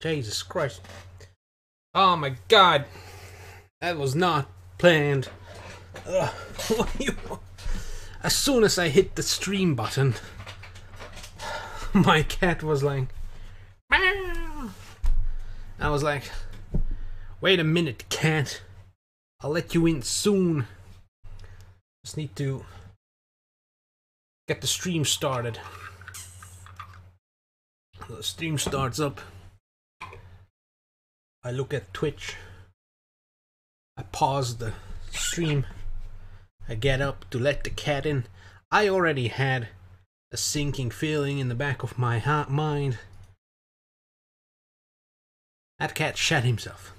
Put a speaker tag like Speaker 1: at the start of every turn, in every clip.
Speaker 1: Jesus Christ. Oh my god. That was not planned. As soon as I hit the stream button, my cat was like, Meow. I was like, wait a minute, cat. I'll let you in soon. Just need to get the stream started. The stream starts up. I look at Twitch. I pause the stream. I get up to let the cat in. I already had a sinking feeling in the back of my ha- mind. That cat shat himself.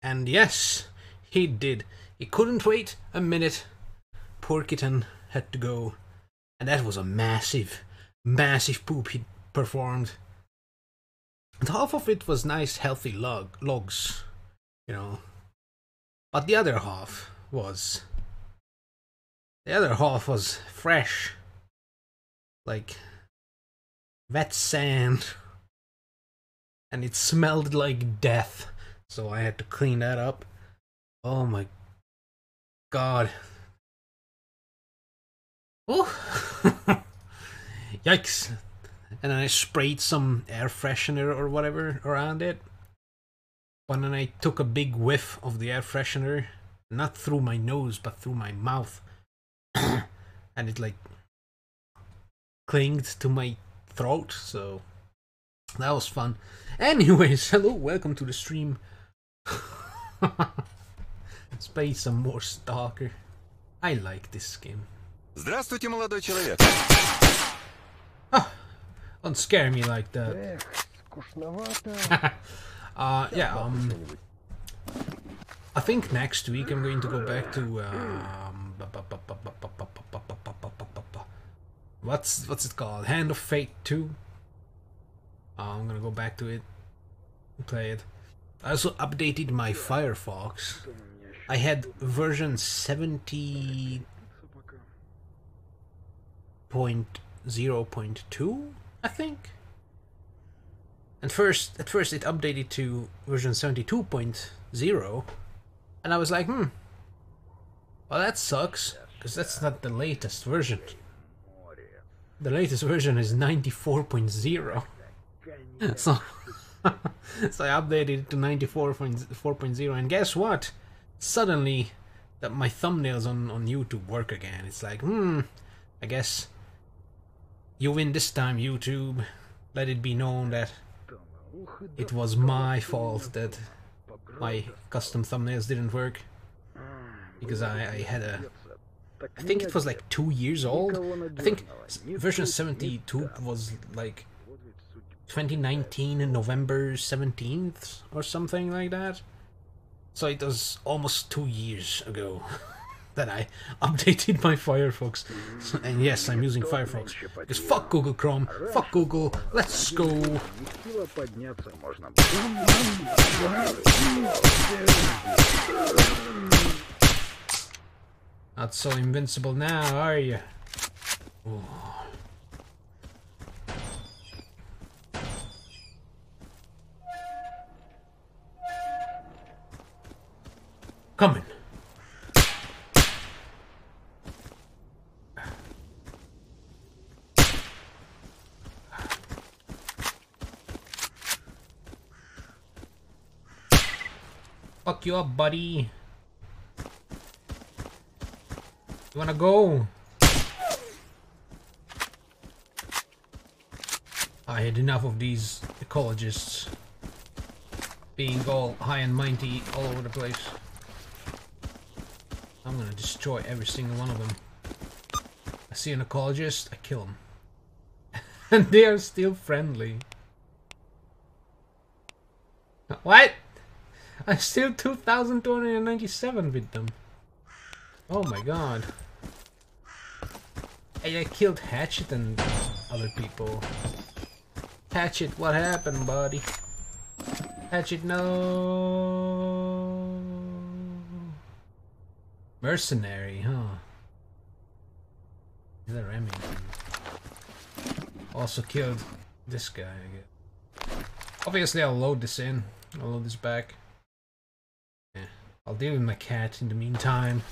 Speaker 1: And yes, he did. He couldn't wait a minute. Poor kitten had to go. And that was a massive, massive poop he performed. And half of it was nice, healthy log logs, you know. But the other half was. The other half was fresh. Like. wet sand. And it smelled like death. So I had to clean that up. Oh my god. Oh! Yikes and then I sprayed some air freshener or whatever around it. But then I took a big whiff of the air freshener, not through my nose, but through my mouth. and it like clinged to my throat, so that was fun. Anyways, hello, welcome to the stream. Let's play some more Stalker. I like this skin.
Speaker 2: Здравствуйте, молодой человек.
Speaker 1: Ah, Don't scare me like that. uh, yeah, um, I think next week I'm going to go back to um, what's what's it called? Hand of Fate 2. Uh, I'm gonna go back to it, play it. I also updated my Firefox. I had version 70.0.2 I think. And first, at first, it updated to version seventy two point zero, and I was like, hmm. Well, that sucks because that's not the latest version. The latest version is ninety four point zero. So, so I updated it to ninety four point four point zero, and guess what? Suddenly, that my thumbnails on on YouTube work again. It's like, hmm. I guess you win this time, YouTube. Let it be known that it was my fault that my custom thumbnails didn't work. Because I, I had a. I think it was like two years old. I think version 72 was like 2019 November 17th or something like that. So it was almost two years ago that I updated my Firefox. And yes, I'm using Firefox. Because fuck Google Chrome, fuck Google, let's go. Not so invincible now, are you? Coming. Fuck you up, buddy. You wanna go? I had enough of these ecologists being all high and mighty all over the place. I'm gonna destroy every single one of them. I see an ecologist, I kill him. and they are still friendly. What? I'm still 2,297 with them. Oh my god. Hey, I killed Hatchet and other people. Hatchet, what happened, buddy? Hatchet, no. Mercenary, huh? Is that Remington? Also killed this guy, I guess. Obviously, I'll load this in. I'll load this back. I'll deal with my cat in the meantime.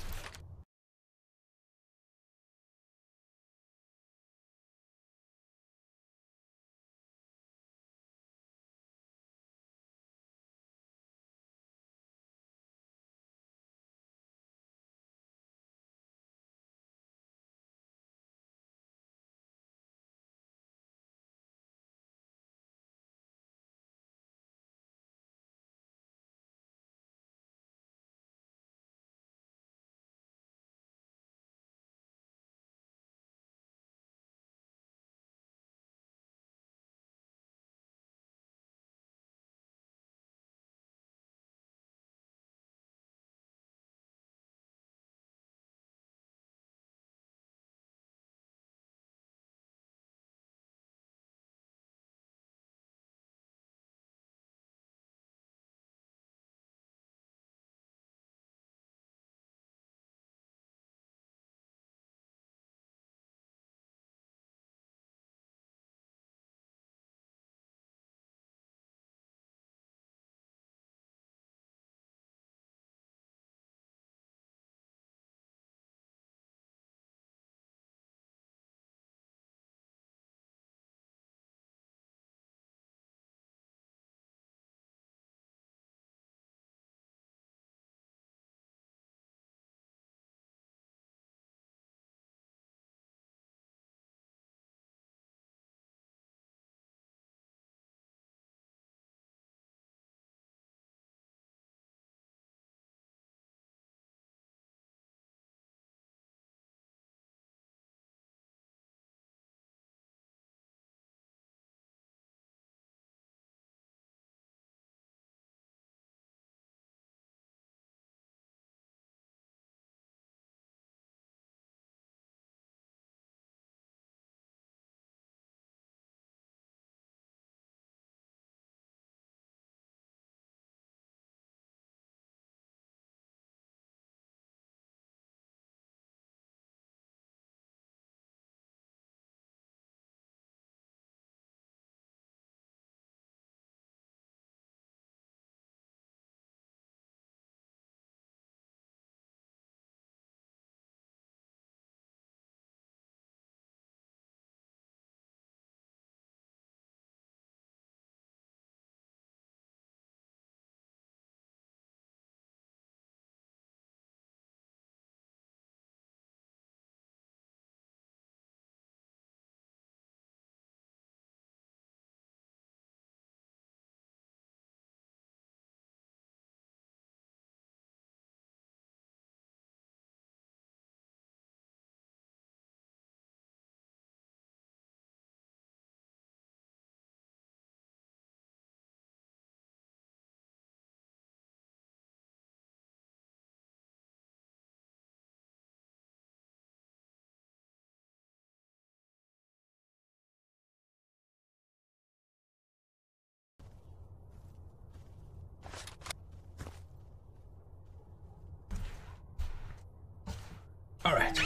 Speaker 1: Alright.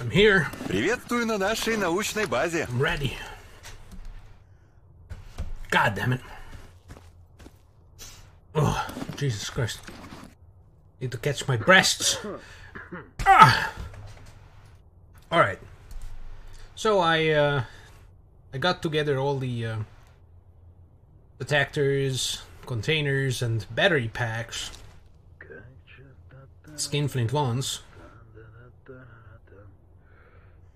Speaker 1: I'm here.
Speaker 2: Приветствую на нашей научной базе.
Speaker 1: I'm ready. God damn it. Oh, Jesus Christ. Need to catch my breasts. Ah! Alright. So I uh I got together all the uh detectors, containers and battery packs. Skinflint ones.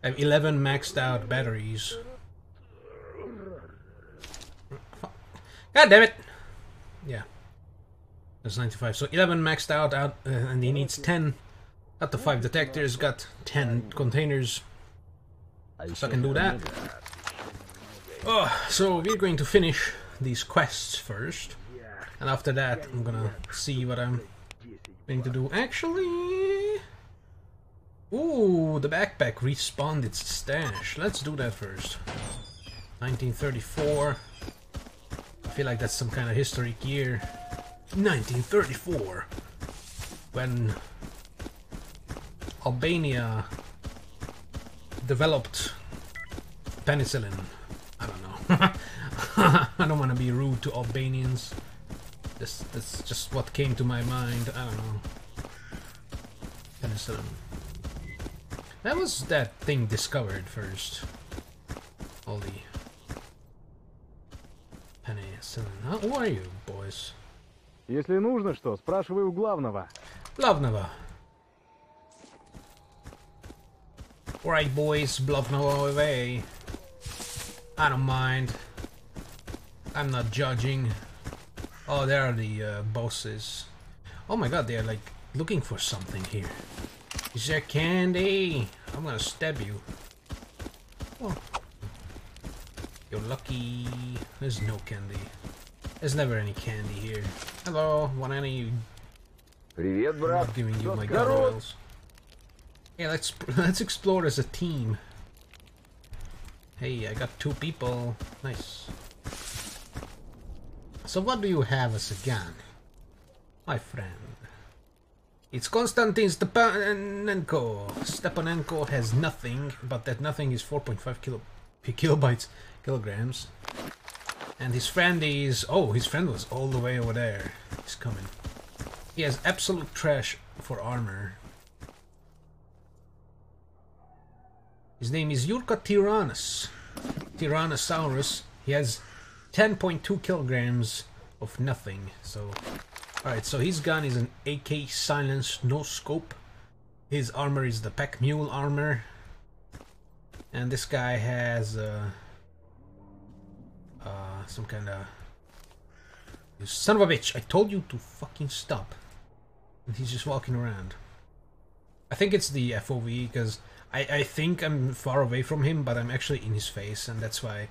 Speaker 1: I have 11 maxed out batteries. God damn it! Yeah. That's 95. So 11 maxed out, out uh, and he needs 10. Got the 5 detectors, got 10 containers. So I can do that. Oh, so we're going to finish these quests first. And after that, I'm gonna see what I'm going to do. Actually... Ooh, the backpack respawned its stash. Let's do that first. 1934. I feel like that's some kind of historic year. 1934. When Albania developed penicillin. I don't know. I don't want to be rude to Albanians. This, that's just what came to my mind. I don't know. Penicillin. That was that thing discovered first. All the penicillin. How who are you, boys?
Speaker 3: Если нужно что, спрашивай у главного.
Speaker 1: Blavnova. Alright, boys, Blavnova away. I don't mind. I'm not judging. Oh, there are the uh, bosses. Oh my god, they are like looking for something here. Is there candy? I'm gonna stab you. Oh. You're lucky. There's no candy. There's never any candy here. Hello, want any
Speaker 3: Привет,
Speaker 1: I'm
Speaker 3: брат.
Speaker 1: not giving you
Speaker 3: Всё
Speaker 1: my
Speaker 3: здорово?
Speaker 1: gargoyles. Yeah, let's let's explore as a team. Hey, I got two people. Nice. So what do you have as a gun, my friend? It's Konstantin Stepanenko. Stepanenko has nothing, but that nothing is 4.5 kilo kilobytes kilograms. And his friend is oh, his friend was all the way over there. He's coming. He has absolute trash for armor. His name is Yurka Tyrannus. Tyrannosaurus. He has 10.2 kilograms of nothing. So, alright, so his gun is an AK silenced no scope. His armor is the pack mule armor. And this guy has uh, uh, some kind of. You son of a bitch! I told you to fucking stop. And he's just walking around. I think it's the FOV because I, I think I'm far away from him, but I'm actually in his face, and that's why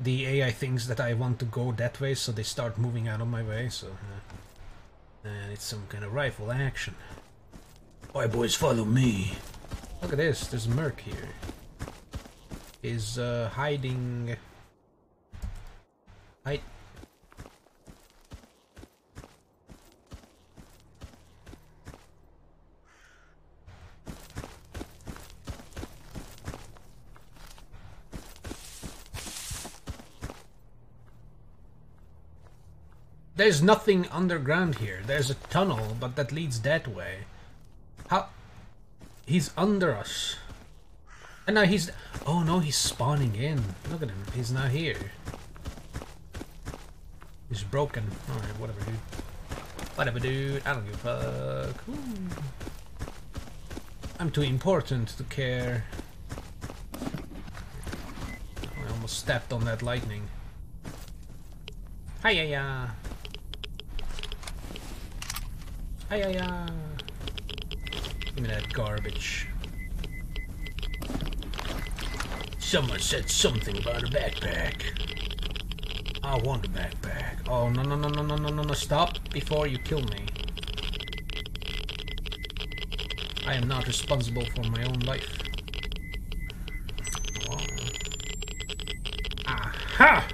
Speaker 1: the AI thinks that I want to go that way, so they start moving out of my way. So, uh, and it's some kind of rifle action. Alright, boys, follow me. Look at this. There's a Merc here. Is uh, hiding. Hide. There's nothing underground here. There's a tunnel, but that leads that way. How? He's under us. And now he's... Oh no, he's spawning in. Look at him. He's not here. He's broken. Alright, whatever, dude. Whatever, dude. I don't give a fuck. Ooh. I'm too important to care. I almost stepped on that lightning. Hi-ya-ya. Hi-ya-ya. Give me that garbage. Someone said something about a backpack. I want a backpack. Oh, no, no, no, no, no, no, no, no. Stop before you kill me. I am not responsible for my own life. Aha!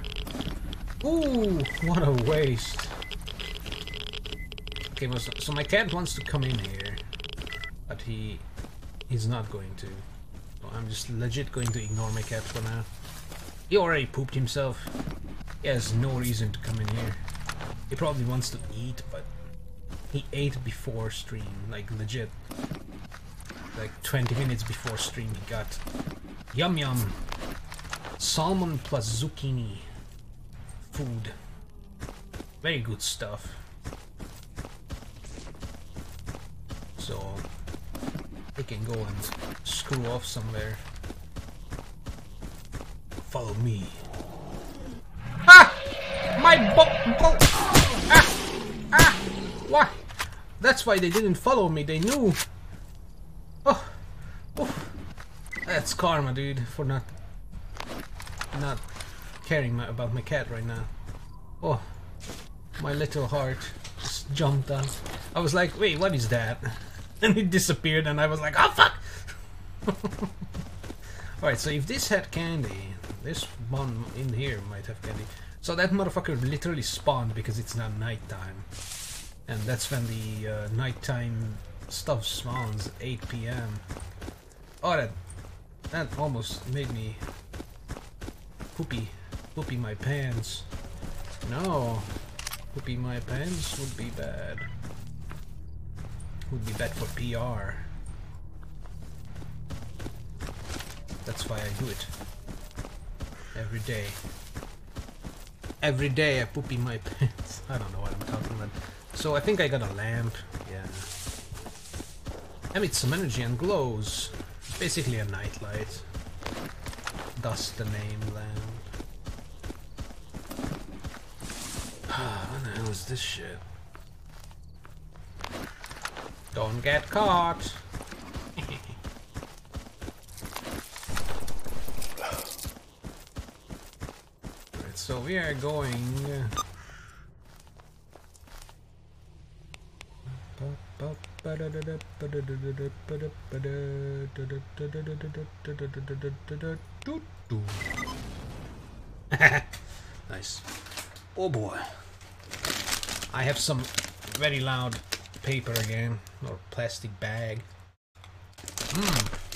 Speaker 1: Ooh, what a waste. Okay, so, my cat wants to come in here, but he he's not going to. So I'm just legit going to ignore my cat for now. He already pooped himself. He has no reason to come in here. He probably wants to eat, but he ate before stream, like legit. Like 20 minutes before stream, he got yum yum salmon plus zucchini food. Very good stuff. So they can go and screw off somewhere. Follow me. Ah! My bo bo Ah! Ah! Why? That's why they didn't follow me. They knew. Oh, oh. That's karma, dude, for not not caring my, about my cat right now. Oh, my little heart just jumped out. I was like, wait, what is that? And it disappeared, and I was like, oh fuck! Alright, so if this had candy, this one in here might have candy. So that motherfucker literally spawned because it's now nighttime. And that's when the uh, nighttime stuff spawns, 8 p.m. Oh, that, that almost made me poopy. Pooping my pants. No. Pooping my pants would be bad. Would be bad for PR. That's why I do it. Every day. Every day I poop in my pants. I don't know what I'm talking about. So I think I got a lamp. Yeah. Emits some energy and glows. Basically a nightlight. Thus the name lamp. what the hell is this shit? Don't get caught! Right, so we are going... nice. Oh boy. I have some very loud paper again, or plastic bag. Hmm.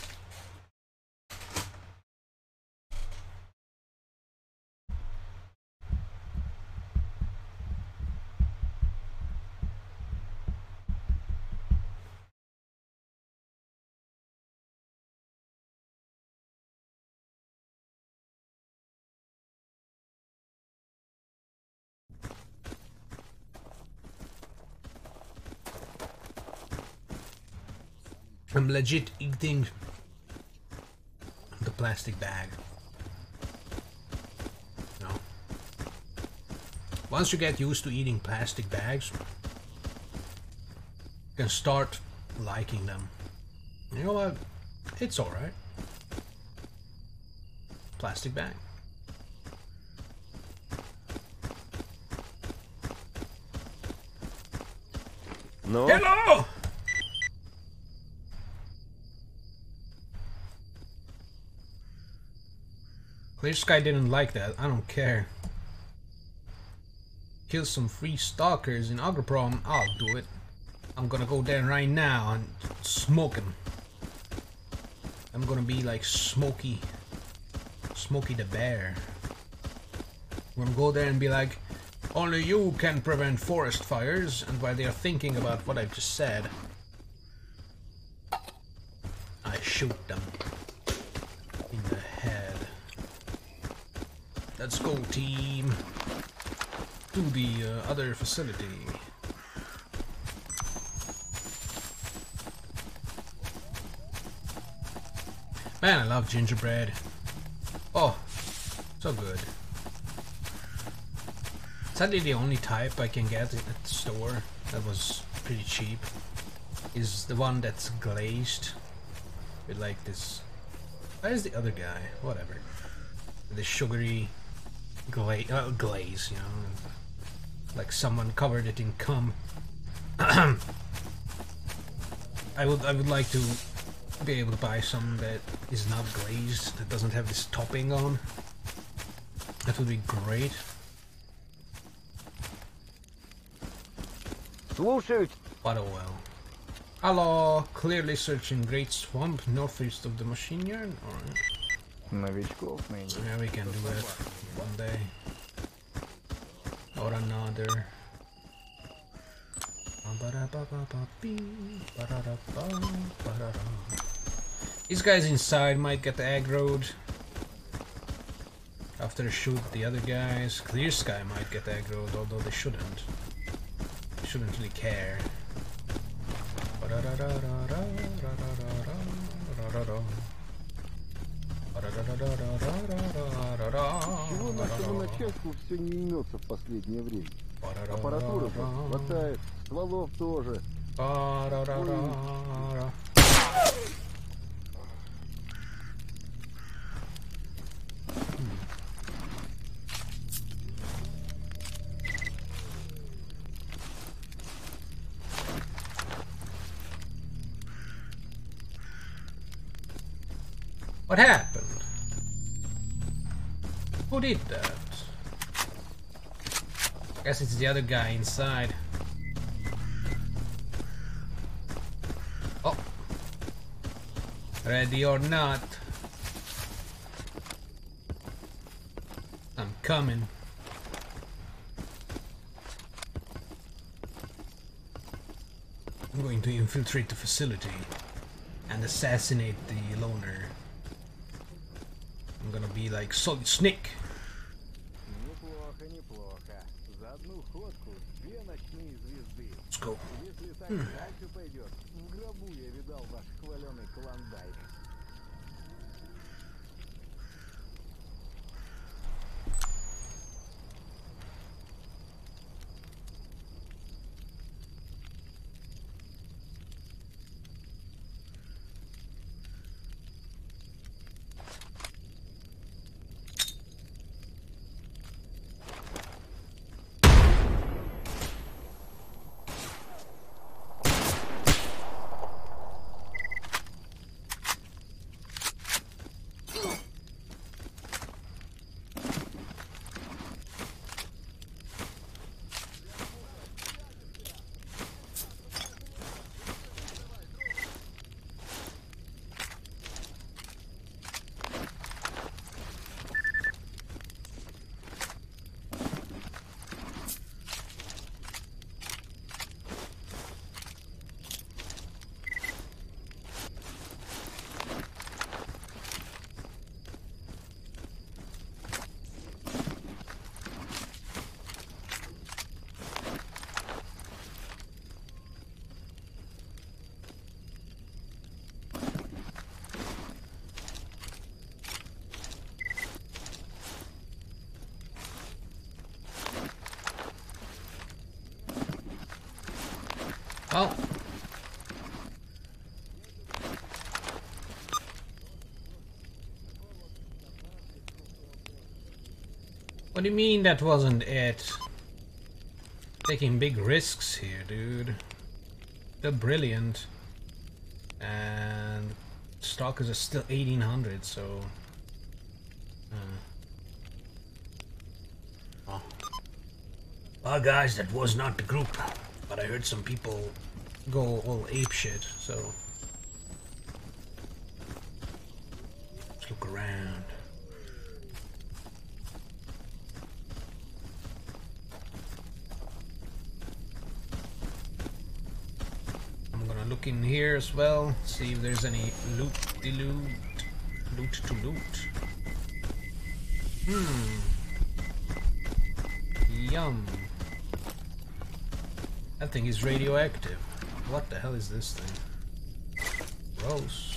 Speaker 1: I'm legit eating the plastic bag. No. Once you get used to eating plastic bags, you can start liking them. You know what? It's alright. Plastic bag.
Speaker 2: Ну,
Speaker 1: Hello! Clear Sky didn't like that. I don't care. Kill some free stalkers in Agroprom. I'll do it. I'm gonna go there right now and smoke him. I'm gonna be like Smokey. Smokey the Bear. I'm gonna go there and be like, only you can prevent forest fires, and while they're thinking about what I've just said, I shoot them in the head. Let's go, team, to the uh, other facility. Man, I love gingerbread. Oh, so good. Sadly, the only type I can get at the store that was pretty cheap is the one that's glazed with like this. Where's the other guy? Whatever. The sugary gla uh, glaze, you know, like someone covered it in cum. I would I would like to be able to buy some that is not glazed, that doesn't have this topping on. That would be great.
Speaker 3: Wall
Speaker 1: shoot! What a well. Hello! Clearly searching Great Swamp, northeast of the machine yard? Alright.
Speaker 3: Maybe maybe.
Speaker 1: Yeah, we can do it one day or another. These guys inside might get aggroed. After shoot, the other guys. Clear Sky might get aggroed, although they shouldn't. They shouldn't really care.
Speaker 3: Чего нашему начальству все не имется в последнее время? Аппаратуры же хватает, стволов тоже.
Speaker 1: What happened? Did that? Guess it's the other guy inside. Oh. Ready or not. I'm coming. I'm going to infiltrate the facility and assassinate the loner. I'm gonna be like Solid Snake.
Speaker 3: Так дальше пойдет, в гробу я видал ваш хваленый клондайк.
Speaker 1: What do you mean that wasn't it? Taking big risks here, dude. They're brilliant. And stalkers are still 1800, so... Uh. Well, guys, that was not the group. But I heard some people go all ape shit, so... Let's look around. I'm gonna look in here as well, see if there's any loot to loot. Loot to loot. Hmm. Yum. That thing is radioactive. What the hell is this thing? Gross.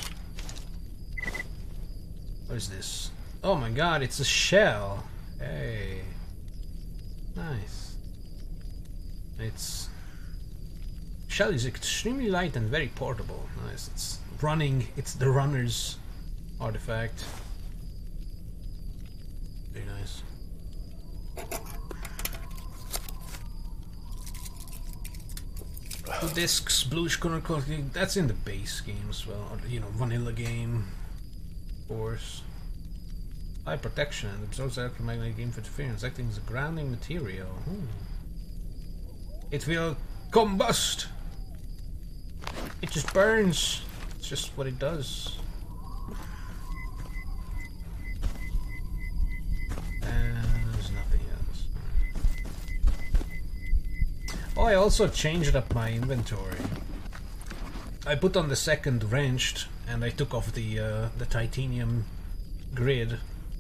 Speaker 1: What is this? Oh my god, it's a shell. Hey. Nice. It's... Shell is extremely light and very portable. Nice. It's running. It's the runner's artifact. Very nice. Two discs, bluish color clothing. That's in the base game as well. Or, you know, vanilla game. Of course. High protection and absorbs electromagnetic interference, acting as a grounding material. Hmm. It will combust. It just burns. It's just what it does. And there's nothing else. Oh, I also changed up my inventory. I put on the second wrenched, and I took off the uh, the titanium grid,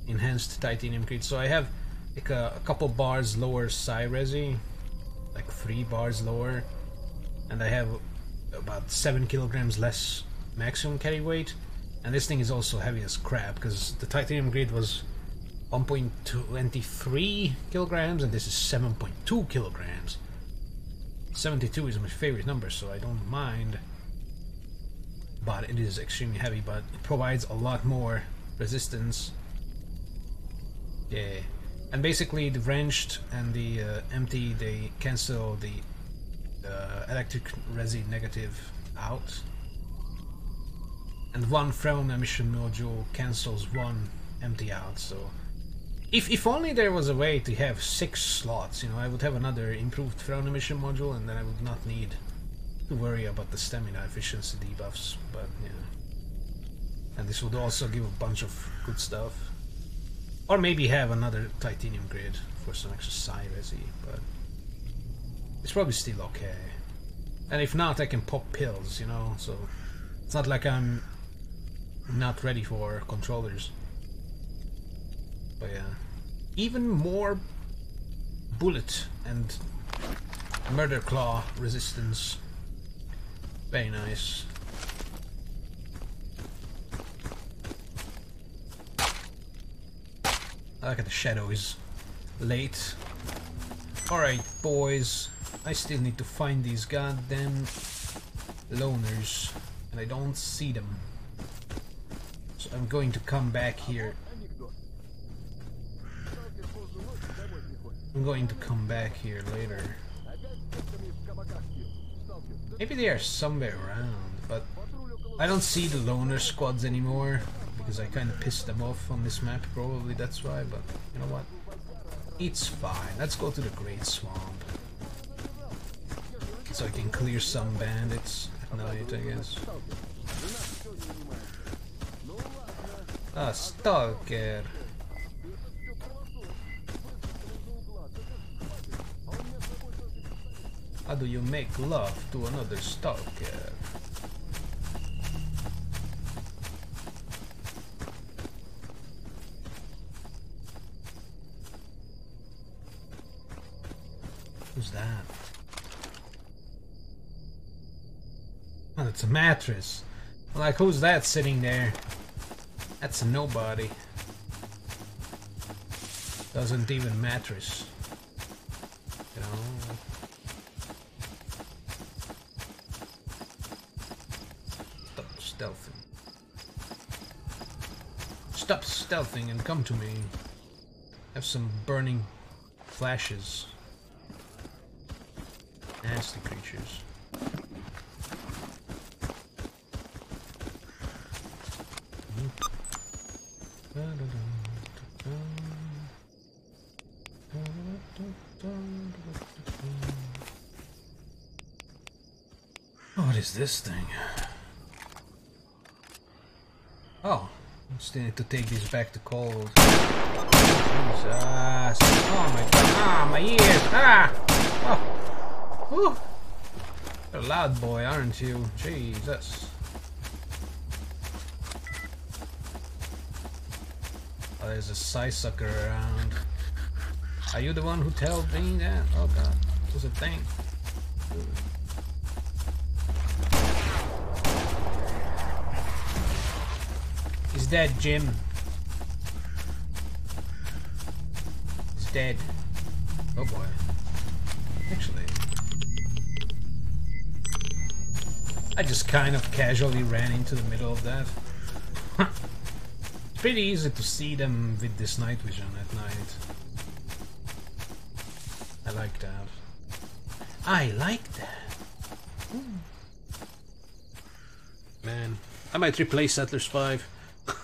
Speaker 1: enhanced titanium grid. So I have like a, a couple bars lower psi resi, like three bars lower, and I have about seven kilograms less maximum carry weight. And this thing is also heavy as crap because the titanium grid was 1.23 kilograms, and this is 7.2 kilograms. 72 is my favorite number, so I don't mind. But it is extremely heavy, but it provides a lot more resistance. Yeah. And basically, the wrenched and the uh, empty, they cancel the uh, electric resi negative out. And one thermal emission module cancels one empty out, so if, if only there was a way to have six slots, you know, I would have another improved throne emission module and then I would not need to worry about the stamina efficiency debuffs, but yeah. And this would also give a bunch of good stuff. Or maybe have another titanium grid for some extra psi resi, but it's probably still okay. And if not, I can pop pills, you know, so it's not like I'm not ready for controllers. But yeah. Even more bullet and murder claw resistance. Very nice. I like how the shadow is late. Alright, boys. I still need to find these goddamn loners. And I don't see them. So I'm going to come back here. I'm going to come back here later. Maybe they are somewhere around, but I don't see the loner squads anymore because I kind of pissed them off on this map, probably that's why, but you know what? It's fine. Let's go to the Great Swamp. So I can clear some bandits at night, I guess. Ah, Stalker. How do you make love to another stalker? Who's that? Oh, it's a Like, who's that sitting there? That's nobody. Doesn't even mattress. You know? Stop stealthing. Stop stealthing and come to me. Have some burning flashes. Nasty creatures. What is this thing? Oh, I still need to take this back to cold. Jesus. Oh my god. Ah, my ears. Ah! Oh. You're a loud boy, aren't you? Jesus. Oh, there's a psysucker around. Are you the one who told me that? Oh god, it was a thing. Dead, Jim. He's dead. Oh boy. Actually. I just kind of casually ran into the middle of that. it's pretty easy to see them with this night vision at night. I like that. I like that. Man, I might replace Settlers 5.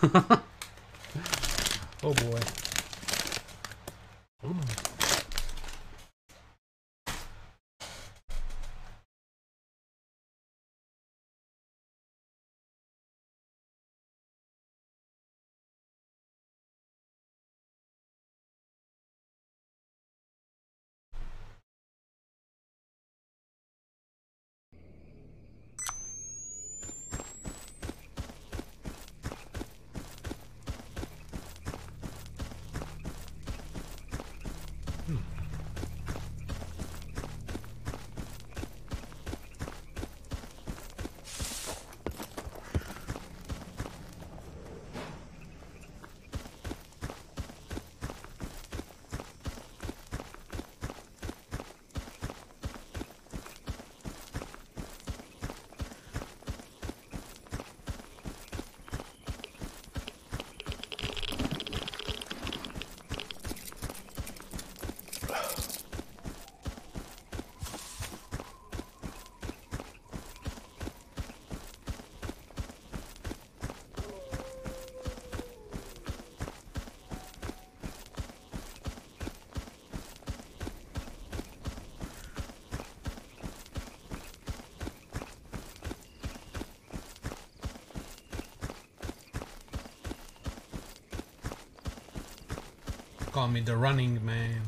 Speaker 1: oh boy. The running man.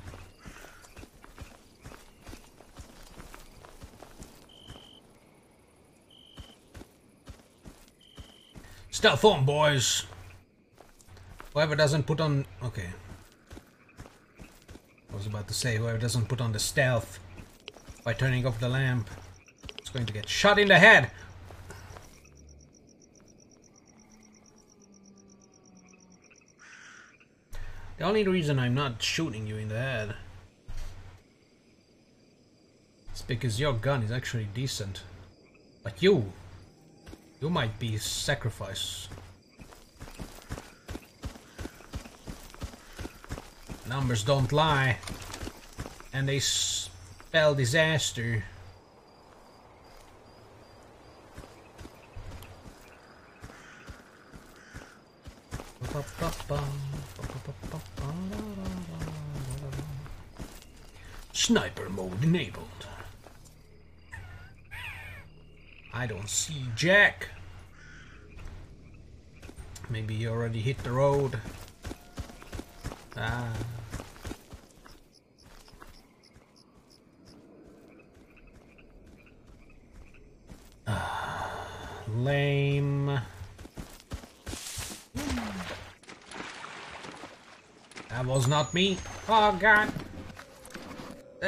Speaker 1: Stealth on, boys! Whoever doesn't put on... Okay. I was about to say, whoever doesn't put on the stealth by turning off the lamp is going to get shot in the head! Only reason I'm not shooting you in the head is because your gun is actually decent. But you, you might be sacrifice. Numbers don't lie. And they spell disaster. Sniper mode enabled. I don't see Jack. Maybe he already hit the road. Ah. ah lame. That was not me. Oh god.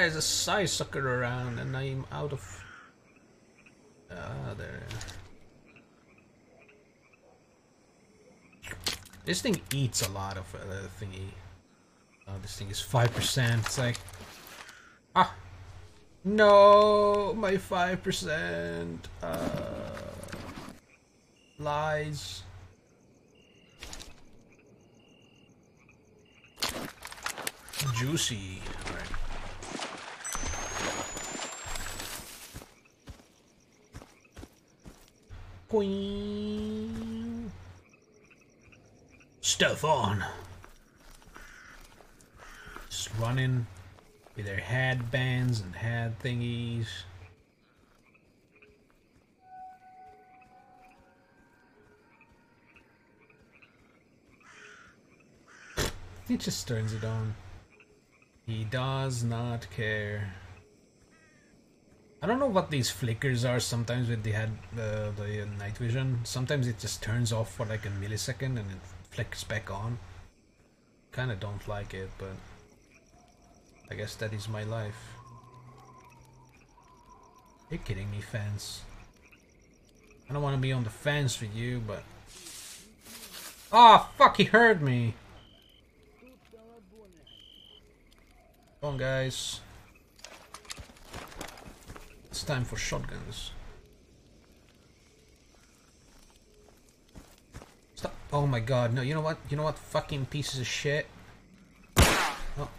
Speaker 1: There's a psysucker around and I'm out of... Ah, there. This thing eats a lot of uh, thingy. Oh, this thing is 5%. It's like... Ah! No! My 5%! Uh, lies. Juicy. Queen. Stuff on. Just running with their headbands and head thingies. He just turns it on. He does not care. I don't know what these flickers are sometimes with uh, the head, the, the night vision. Sometimes it just turns off for like a millisecond and it flicks back on. Kinda don't like it, but I guess that is my life. You're kidding me, fence. I don't want to be on the fence with you, but... Oh, fuck, he heard me! Come on, guys. It's time for shotguns. Stop. Oh my god, no, you know what? You know what? Fucking pieces of shit. Oh.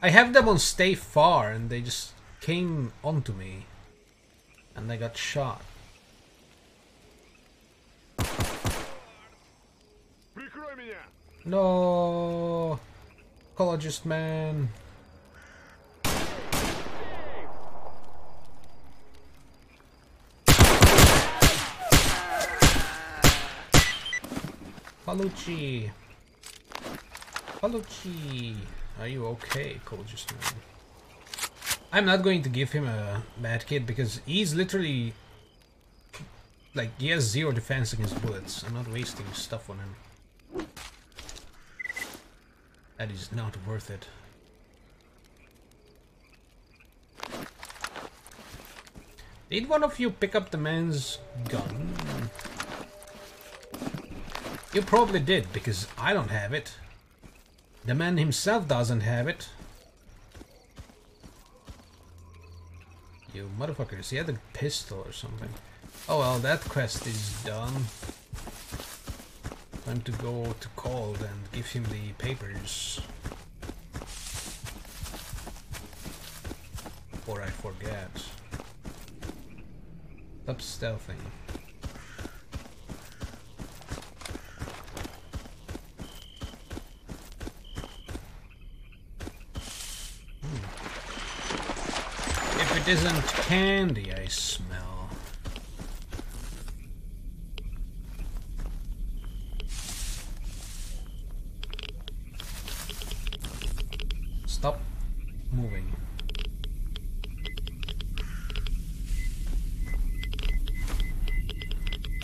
Speaker 1: I have them on stay far and they just came onto me. And they got shot. No, ecologist man. Palucci! Palucci! Are you okay, Colgist man? I'm not going to give him a bad kid because he's literally like he has zero defense against bullets. I'm not wasting stuff on him. That is not worth it. Did one of you pick up the man's gun? You probably did, because I don't have it. The man himself doesn't have it. You motherfuckers, he had a pistol or something. Oh well, that quest is done. Time to go to Cold and give him the papers. Before I forget. Stop stealthing. Isn't candy I smell. Stop moving.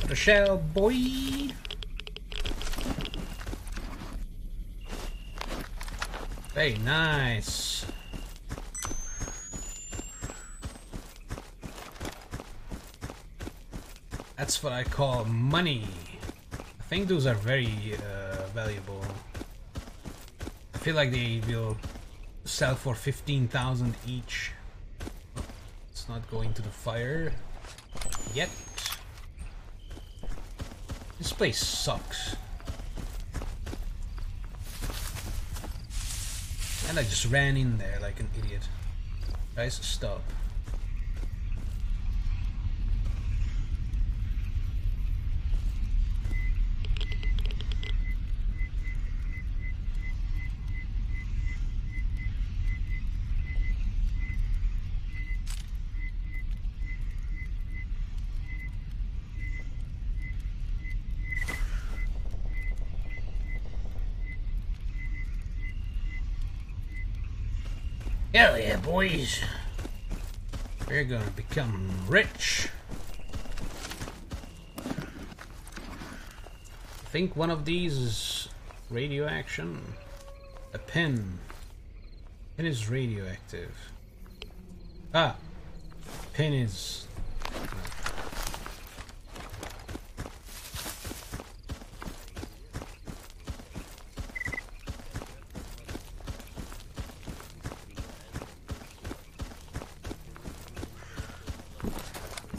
Speaker 1: The shell, boy! Hey, nice. That's what I call money. I think those are very uh, valuable. I feel like they will sell for 15,000 each. It's not going to the fire yet. This place sucks. And I just ran in there like an idiot. Guys, stop. Hell yeah, boys. We're gonna become rich. I think one of these is radioaction. A pin. Pin is radioactive. Ah! Pin is...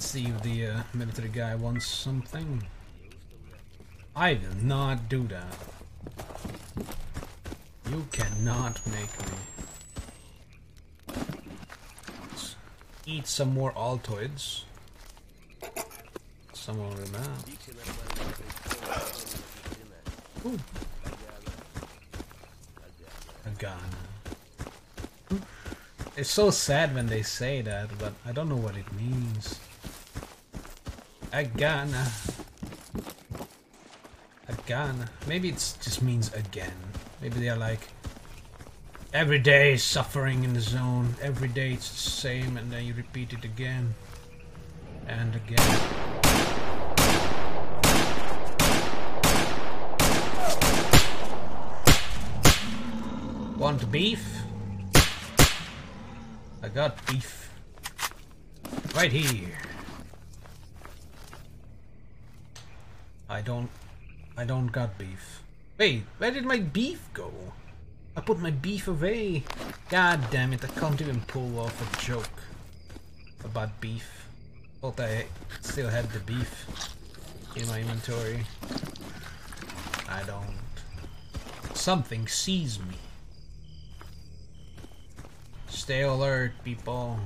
Speaker 1: Let's see if the uh, military guy wants something. I will not do that. You cannot make me. Let's eat some more Altoids. Some them out. Ooh. It's so sad when they say that, but I don't know what it means. A gun. A gun. Maybe it just means again. Maybe they're like every day suffering in the zone. Every day it's the same, and then you repeat it again and again. Want beef? I got beef. Right here. Don't... I don't got beef. Wait, where did my beef go? I put my beef away. God damn it, I can't even pull off a joke about beef. Thought I still had the beef in my inventory. I don't. Something sees me. Stay alert, people.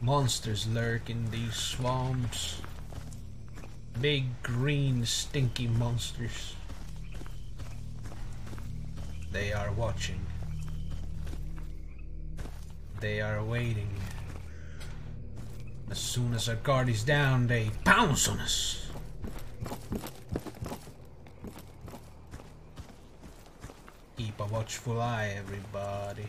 Speaker 1: Monsters lurk in these swamps. Big, green, stinky monsters. They are watching. They are waiting. As soon as our guard is down, they pounce on us. Keep a watchful eye, everybody.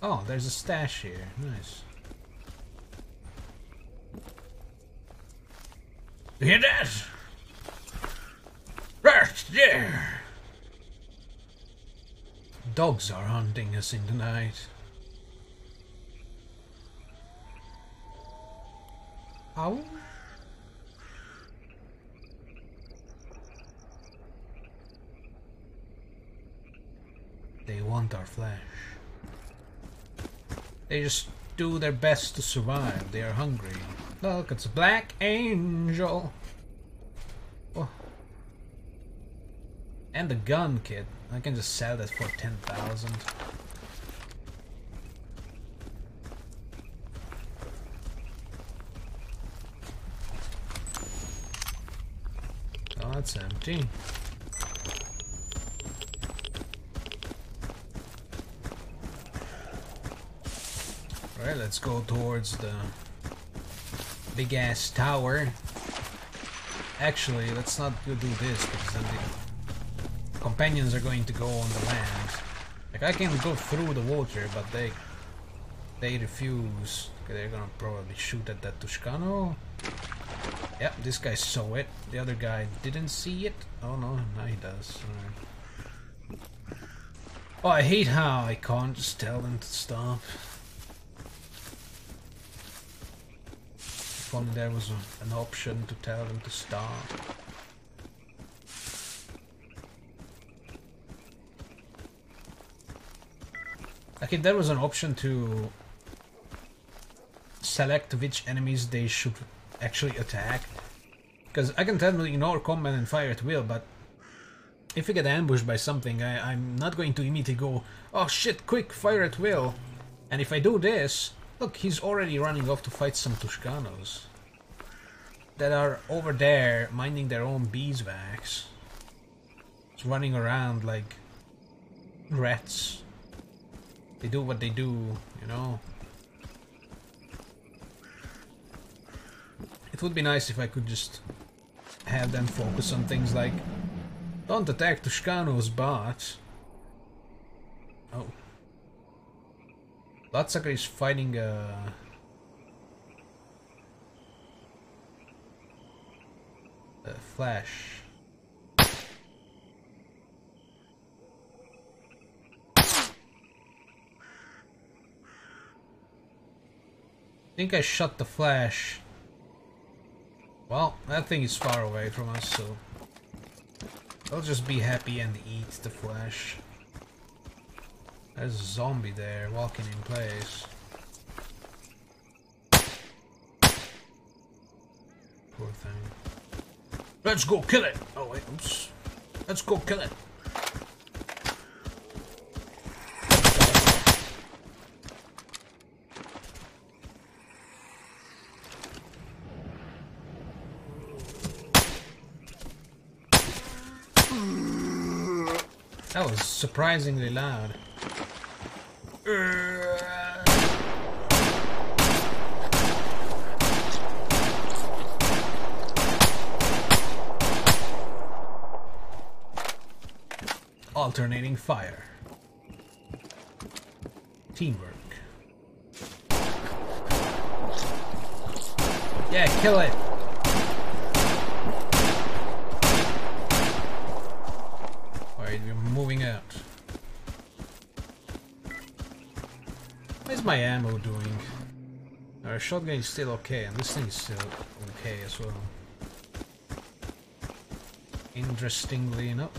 Speaker 1: Oh, there's a stash here. Nice. Hear that? Right there. Dogs are hunting us in the night. Ow. They want our flesh. They just do their best to survive. They are hungry. Look, it's a black angel. Oh. And the gun kit. I can just sell that for 10,000. Oh, that's empty. Let's go towards the big ass tower. Actually, let's not do this because then the companions are going to go on the land. Like I can go through the water, but they they refuse. They're gonna probably shoot at that Tushkano. Yep, this guy saw it. The other guy didn't see it. Oh no, now he does. Oh, I hate how I can't just tell them to stop. Only there was a, an option to tell them to stop. If there was an option to select which enemies they should actually attack. Because I can tell them ignore combat and fire at will, but if we get ambushed by something, I, I'm not going to immediately go, oh shit, quick, fire at will. And if I do this, look, he's already running off to fight some Tushkanos that are over there minding their own beeswax. Just running around like rats. They do what they do, you know. It would be nice if I could just have them focus on things like don't attack Tushkano's bot. Oh. Bloodsucker is fighting a... a flash. I think I shot the flash. Well, that thing is far away from us, so... I'll just be happy and eat the flesh. There's a zombie there, walking in place. Poor thing. Let's go kill it! Oh wait, oops. Let's go kill it! That was surprisingly loud. Uh. Alternating fire. Teamwork. Yeah, kill it! Alright, we're moving out. How's my ammo doing? Our shotgun is still okay, and this thing is still okay as well. Interestingly enough.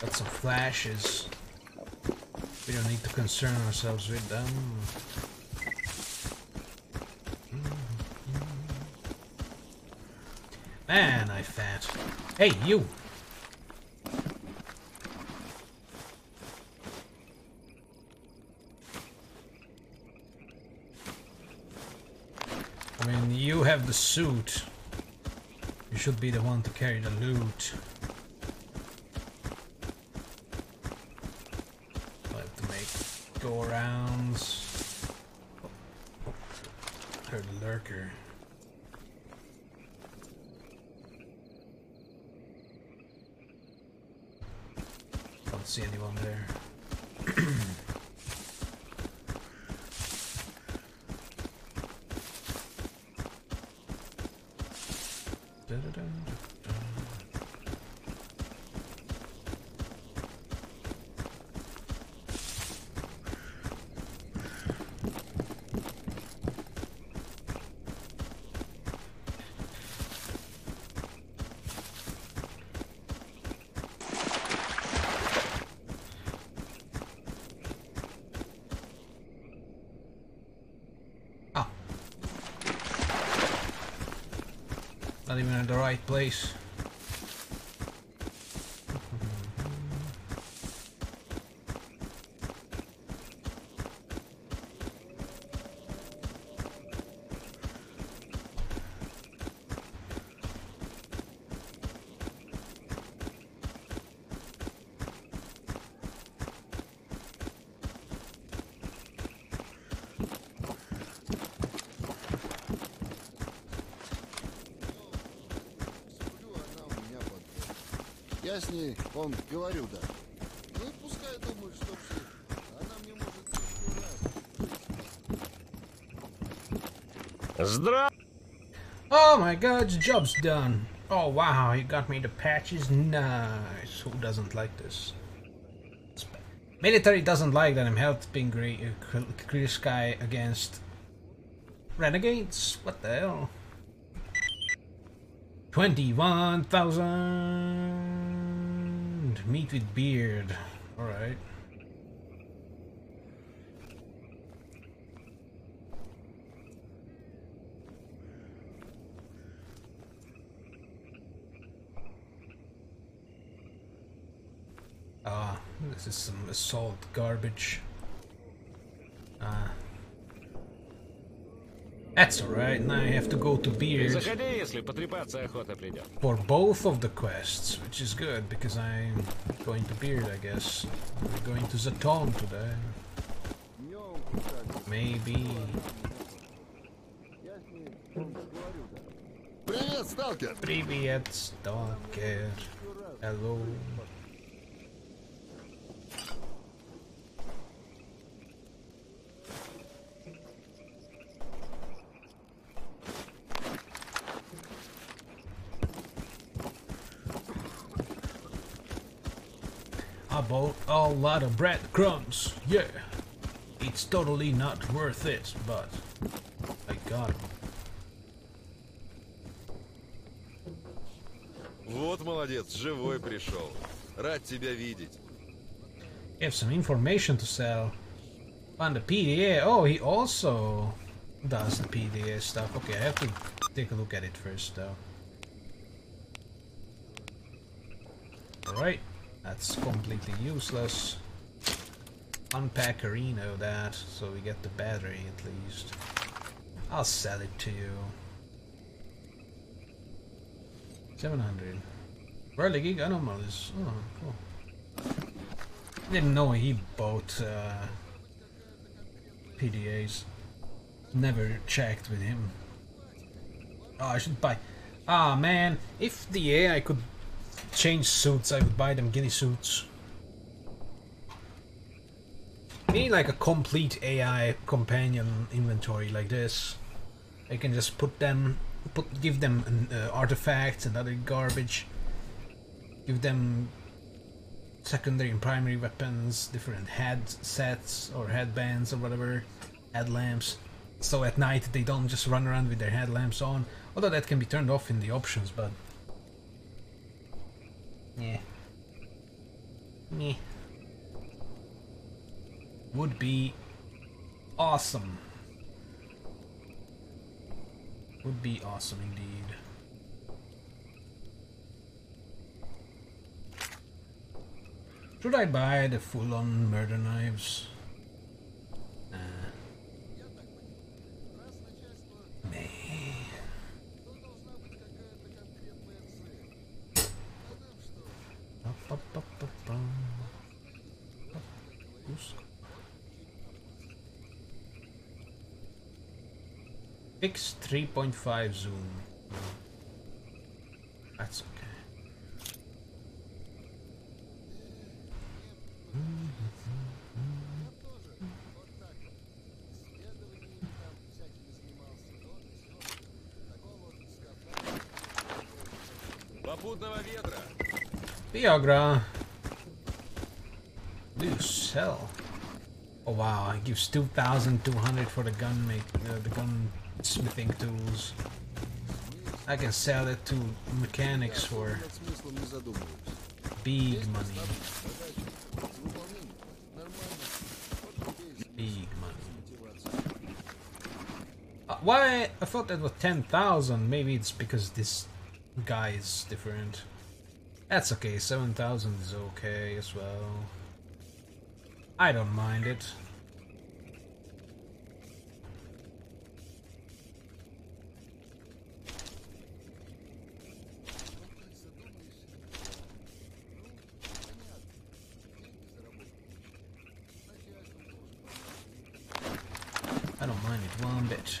Speaker 1: Got some flashes. We don't need to concern ourselves with them. Man, I fat. Hey, you! I mean, you have the suit. You should be the one to carry the loot. I have to make go-arounds. Heard a lurker. Don't see anyone there. Ah. Not even the right place.
Speaker 3: ней, он говорю да. Ну и пускай что все. Она мне может
Speaker 1: Oh my god, job's done. Oh wow, you got me the patches? Nice. Who doesn't like this? Military doesn't like that I'm helping being great. Clear uh, Sky against renegades. What the hell? 21,000 meet with beard. Alright. Ah, this is some assault garbage. That's alright, now I have to go to Beard
Speaker 4: Заходи, если потрепаться охота придет.
Speaker 1: for both of the quests, which is good because I'm going to Beard, I guess. We're going to Zaton today.
Speaker 3: Днем, кстати,
Speaker 1: Maybe.
Speaker 3: я с ней, он говорил, да. Привет, сталкер!
Speaker 1: Привет, stalker. Hello. lot of breadcrumbs. Yeah. It's totally not worth it, but I got 'em.
Speaker 5: Вот молодец, живой пришел. Рад тебя видеть.
Speaker 1: have some information to sell. On the PDA. Oh, he also does the PDA stuff. Okay, I have to take a look at it first, though. Alright, that's completely useless. Unpack Areno that, so we get the battery at least. I'll sell it to you. 700. Whirligig Anomalies. Oh, cool. Didn't know he bought uh, PDAs. Never checked with him. Oh, I should buy. Ah, man, if the AI could change suits, I would buy them ghillie suits. Need like a complete AI companion inventory like this. I can just put them, put give them an, uh, artifacts and other garbage. Give them secondary and primary weapons, different headsets or headbands or whatever, headlamps. So at night they don't just run around with their headlamps on. Although that can be turned off in the options, but yeah, yeah, would be awesome. Would be awesome indeed. Should I buy the full-on murder knives? Uh, May. Ba-ba-ba-ba-bum. Oops. Fix 3.5 zoom. Viagra. Do you sell? Oh wow, it gives 2,200 for the gun make uh, the gun smithing tools. I can sell it to mechanics for big money. Big money. Uh, why? I thought that was 10,000. Maybe it's because this guy is different. That's okay. 7,000 is okay as well. I don't mind it. I don't mind it one bit.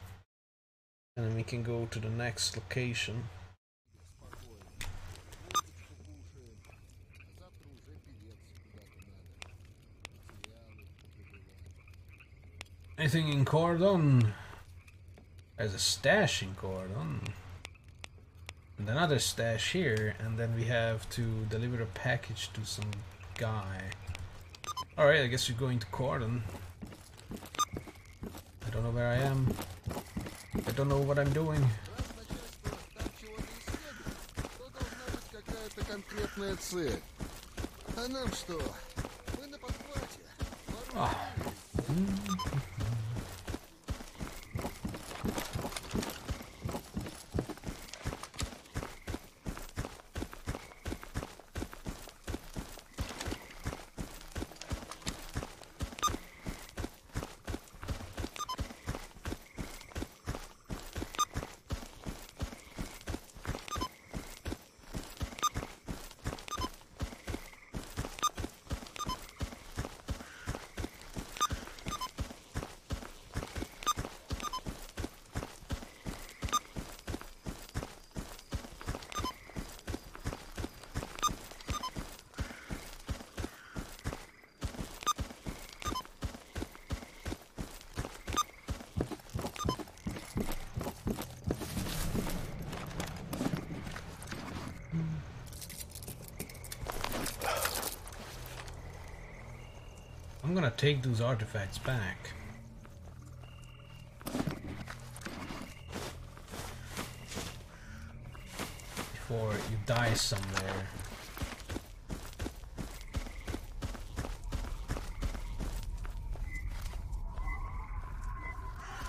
Speaker 1: can go to the next location. Anything in Cordon? There's a stash in Cordon. And another stash here, and then we have to deliver a package to some guy. Alright, I guess we're going to Cordon. I don't know where I am. I don't know what I'm doing.
Speaker 3: Какая-то конкретная цель. А нам что? Мы на подхвате.
Speaker 1: Take those artifacts back. Before you die somewhere.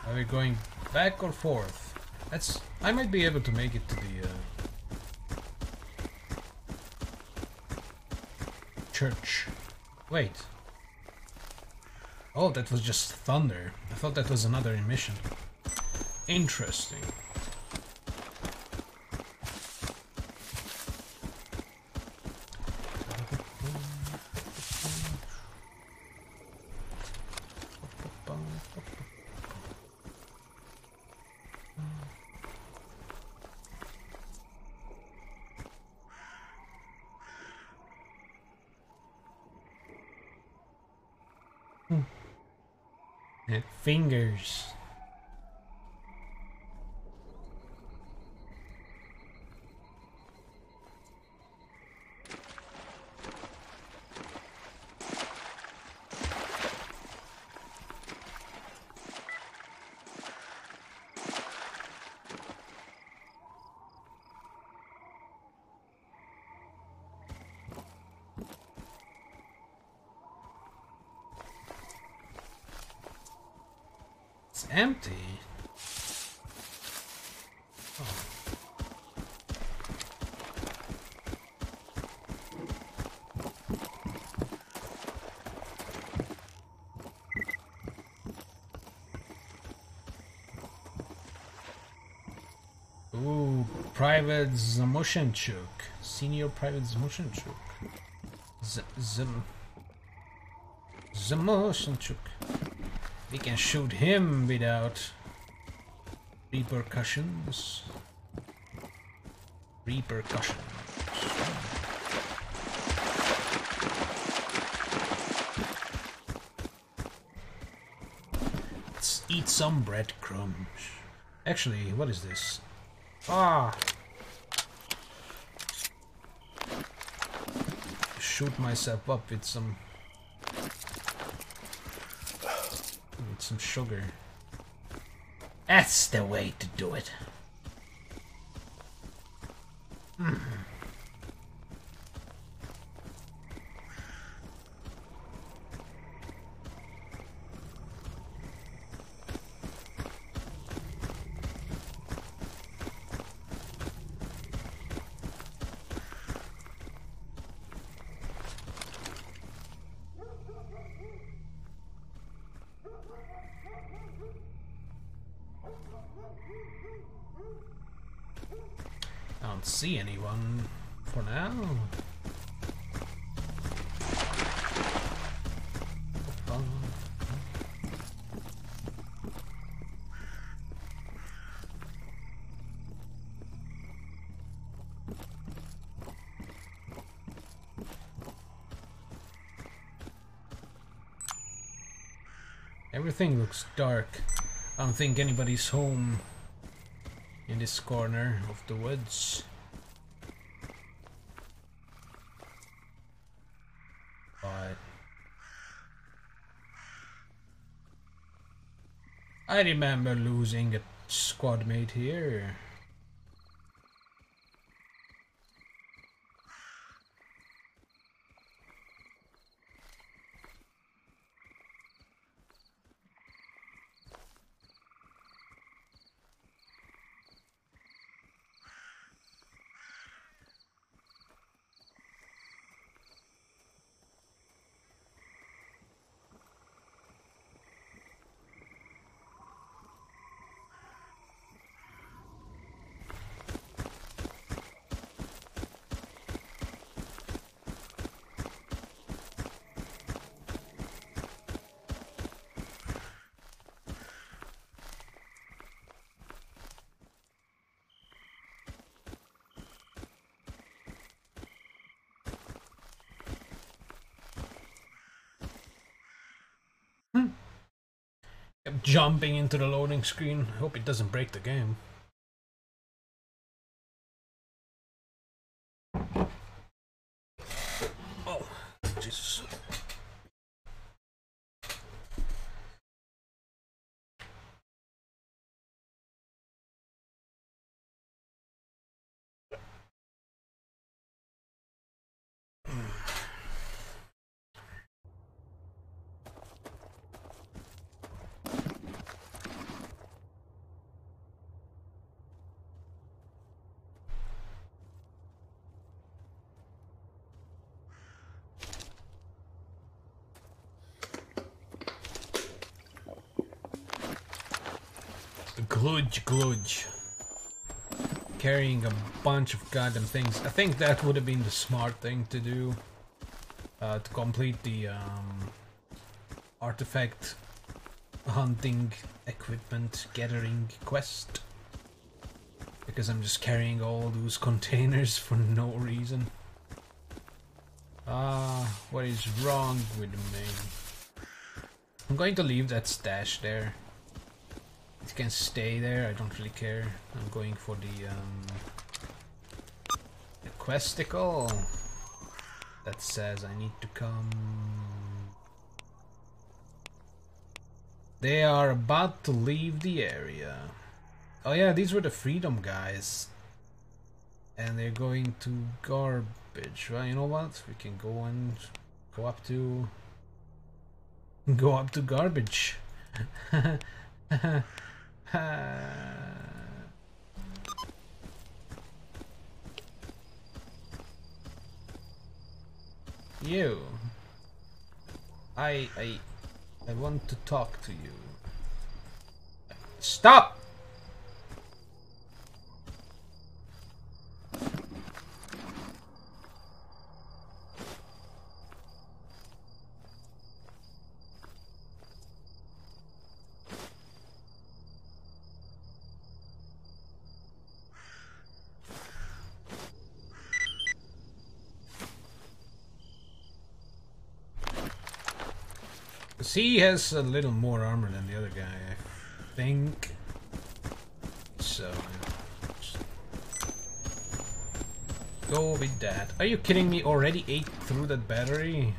Speaker 1: Are we going back or forth? That's. I might be able to make it to the. Uh, church. Wait. Oh, that was just thunder. I thought that was another emission. Interesting. Fingers. It's empty. Ooh, Private Zamoshenchuk. Senior Private Zamoshenchuk. Z- Zam... We can shoot him without repercussions. Repercussions. Let's eat some breadcrumbs. Actually, what is this? Ah! Shoot myself up with some with some sugar. That's the way to do it. Mm. I don't see anyone for now. Everything looks dark. I don't think anybody's home in this corner of the woods. But I remember losing a squad mate here. Jumping into the loading screen. Hope it doesn't break the game. Oh, Jesus. Gludge, gludge. Carrying a bunch of goddamn things. I think that would have been the smart thing to do. Uh, to complete the um, artifact hunting equipment gathering quest. Because I'm just carrying all those containers for no reason. Ah, what is wrong with me? I'm going to leave that stash there. It can stay there, I don't really care. I'm going for the, um, questicle that says I need to come. They are about to leave the area. Oh yeah, these were the freedom guys. And they're going to garbage. Well, you know what? We can go and go up to go up to garbage. you. I I I want to talk to you. Stop! See, he has a little more armor than the other guy, I think. So, go with that. Are you kidding me? Already ate through that battery?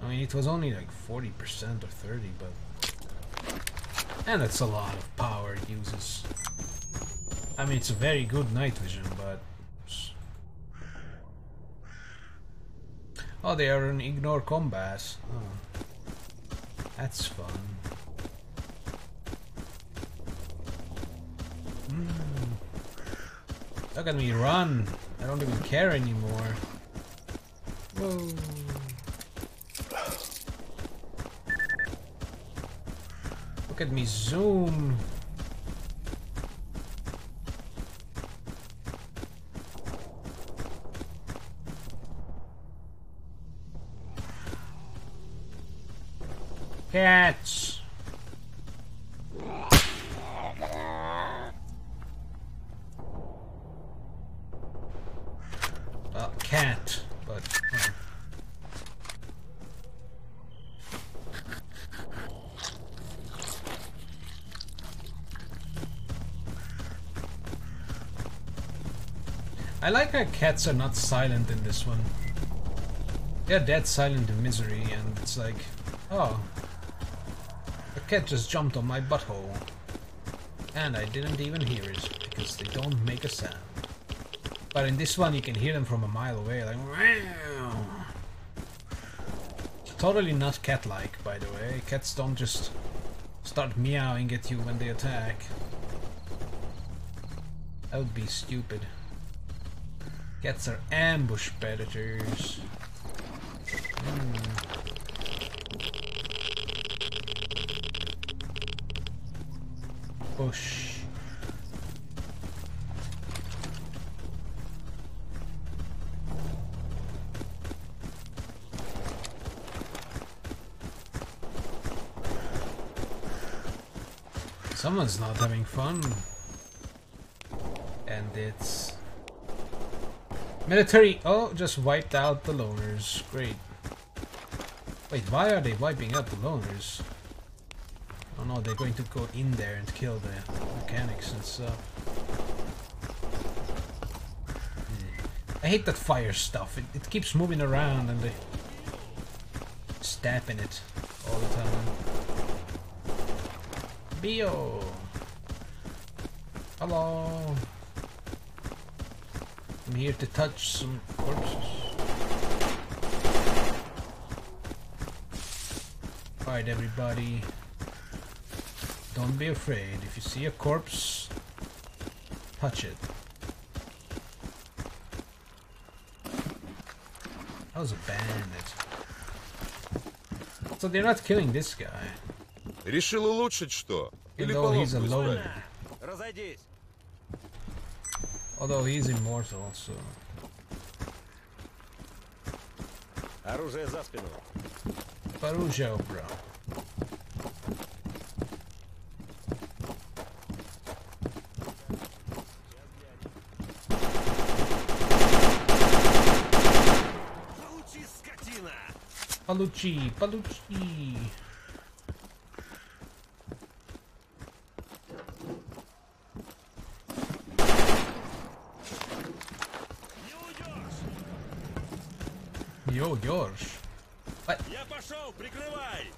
Speaker 1: I mean, it was only like 40% or 30, but... And that's a lot of power it uses. I mean, it's a very good night vision, but... Oh, they are an ignore combat. Oh. That's fun. Mm. Look at me run. I don't even care anymore. Whoa. Look at me zoom. Cats. Well, uh, cat, but. well. I like how cats are not silent in this one. They're dead silent in misery, and it's like, oh, cat just jumped on my butthole. And I didn't even hear it, because they don't make a sound. But in this one, you can hear them from a mile away, like, wow. Totally not cat-like, by the way. Cats don't just start meowing at you when they attack. That would be stupid. Cats are ambush predators. Hmm. Bush. Someone's not having fun. And it's Military! Oh, just wiped out the loners. Great. Wait, why are they wiping out the loners? No, they're going to go in there and kill the mechanics and stuff. I hate that fire stuff. It, it keeps moving around and they stabbing it all the time. Bio! Hello! I'm here to touch some corpses. Alright, everybody. Don't be afraid. If you see a corpse, touch it. That was a bandit. So they're not killing this guy.
Speaker 5: Решил улучшить что? Или
Speaker 1: Even though he's
Speaker 5: поломку
Speaker 1: alone.
Speaker 5: исправить?
Speaker 4: Разойдись.
Speaker 1: Although he's immortal, so...
Speaker 4: Оружие за спину.
Speaker 1: Perugia, bro.
Speaker 4: Получи,
Speaker 1: получи.
Speaker 4: Йоу,
Speaker 1: Йорш. А...
Speaker 4: Я пошел, прикрывай.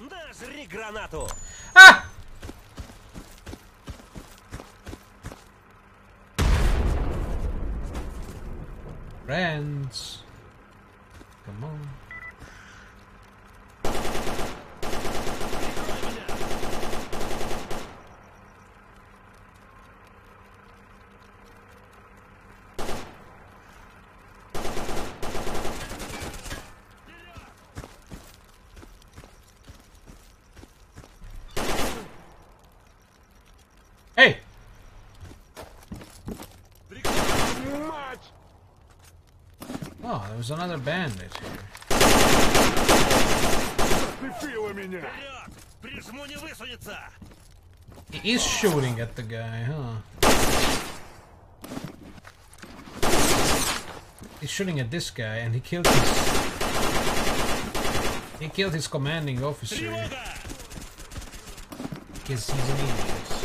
Speaker 4: Да, жри гранату.
Speaker 1: Friends. There's another bandit here. He is shooting at the guy, huh? He's shooting at this guy and he killed his... He killed his commanding officer. Because he's an idiot.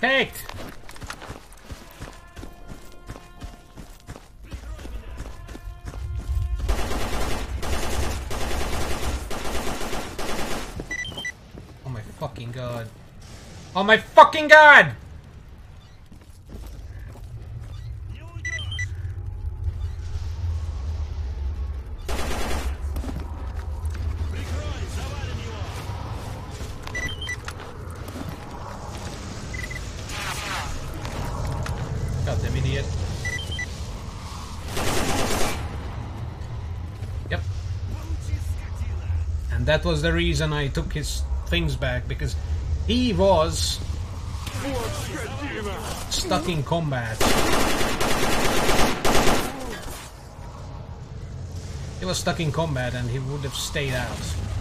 Speaker 1: Picked! Oh my fucking god. Oh my fucking god! That was the reason I took his things back, because he was stuck in combat. He was stuck in combat and he would have stayed out.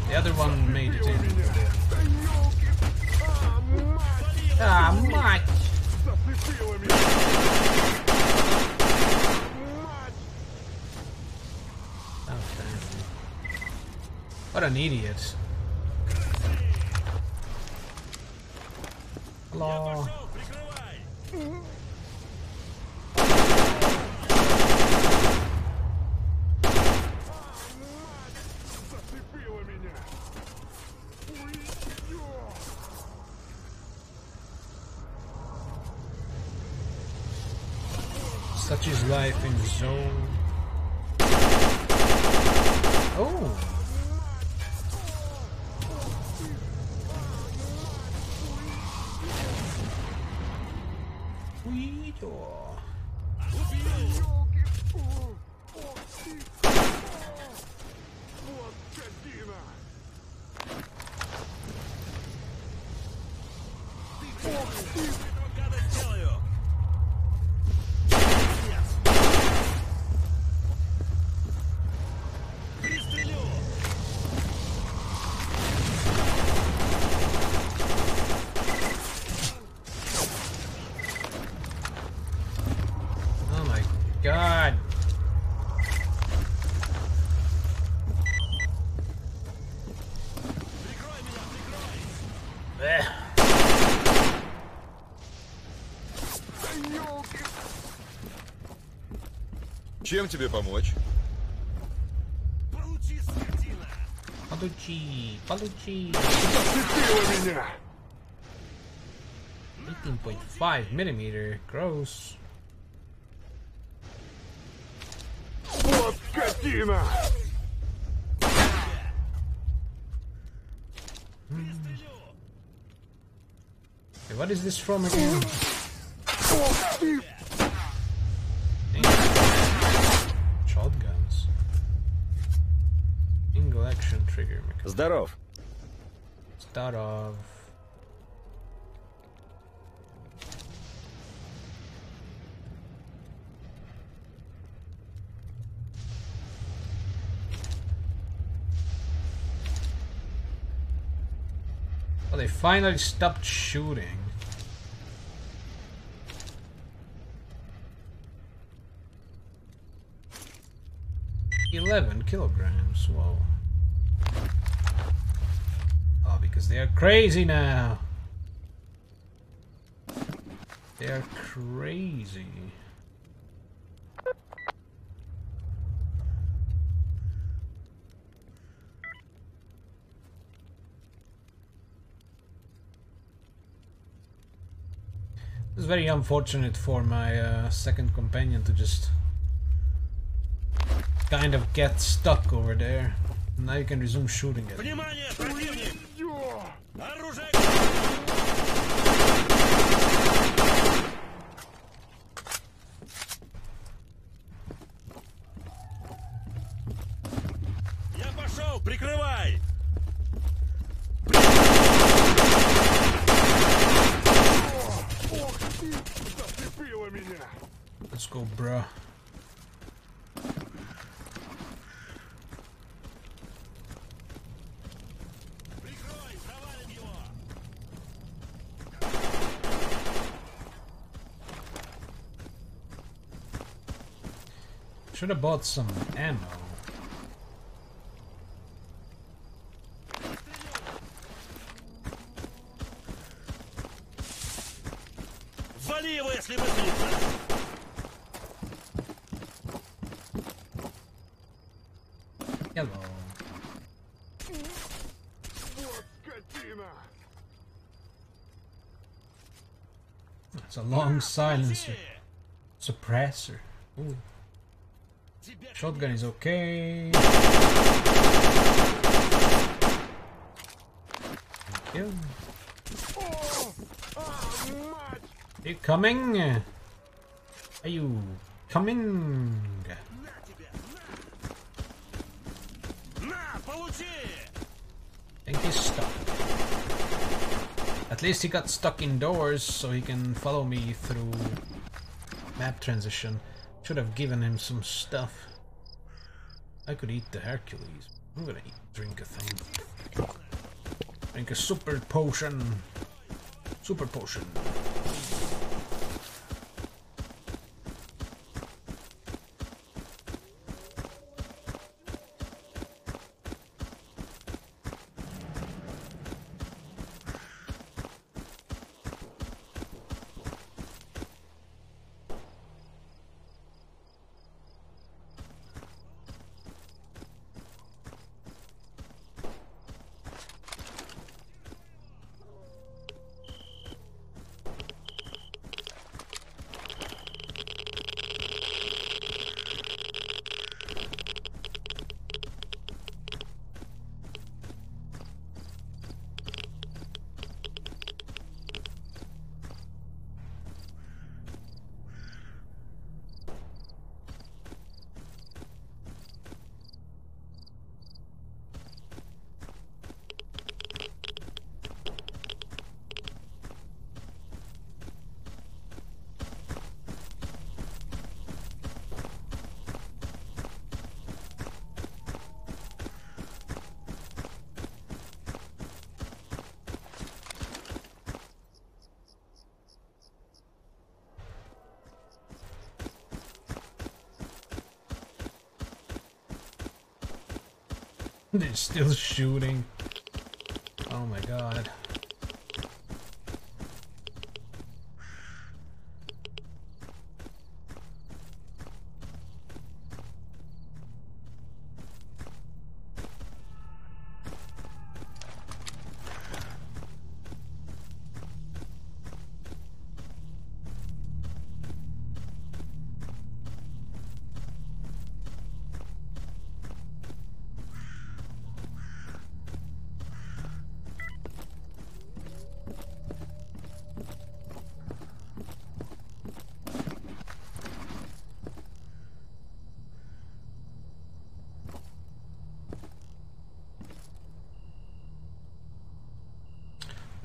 Speaker 1: The other one made it in. Ah, Mike! Oh, damn. What an idiot.
Speaker 5: Чем тебе помочь?
Speaker 4: Получи, скотина!
Speaker 1: Получи, получи. 18.5 millimeter. Gross.
Speaker 2: Вот скотина!
Speaker 1: Okay, what is this from again? trigger mechanism.
Speaker 5: Здоров.
Speaker 1: Start off. Well, they finally stopped shooting. Eleven kilograms. Whoa. Because they are crazy now. They are crazy. It's very unfortunate for my uh, second companion to just kind of get stuck over there. Now you can resume shooting at Should have bought some ammo. Hello. It's a long silencer. Suppressor. Ooh. Shotgun is okay. Thank you.
Speaker 2: Are
Speaker 1: you coming? Are you coming? Thank you. Stop. At least he got stuck indoors, so he can follow me through map transition. Should have given him some stuff. I could eat the Hercules. I'm gonna eat, drink a thing. Drink a super potion. Super potion. They're still shooting. Oh my god.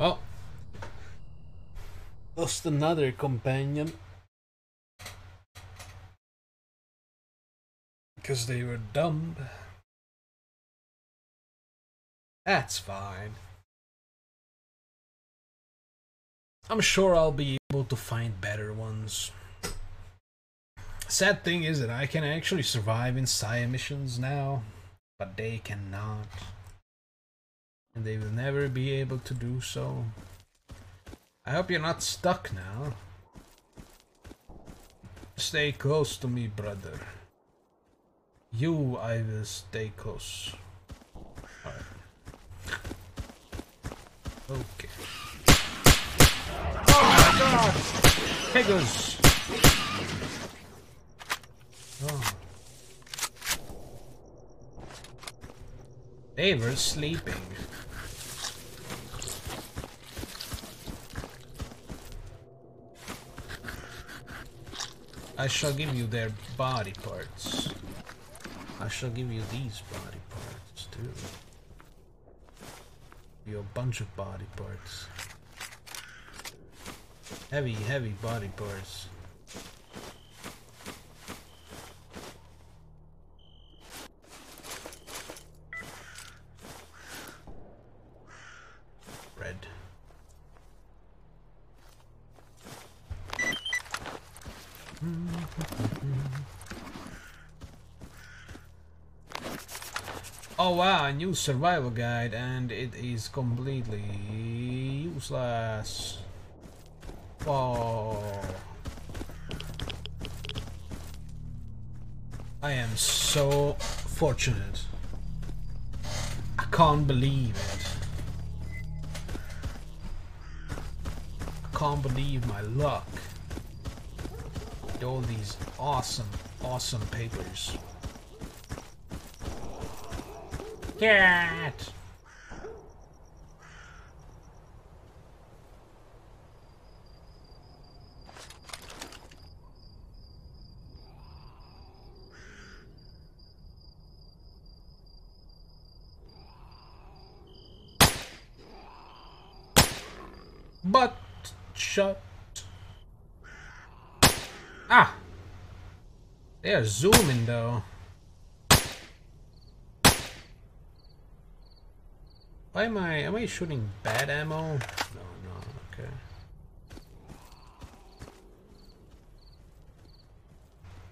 Speaker 1: Well, lost another companion. Because they were dumb. That's fine. I'm sure I'll be able to find better ones. Sad thing is that I can actually survive in Saya missions now, but they cannot and they will never be able to do so. I hope you're not stuck now. Stay close to me, brother. You, I will stay close. Alright. Okay. Oh my god! Peggers! Oh. They were sleeping. I shall give you their body parts. I shall give you these body parts too. You a bunch of body parts. Heavy, heavy body parts. Red. Oh wow, a new survival guide and it is completely useless. Whoa. I am so fortunate. I can't believe it. I can't believe my luck. All these awesome, awesome papers. Cat! Butt shut. Ah! They are zooming though. Why am I am I shooting bad ammo? No, no, okay.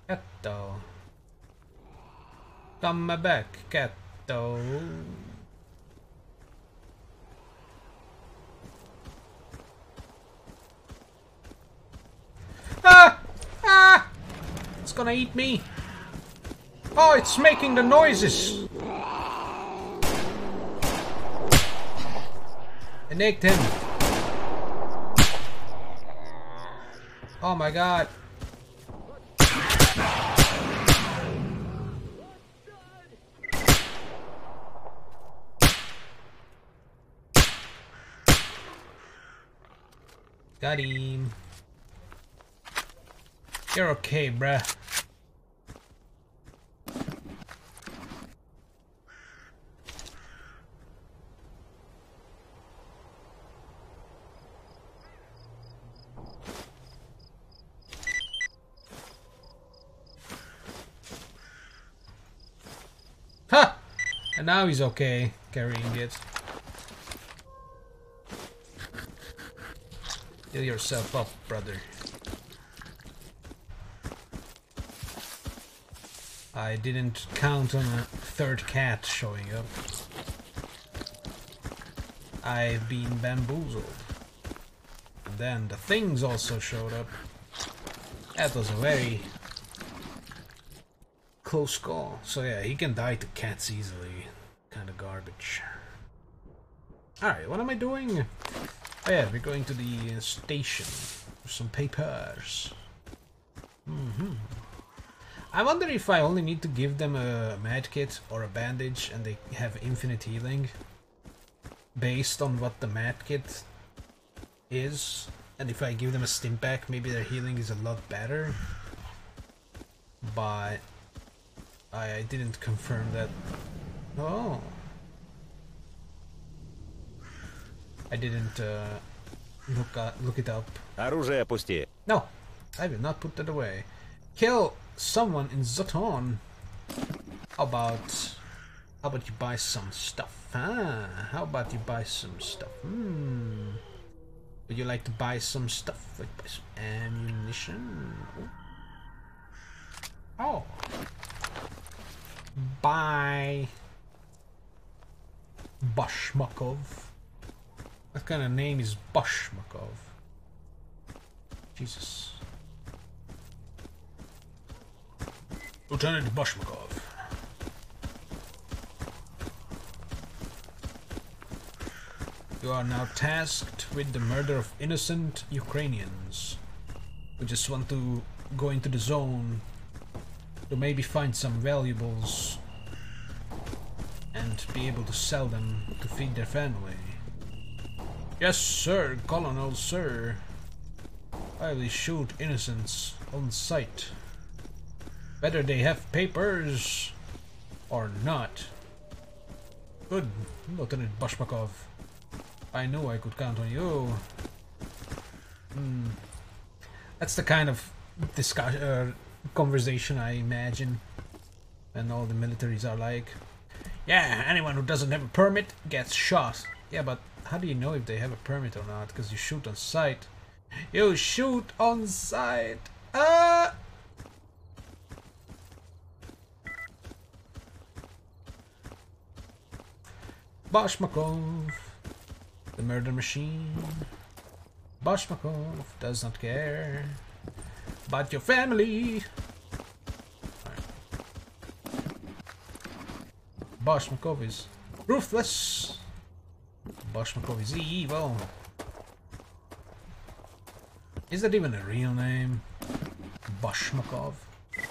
Speaker 1: Catto. Come back, catto. Ah! Ah! It's gonna eat me. Oh, it's making the noises. I nicked him. Oh my god. Got him. You're okay, bruh. Ha! And now he's okay carrying it. Heal yourself up, brother. I didn't count on a third cat showing up. I've been bamboozled. And then the things also showed up. That was a very close call. So yeah, he can die to cats easily. Alright, what am I doing? Oh yeah, we're going to the station for some papers. Mm-hmm. I wonder if I only need to give them a medkit or a bandage and they have infinite healing based on what the medkit is. And if I give them a stim pack, maybe their healing is a lot better. But I didn't confirm that. Oh. I didn't uh, look uh, look it up.
Speaker 4: Оружие опусти.
Speaker 1: No, I will not put that away. Kill someone in Zoton. How about how about you buy some stuff? Ah, how about you buy some stuff? Hmm. Would you like to buy some stuff? Like buy some ammunition? Oh. Buy Bashmakov. What kind of name is Bashmakov? Jesus. Lieutenant Bashmakov. You are now tasked with the murder of innocent Ukrainians. We just want to go into the zone to maybe find some valuables and be able to sell them to feed their family. Yes, sir, Colonel, sir. I will shoot innocents on sight. Whether they have papers or not. Good, Lieutenant Bashmakov. I knew I could count on you. Hmm. That's the kind of discussion, uh, conversation I imagine. And all the militaries are like, yeah, anyone who doesn't have a permit gets shot. Yeah, but how do you know if they have a permit or not? Because you shoot on sight. You shoot on sight. Ah! Bashmakov, the murder machine. Bashmakov does not care about your family. Bashmakov is ruthless. Bashmakov is evil. Is that even a real name? Bashmakov.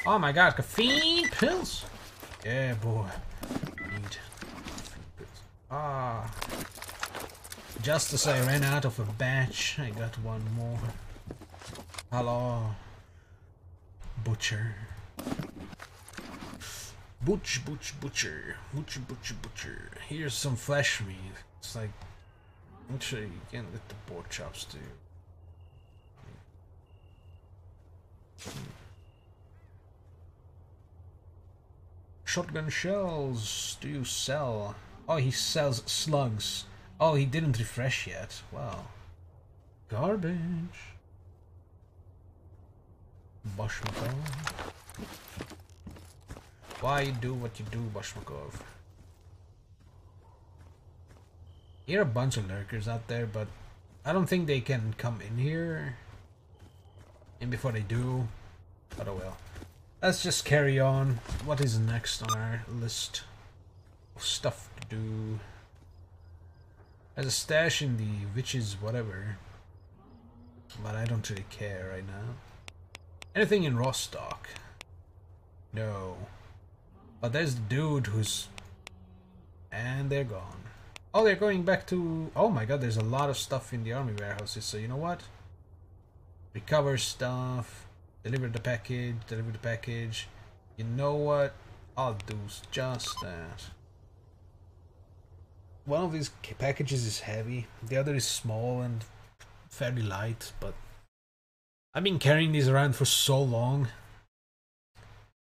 Speaker 1: Oh my god, caffeine pills! Yeah, boy. Need pills. Ah. Just as I ran out of a batch, I got one more. Hello. Butcher. Butch, butch, butcher. Butcher, butcher, butcher. Here's some flesh meat. It's like. Actually, you can't let the pork chops too. Shotgun shells. Do you sell? Oh, he sells slugs. Oh, he didn't refresh yet. Wow. Garbage. Bashmakov. Why do what you do, Bashmakov? Here are a bunch of lurkers out there, but I don't think they can come in here. And before they do, but oh well. Let's just carry on. What is next on our list of stuff to do? There's a stash in the witches whatever. But I don't really care right now. Anything in Rostok? No. But there's the dude who's... And they're gone. Oh, they're going back to... Oh my god, there's a lot of stuff in the army warehouses, so you know what? Recover stuff. Deliver the package, deliver the package. You know what? I'll do just that. One of these packages is heavy, the other is small and fairly light, but I've been carrying these around for so long.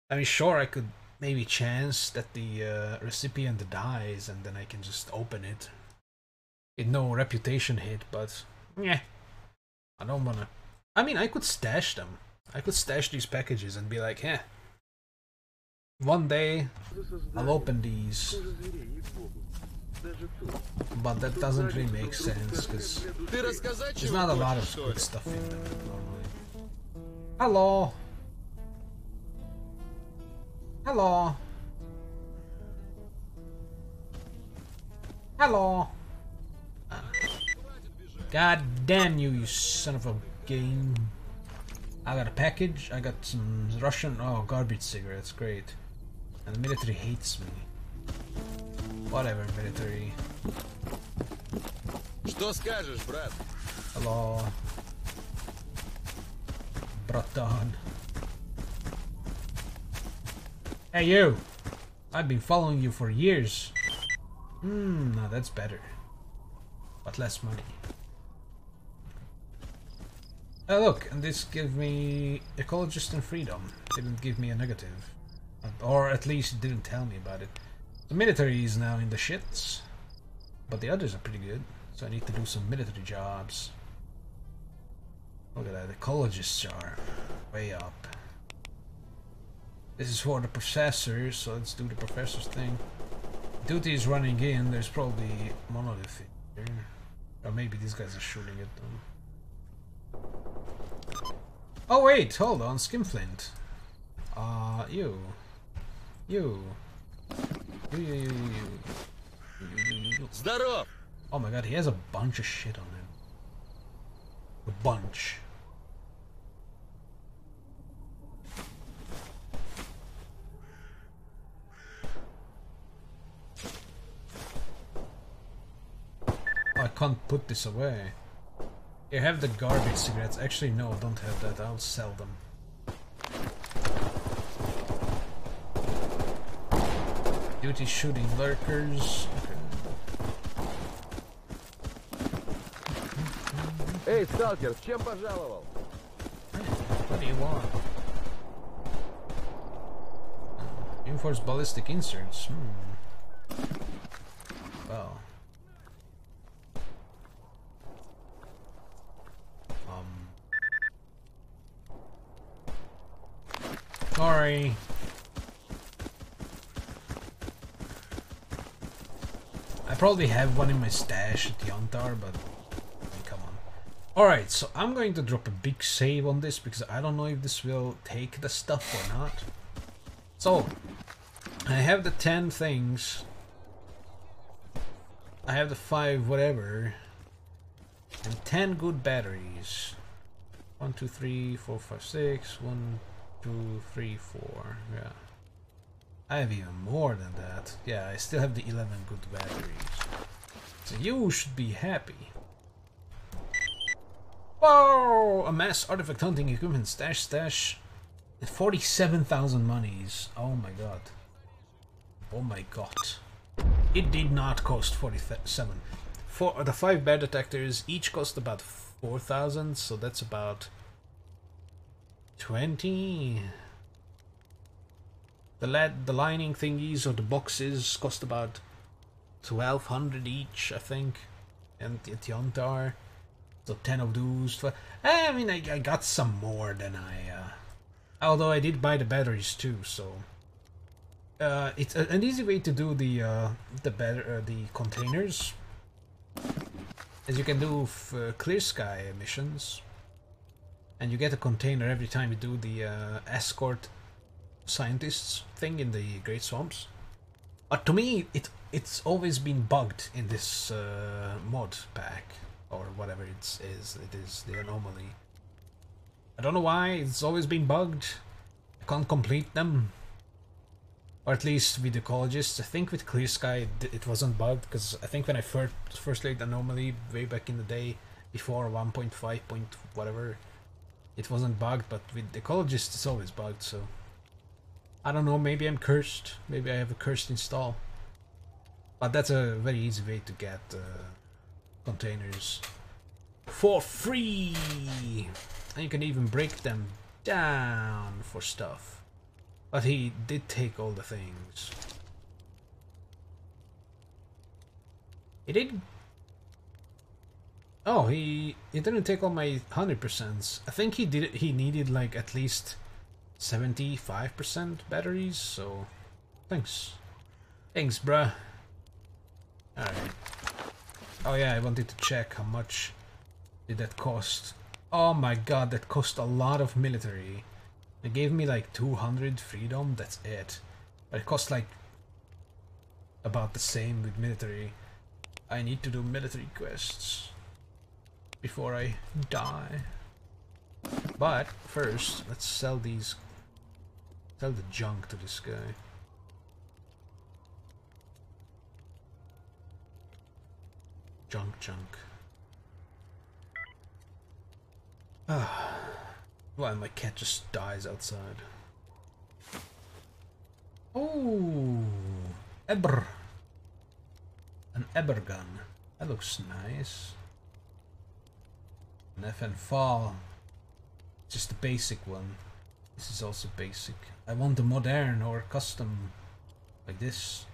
Speaker 1: I mean, sure, I could maybe chance that the uh, recipient dies and then I can just open it. It no reputation hit, but yeah, I don't wanna. I mean, I could stash them. I could stash these packages and be like, yeah. One day I'll open these. But that doesn't really make sense, because there's not a lot of good stuff in them normally. Hello! Hello. Hello. Ah. God damn you, you son of a game. I got a package. I got some Russian, oh, garbage cigarettes. Great. And the military hates me. Whatever, military.
Speaker 5: Что скажешь, брат?
Speaker 1: Hello. Bratan. Hey you! I've been following you for years. Hmm, now that's better. But less money. Oh look, and this gives me ecologist and freedom. Didn't give me a negative. Or at least it didn't tell me about it. The military is now in the shits. But the others are pretty good. So I need to do some military jobs. Look at that, ecologists are way up. This is for the professors, so let's do the professor's thing. Duty is running in, there's probably monolith here. Or maybe these guys are shooting at them. Oh wait, hold on, Skimflint. Uh, you. You. You, you, you, you, you. You, you, you, you.
Speaker 5: Здоров!
Speaker 1: Oh my god, he has a bunch of shit on him. A bunch. can't put this away. You have the garbage cigarettes. Actually, no, don't have that. I'll sell them. Duty shooting lurkers. Okay.
Speaker 5: Эй, сталкер, с чем пожаловал?
Speaker 1: What do you want? Reinforced ballistic inserts. Hmm. Well. Sorry. I probably have one in my stash at Yantar, but come on. Alright, so I'm going to drop a big save on this because I don't know if this will take the stuff or not. So, I have the 10 things. I have the 5 whatever. And 10 good batteries. 1, 2, 3, 4, 5, 6. 1, 2, 3, 4. Yeah. I have even more than that. Yeah, I still have the 11 good batteries. So you should be happy. Whoa! A mass artifact hunting equipment stash stash. 47,000 monies. Oh my god. Oh my god. It did not cost 47. For the five bear detectors, each cost about 4,000, so that's about 20. The lead, the lining thingies or the boxes cost about 1200 each, I think. And at Yantar. So 10 of those. tw- I mean, I, I got some more than I. Uh, although I did buy the batteries too, so. Uh, it's a, an easy way to do the uh, the better uh, the containers, as you can do uh, clear sky missions, and you get a container every time you do the uh, escort scientists thing in the Great Swamps. But to me, it it's always been bugged in this uh, mod pack or whatever it is. It is the anomaly. I don't know why it's always been bugged. I can't complete them. Or at least with ecologists. I think with Clear Sky it, it wasn't bugged because I think when I first first played Anomaly way back in the day, before 1.5 point whatever, it wasn't bugged. But with ecologists it's always bugged. So I don't know. Maybe I'm cursed. Maybe I have a cursed install. But that's a very easy way to get uh, containers for free. And you can even break them down for stuff. But he did take all the things. He did. Oh, he he didn't take all my hundred percent. I think he did. He needed like at least seventy-five percent batteries. So, thanks, thanks, bruh. All right. Oh yeah, I wanted to check how much did that cost. Oh my god, that cost a lot of military. They gave me like 200 freedom, that's it. But it cost like about the same with military. I need to do military quests before I die. But first, let's sell these. Sell the junk to this guy. Junk, junk. Ah. Why my cat just dies outside. Oh, Eber. An Eber gun. That looks nice. An FN FAL. Just the basic one. This is also basic. I want the modern or custom, like this.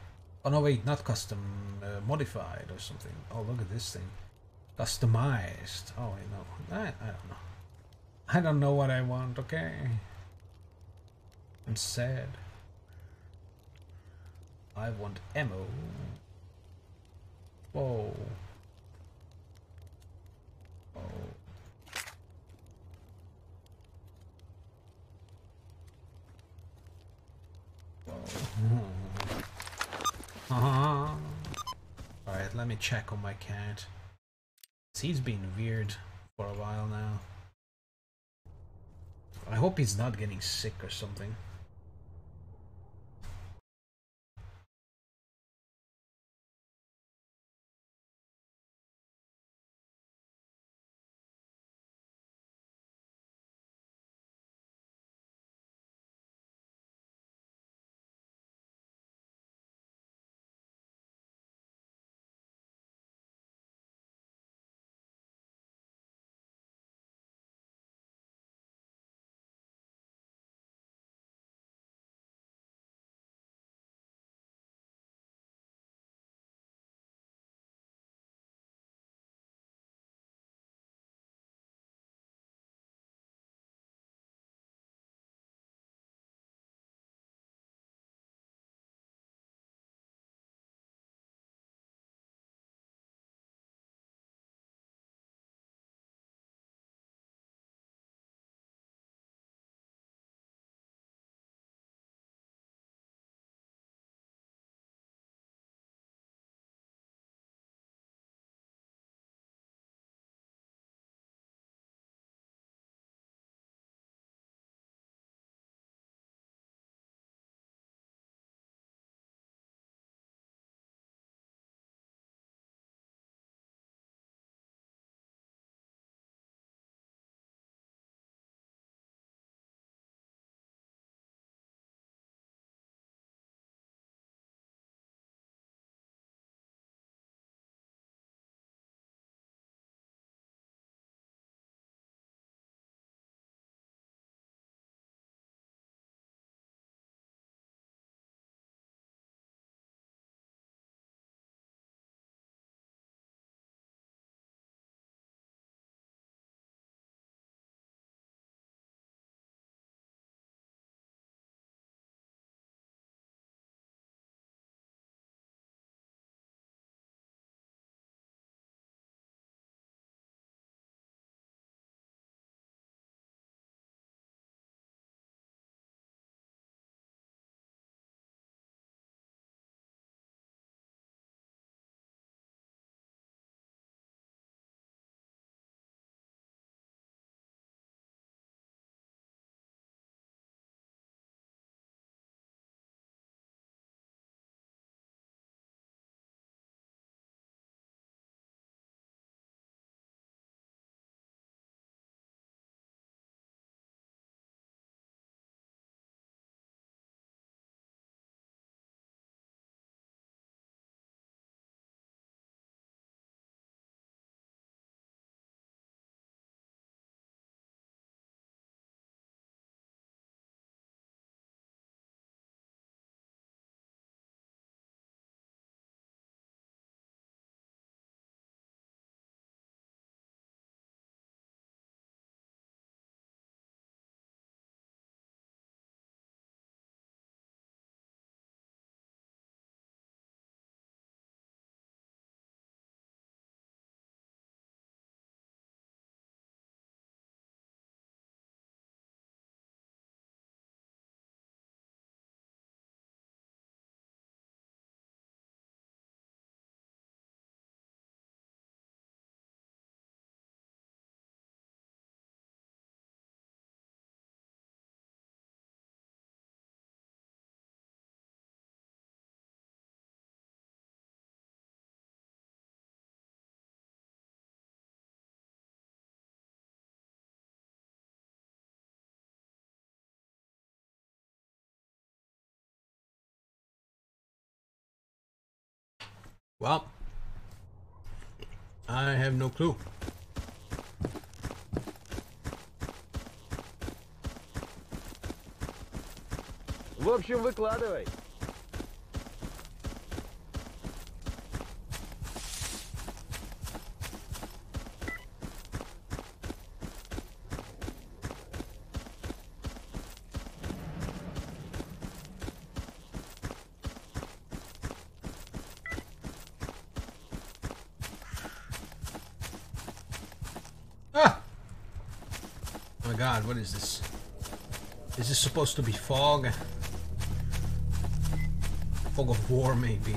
Speaker 1: Oh no, wait, not custom, uh, modified or something. Oh, look at this thing. Customized. Oh, I know. I, I don't know. I don't know what I want, okay? I'm sad. I want ammo. Whoa. Oh. Uh-huh. Alright, let me check on my cat. He's been weird for a while now. I hope he's not getting sick or something. Well, I have no clue.
Speaker 6: В общем, выкладывай.
Speaker 1: What is this? Is this supposed to be fog? Fog of war, maybe.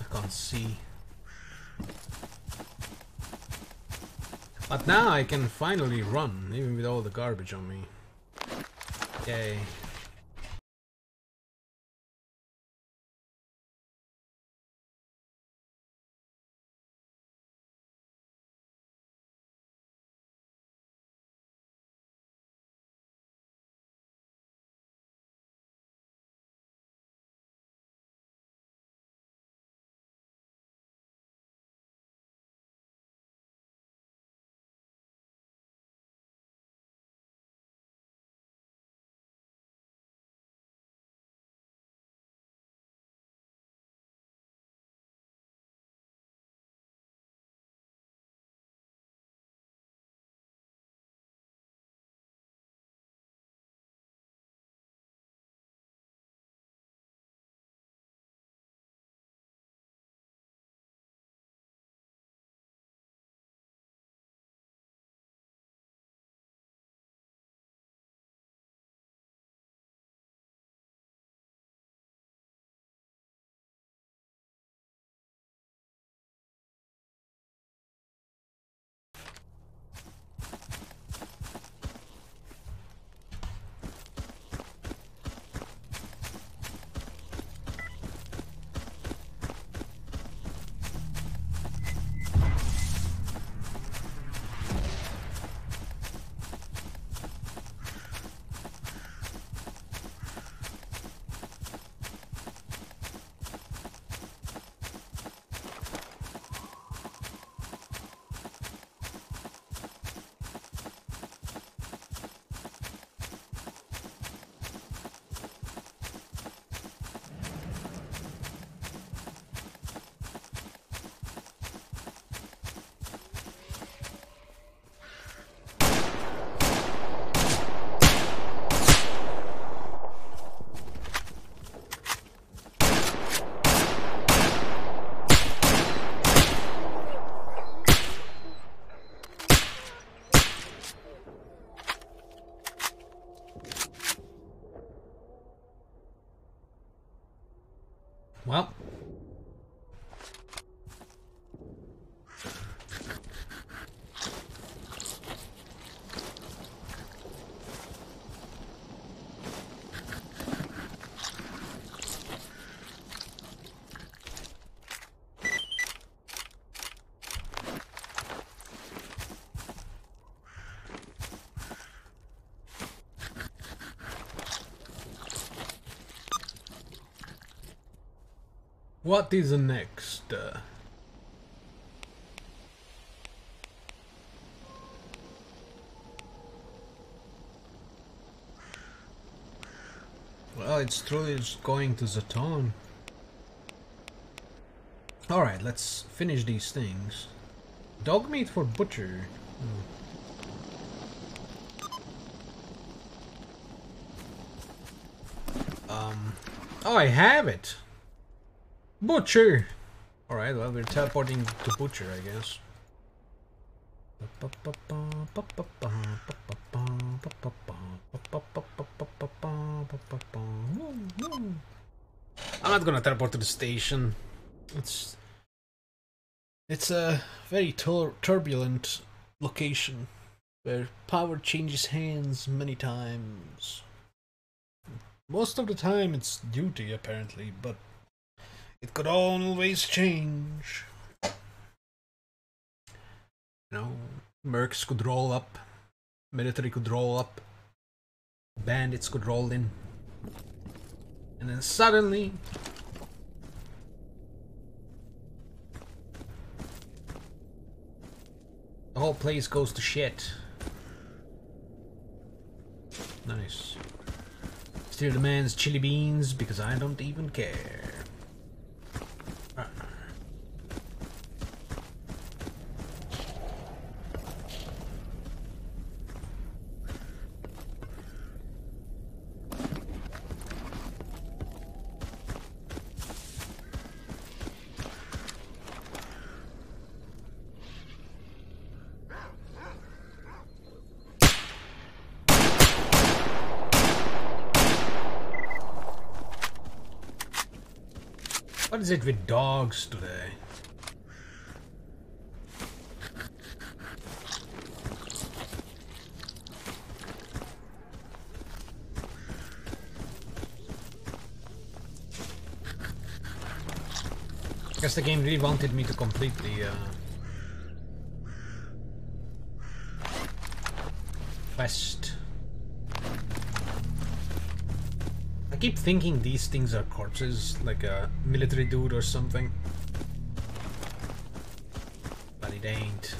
Speaker 1: I can't see. But now I can finally run, even with all the garbage on me. Yay. What is next? Uh, well, it's truly just going to Zaton. Alright, let's finish these things. Dog meat for butcher. Hmm. Um. Oh, I have it! Butcher! Alright, well, we're teleporting to Butcher, I guess. I'm not gonna teleport to the station. It's it's a very tur turbulent location where power changes hands many times. Most of the time it's duty apparently, but it could always change. You know, mercs could roll up, military could roll up, bandits could roll in. And then suddenly. The whole place goes to shit. Nice. Steal the man's chili beans because I don't even care. Ah. With dogs today? I guess the game really wanted me to complete the uh, quest. Keep thinking these things are corpses, like a military dude or something. But it ain't.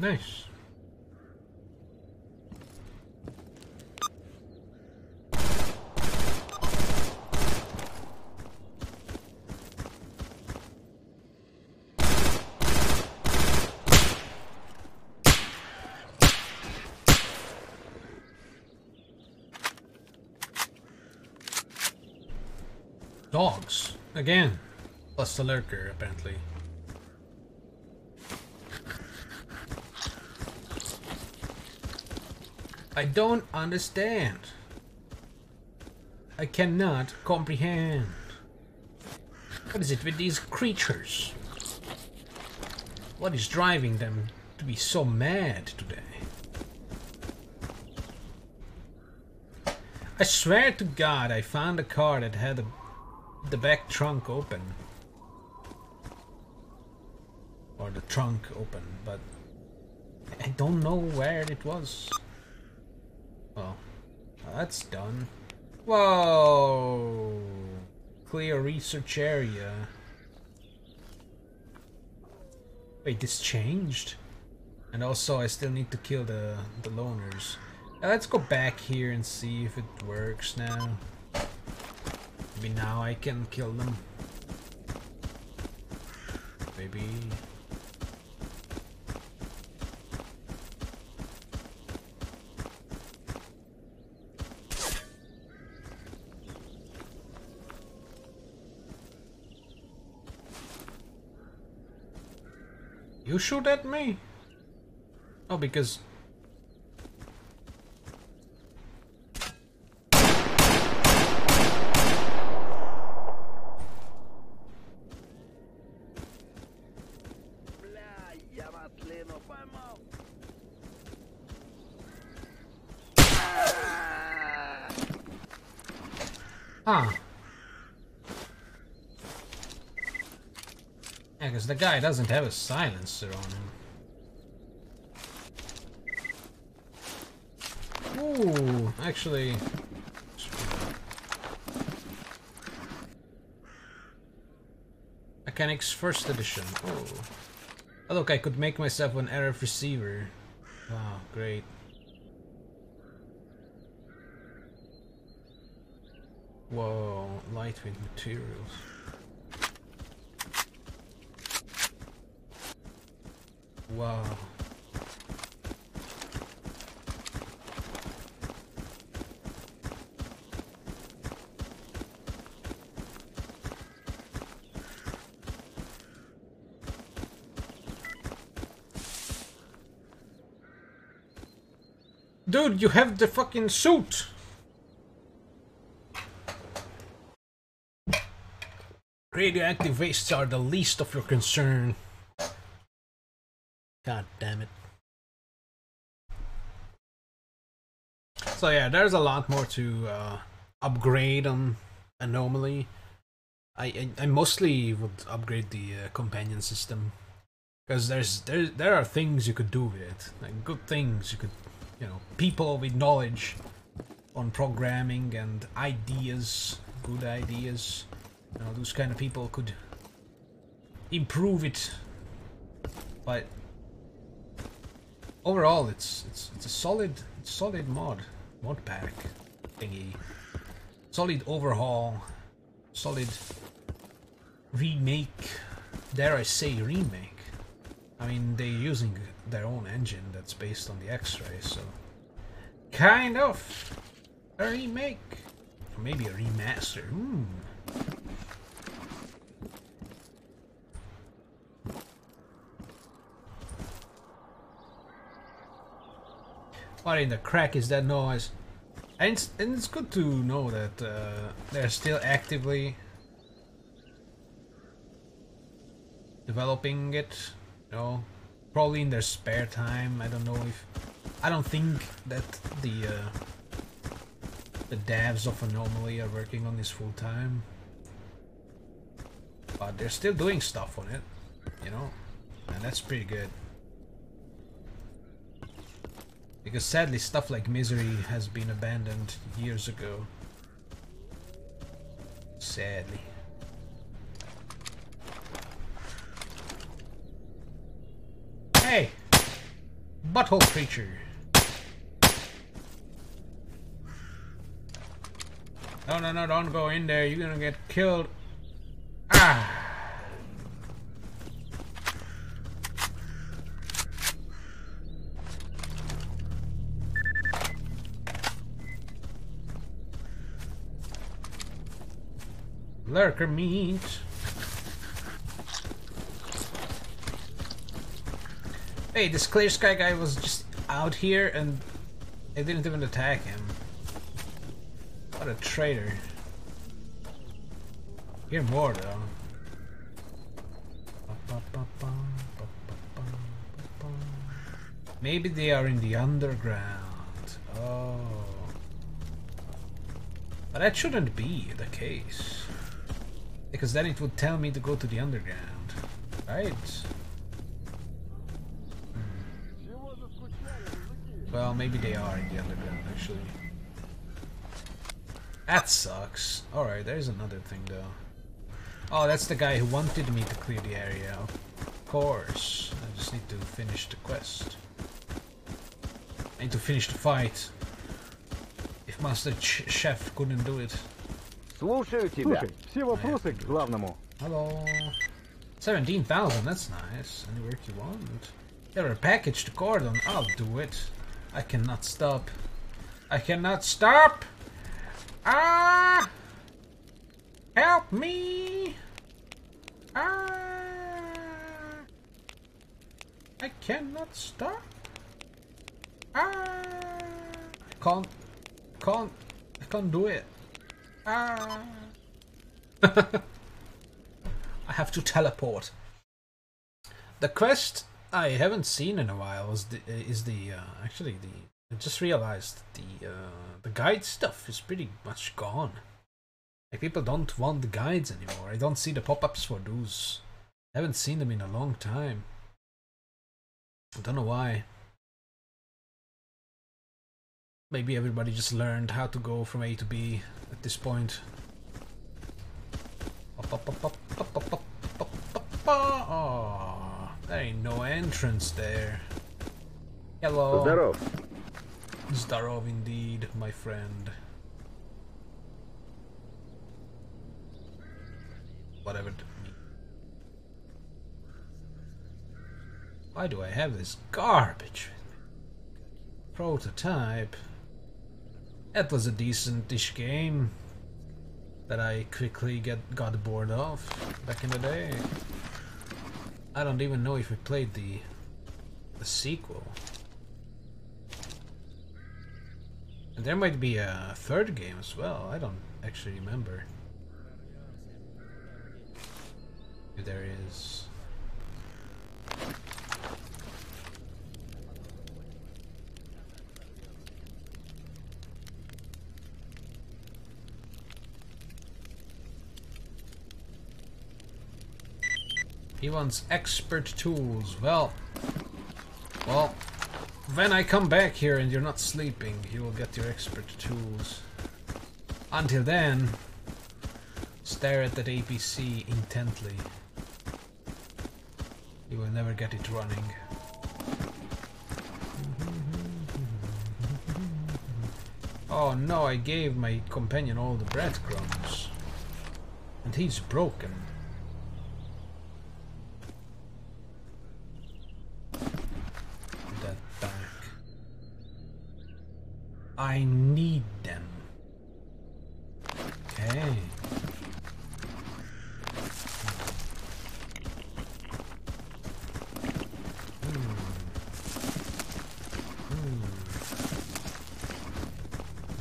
Speaker 1: Nice. Dogs. Again. Plus the lurker, apparently. I don't understand. I cannot comprehend. What is it with these creatures? What is driving them to be so mad today? I swear to God, I found a car that had a, the back trunk open. Or the trunk open, but I don't know where it was. Well, that's done. Whoa! Clear research area. Wait, this changed? And also, I still need to kill the, the loners. Let's go back here and see if it works now. Maybe now I can kill them. Maybe. You shoot at me? Oh, because... the guy doesn't have a silencer on him. Ooh, actually... Mechanics first edition. Oh. oh. Look, I could make myself an RF receiver. Wow, great. Whoa, lightweight materials. Wow. Dude, you have the fucking suit! Radioactive wastes are the least of your concern. God damn it. So yeah, there's a lot more to uh, upgrade on Anomaly. I, I I mostly would upgrade the uh, companion system because there's there there are things you could do with it, like good things you could, you know, people with knowledge on programming and ideas, good ideas. You know, those kind of people could improve it. But overall, it's it's it's a solid solid mod mod pack thingy. Solid overhaul, solid remake. Dare I say remake? I mean, they're using their own engine that's based on the X-ray, so kind of a remake, or maybe a remaster. Hmm. What in the crack is that noise? And it's, and it's good to know that uh, they're still actively developing it. You know, probably in their spare time. I don't know if I don't think that the uh, the devs of Anomaly are working on this full time, but they're still doing stuff on it. You know, and that's pretty good. Because sadly, stuff like Misery has been abandoned years ago. Sadly. Hey! Butthole creature! No, no, no, don't go in there. You're gonna get killed. Ah! Lurker meat. Hey, this clear sky guy was just out here and I didn't even attack him. What a traitor. Hear more though. Maybe they are in the underground. Oh. But that shouldn't be the case. Because then it would tell me to go to the underground. Right? Hmm. Well, maybe they are in the underground, actually. That sucks. Alright, there's another thing, though. Oh, that's the guy who wanted me to clear the area. Of course. I just need to finish the quest. I need to finish the fight. If Master Ch Chef couldn't do it.
Speaker 7: Слушаю тебя.
Speaker 2: Слушай, все вопросы к главному.
Speaker 1: Hello. 17,000, that's nice. Any work you want? There a package to Cordon. I'll do it. I cannot stop. I cannot stop! Ah! Help me! Ah! I cannot stop. Ah! I can't. Can't. I can't do it. I have to teleport. The quest I haven't seen in a while is the is the uh, actually the I just realized the uh, the guide stuff is pretty much gone. Like people don't want the guides anymore. I don't see the pop-ups for those. I haven't seen them in a long time. I don't know why. Maybe everybody just learned how to go from A to B at this point. There ain't no entrance there. Hello.
Speaker 2: Zdarov.
Speaker 1: Zdarov indeed, my friend. Whatever. Why do I have this garbage? Prototype. That was a decent-ish game that I quickly get got bored of back in the day. I don't even know if I played the the sequel. And there might be a third game as well. I don't actually remember. There is. He wants expert tools. Well, well, when I come back here and you're not sleeping, you will get your expert tools. Until then, stare at that APC intently. You will never get it running. Oh no, I gave my companion all the breadcrumbs. And he's broken. That back. I need them. Okay.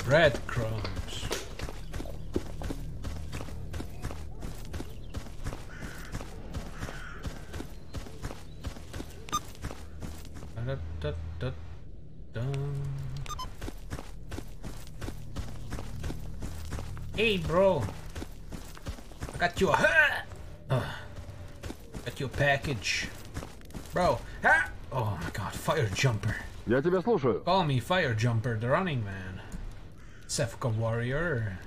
Speaker 1: Breadcrumbs. Da-da-da-da-dum. Hey, bro. I got you a. Uh, got you a package, bro. Ah! Oh my God, fire jumper.
Speaker 2: Я тебя слушаю.
Speaker 1: Call me Fire Jumper, the running man. Sefka Warrior.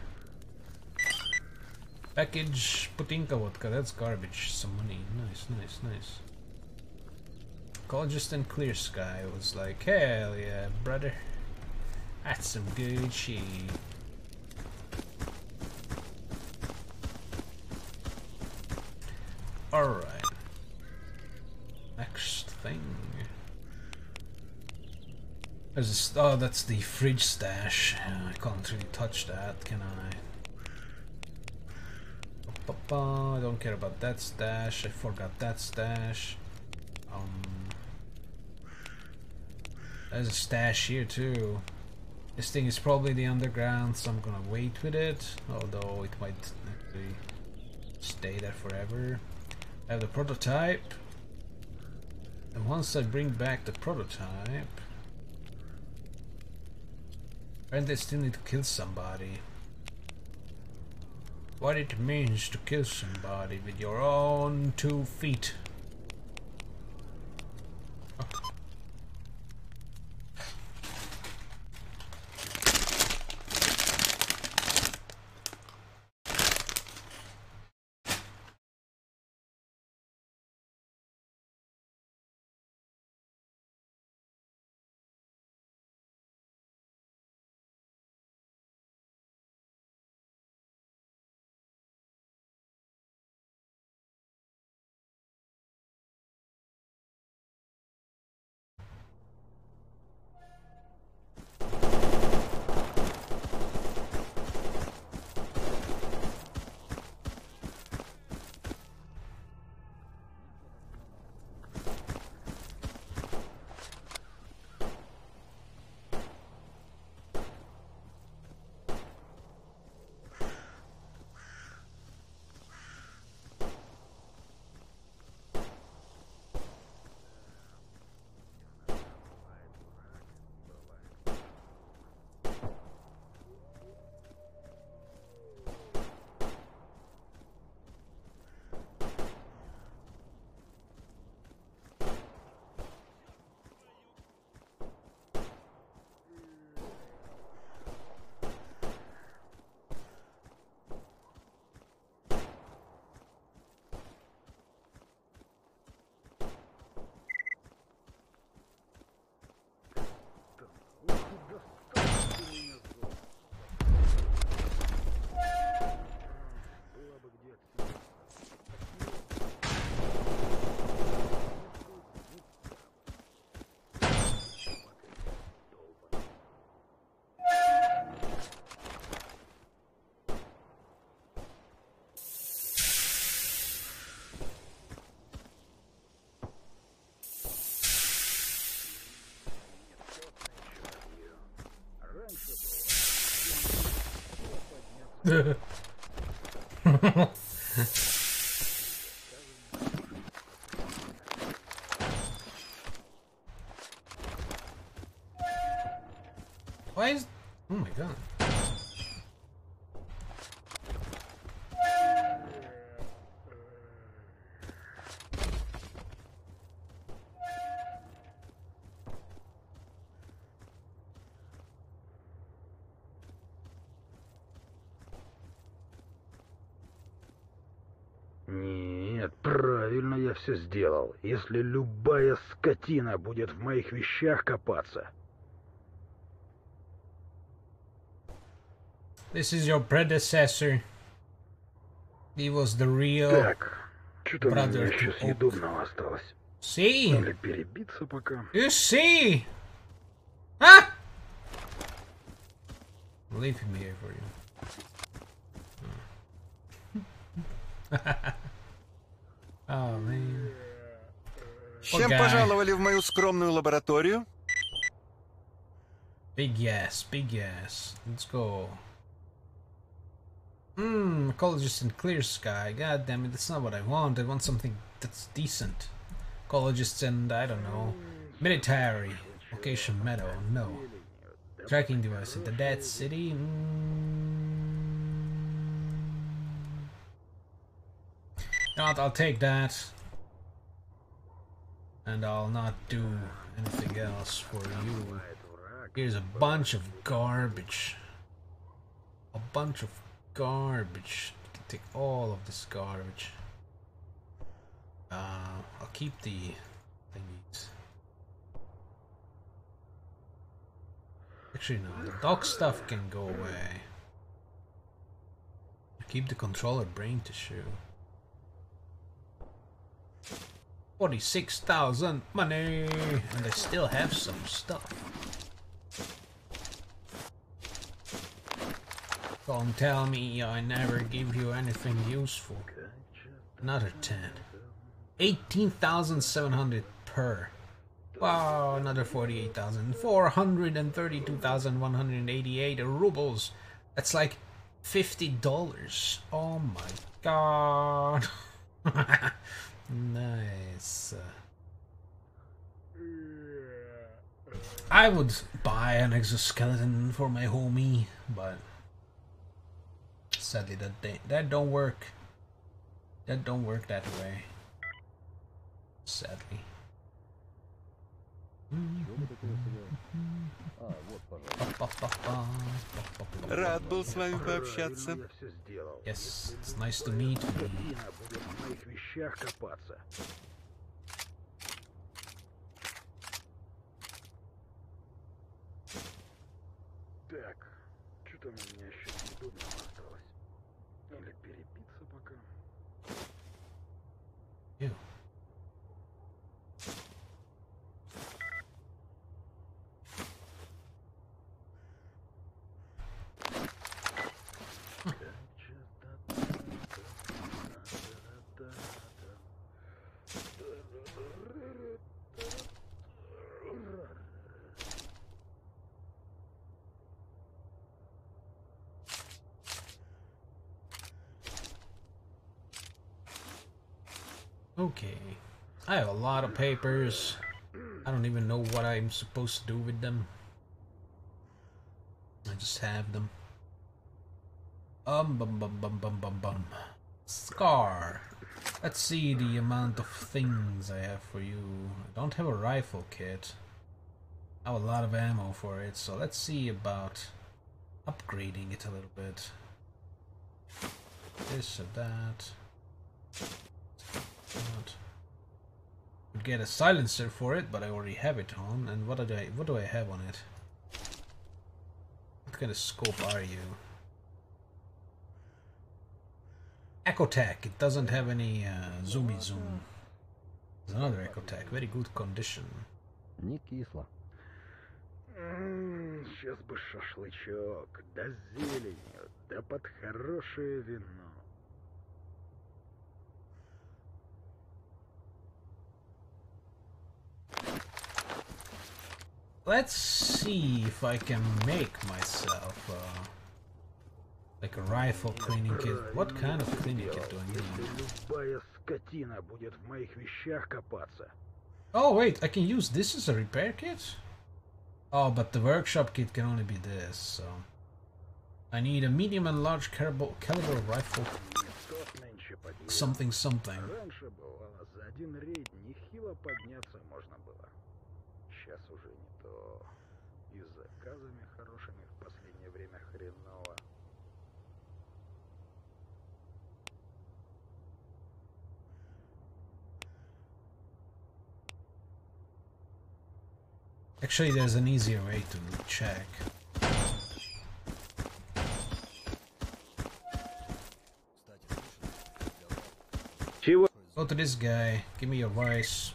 Speaker 1: Package Putinka vodka, that's garbage. Some money. Nice, nice, nice. Ecologist and Clear Sky was like, hell yeah, brother. That's some good shit. Oh, that's the fridge stash. I can't really touch that, can I? I don't care about that stash. I forgot that stash. Um, there's a stash here too. This thing is probably the underground, so I'm gonna wait with it. Although it might stay there forever. I have the prototype. And once I bring back the prototype, and they still need to kill somebody. What it means to kill somebody with your own two feet.
Speaker 2: Yeah. Если любая скотина будет в моих вещах копаться.
Speaker 1: This is your predecessor. He was the real...
Speaker 2: Так, что-то у меня еще съедобного осталось.
Speaker 1: See?
Speaker 2: Или перебиться пока.
Speaker 1: You see? I'll leave him here for you.
Speaker 5: С чем
Speaker 1: Погоди.
Speaker 5: пожаловали в мою скромную лабораторию?
Speaker 1: Big yes, big yes. Let's go. Hmm, ecologist in clear sky. God damn it, that's not what I want. I want something that's decent. Ecologists and, I don't know, military. Location meadow, no. Tracking device at the dead city. Mm. Not, I'll take that. And I'll not do anything else for you. Here's a bunch of garbage. A bunch of garbage. You can take all of this garbage. Uh, I'll keep the thingies. Actually, no. The dog stuff can go away. Keep the controller brain tissue. 46,000 money! And I still have some stuff. Don't tell me I never give you anything useful. Another 10. 18,700 per. Wow, another 48,000. 432,188 rubles. That's like $50. Oh my god. nice. I would buy an exoskeleton for my homie, but sadly that that don't work. That don't work that way. Sadly. А, вот, пожалуйста.
Speaker 5: Рад был с вами пообщаться.
Speaker 1: Yes, it's nice to meet you.
Speaker 2: в моих вещах копаться. Так, что там у меня
Speaker 1: сейчас не думал? Lot of papers. I don't even know what I'm supposed to do with them. I just have them. Um bum bum bum bum bum bum. Scar. Let's see the amount of things I have for you. I don't have a rifle kit. I have a lot of ammo for it, so let's see about upgrading it a little bit. This or that. That get a silencer for it, but I already have it on. And what do I what do I have on it? What kind of scope are you? EOTech. It doesn't have any uh, zoomy zoom. There's another EOTech. Very good condition.
Speaker 7: Не кисло.
Speaker 2: Сейчас бы шашлычок, да зелень, да под хорошее вино. Let's
Speaker 1: Let's see if I can make myself uh, Like a rifle cleaning kit. What kind of cleaning kit do I
Speaker 2: Если
Speaker 1: need?
Speaker 2: любая скотина будет в моих вещах копаться,
Speaker 1: Oh wait, I can use this as a repair kit? Oh, but the workshop kit can only be this, so... I need a medium and large caliber, caliber rifle,
Speaker 2: тот нынче поделал.
Speaker 1: something something.
Speaker 2: Раньше бывало, за один рейд нехило подняться можно было. Сейчас уже не то. И с заказами хорошими в последнее время хреново.
Speaker 1: Actually, there's an easier way to check.
Speaker 2: Чего?
Speaker 1: Go to this guy, give me your vice.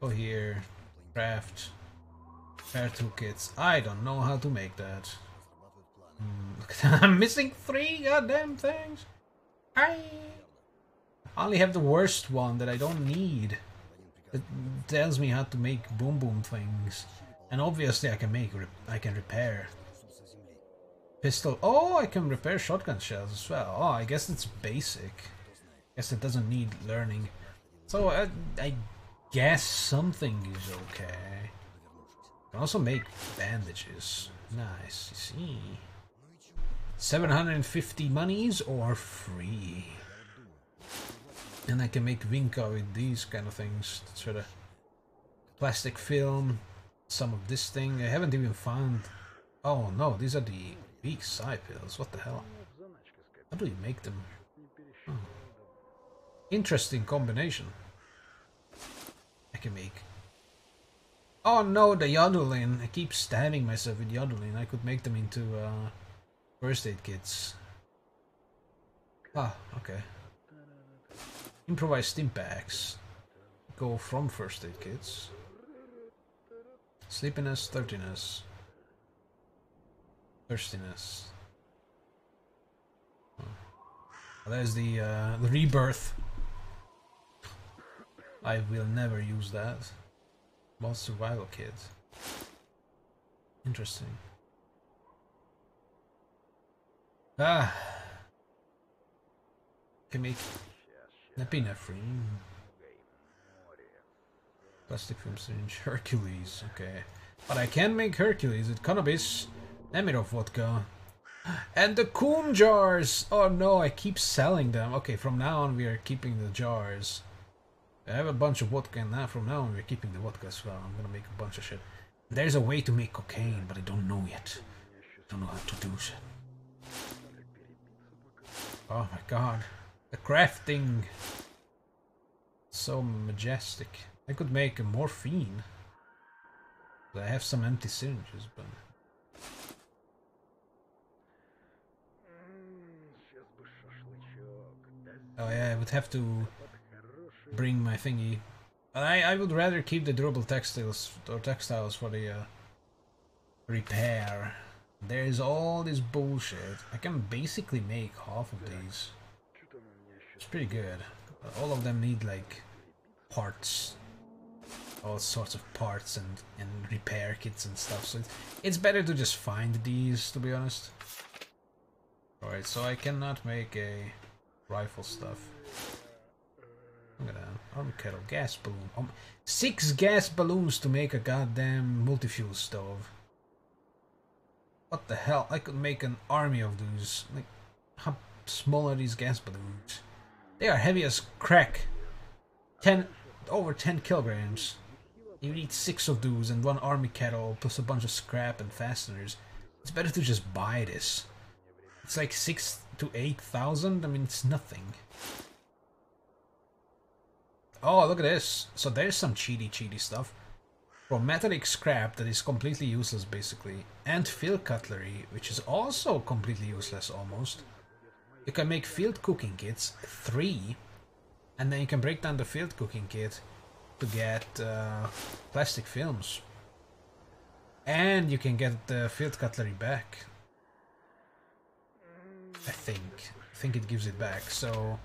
Speaker 1: Go here, craft, repair toolkits. I don't know how to make that. Hmm, I'm missing three goddamn things. I only have the worst one that I don't need. It tells me how to make boom boom things, and obviously I can make I can repair pistol. Oh, I can repair shotgun shells as well. Oh, I guess it's basic. Guess it doesn't need learning. So I, I guess something is okay. Can also make bandages. Nice. See. 750 monies or free. And I can make Vinca with these kind of things. Sort of plastic film. Some of this thing. I haven't even found. Oh no, these are the weak side pills. What the hell? How do you make them? Hmm. Interesting combination. I can make. Oh no, the Yodulin. I keep stabbing myself with Yodulin. I could make them into uh, first aid kits. Ah, okay. Improvised stim packs. Go from first aid kits. Sleepiness, thirstiness. Thirstiness. Oh. There's the uh, the rebirth. I will never use that. Boss survival kit. Interesting. Ah. Can make epinephrine. Plastic film syringe. Hercules. Okay. But I can make Hercules with cannabis, Emirov vodka, and the Coon jars! Oh no, I keep selling them. Okay, from now on we are keeping the jars. I have a bunch of vodka now from now on we're keeping the vodka as well. I'm gonna make a bunch of shit. There's a way to make cocaine, but I don't know yet. I don't know how to do shit. Oh my god. The crafting! So majestic. I could make a morphine. But I have some empty syringes, but... Oh yeah, I would have to bring my thingy. I, I would rather keep the durable textiles or textiles for the uh, repair. There is all this bullshit. I can basically make half of these. It's pretty good. All of them need like parts. All sorts of parts and, and repair kits and stuff. So it's, it's better to just find these to be honest. Alright, so I cannot make a rifle stuff. Look at that. Arm kettle, gas balloon. Um, six gas balloons to make a goddamn multi-fuel stove. What the hell? I could make an army of those. Like, how small are these gas balloons? They are heavy as crack. Ten, over 10 kilograms. You need six of those and one army kettle plus a bunch of scrap and fasteners. It's better to just buy this. It's like six to eight thousand. I mean, it's nothing. Oh, look at this. So there's some cheaty, cheaty stuff. From metallic scrap that is completely useless, basically, and field cutlery, which is also completely useless almost. You can make field cooking kits, three, and then you can break down the field cooking kit to get uh, plastic films. And you can get the field cutlery back. I think. I think it gives it back, so...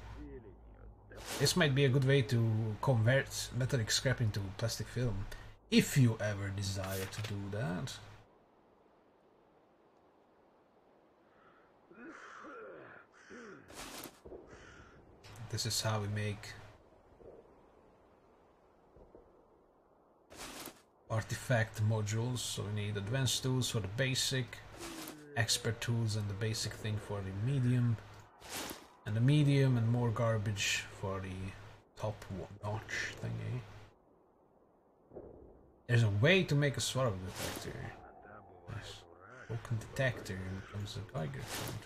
Speaker 1: This might be a good way to convert metallic scrap into plastic film, if you ever desire to do that. This is how we make artifact modules, so we need advanced tools for the basic, expert tools and the basic thing for the medium and the medium and more garbage for the top notch thingy. There's a way to make a Svarog detector. Broken detector becomes a Geiger count.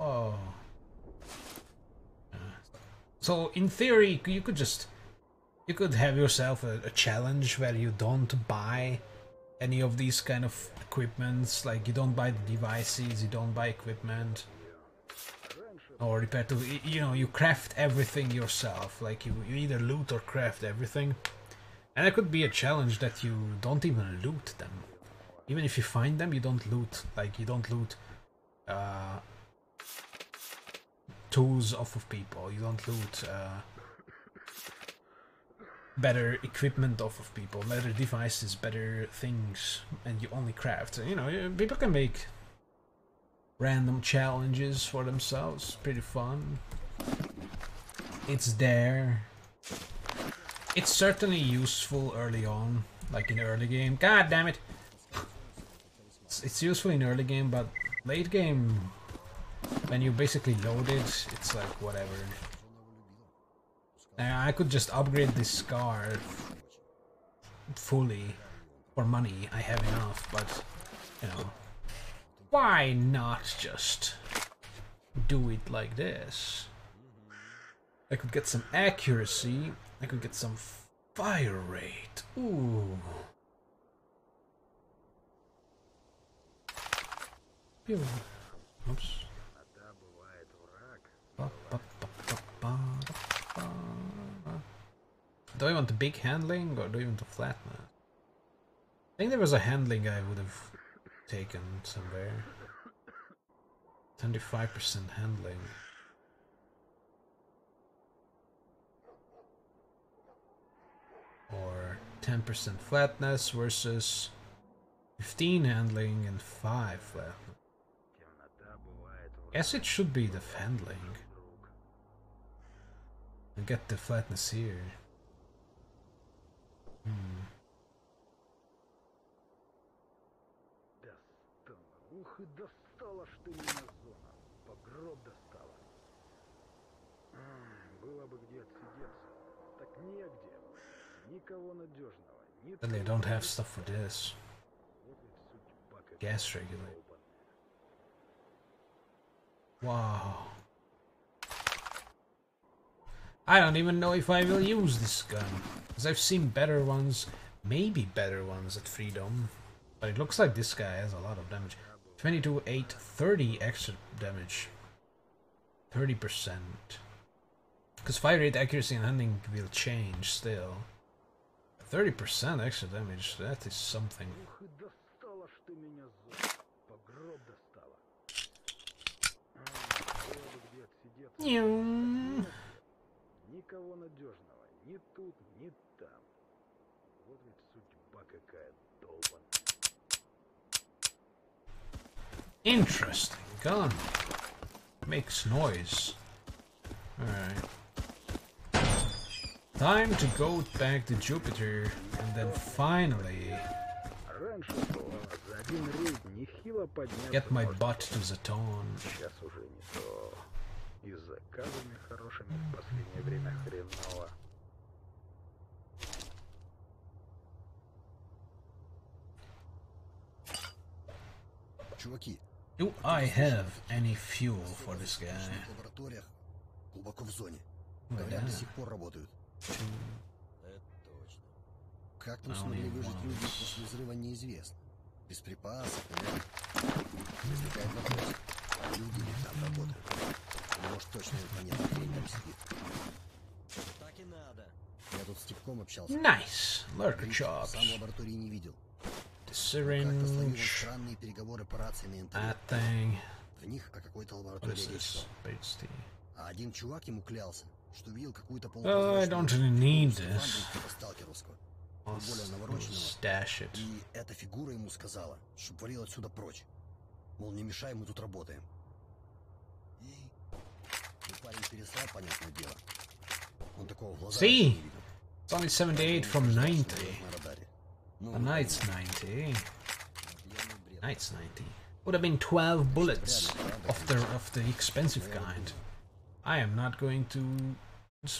Speaker 1: Oh. Uh, so in theory, you could just you could have yourself a, a challenge where you don't buy any of these kind of equipments. Like you don't buy the devices, you don't buy equipment or repair to you know you craft everything yourself. Like you, you either loot or craft everything. And it could be a challenge that you don't even loot them. Even if you find them you don't loot like you don't loot uh, tools off of people. You don't loot uh, better equipment off of people better devices better things and you only craft. You know people can make random challenges for themselves. Pretty fun. It's there. It's certainly useful early on, like in early game. God damn it! It's, it's useful in early game, but late game, when you basically load it, it's like whatever. Now, I could just upgrade this scar fully for money. I have enough, but you know why not just do it like this? I could get some accuracy. I could get some fire rate. Ooh. Oops. Do I want the big handling or do I want the flatness? I think there was a handling I would have taken somewhere. 25% handling. Or 10% flatness versus 15 handling and 5 flatness. Guess it should be the handling. And get the flatness here. Hmm. Then they don't have stuff for this. Gas regulator. Wow. I don't even know if I will use this gun. Because I've seen better ones, maybe better ones at Freedom. But it looks like this guy has a lot of damage. 22, 8, 30 extra damage. 30%. Because fire rate accuracy and hunting will change still. 30% extra damage, that is something.
Speaker 2: Ух и достала ж ты меня зона. По гроб достала. Ай, Было бы где отсидеться.
Speaker 1: Nyum.
Speaker 2: Никого надежного. Ни тут, ни там. Вот ведь судьба какая долбаная.
Speaker 1: Interesting gun. Makes noise. Alright. Time to go back to Jupiter and then finally get my butt to Zaton.
Speaker 2: Сейчас уже не то. И с заказами хорошими в последнее время хреново.
Speaker 3: Чуваки,
Speaker 1: Do I have any fuel for this guy?
Speaker 3: в лабораториях глубоко в зоне. Говорят, до сих пор работают. Как там
Speaker 1: А, у
Speaker 3: смогли выжить люди после взрыва, неизвестно. Без припасов. Возникает вопрос, люди ли там работают? Или, может, точно непонятная хрень там сидит?
Speaker 4: Так и надо.
Speaker 3: Я тут с Степком общался.
Speaker 1: Nice! Lurker
Speaker 3: Говорит, Сам лаборатории не видел. Как-то словил странные переговоры по рации на интернет.
Speaker 1: That thing.
Speaker 3: В них о какой-то лаборатории речь шла. А один чувак ему клялся, что видел какую-то
Speaker 1: Well, I
Speaker 3: полупрозрачную
Speaker 1: don't really need
Speaker 3: скафандр
Speaker 1: this.
Speaker 3: типа сталкеровского.
Speaker 1: I'll,
Speaker 3: более
Speaker 1: s-
Speaker 3: навороченного.
Speaker 1: I'll stash it.
Speaker 3: И эта фигура ему сказала, чтоб валил отсюда прочь. Мол, не мешай, мы тут работаем. И... и парень перестал стрельца, понятное дело. Он такого в глаза
Speaker 1: See?
Speaker 3: вообще не видел.
Speaker 1: It's only 78 from
Speaker 3: Что
Speaker 1: 90.
Speaker 3: лежит на радаре. Ну,
Speaker 1: A knight's 90.
Speaker 3: пьяный бред.
Speaker 1: Knight's 90. Would have been 12 bullets of the of the expensive kind. I am not going to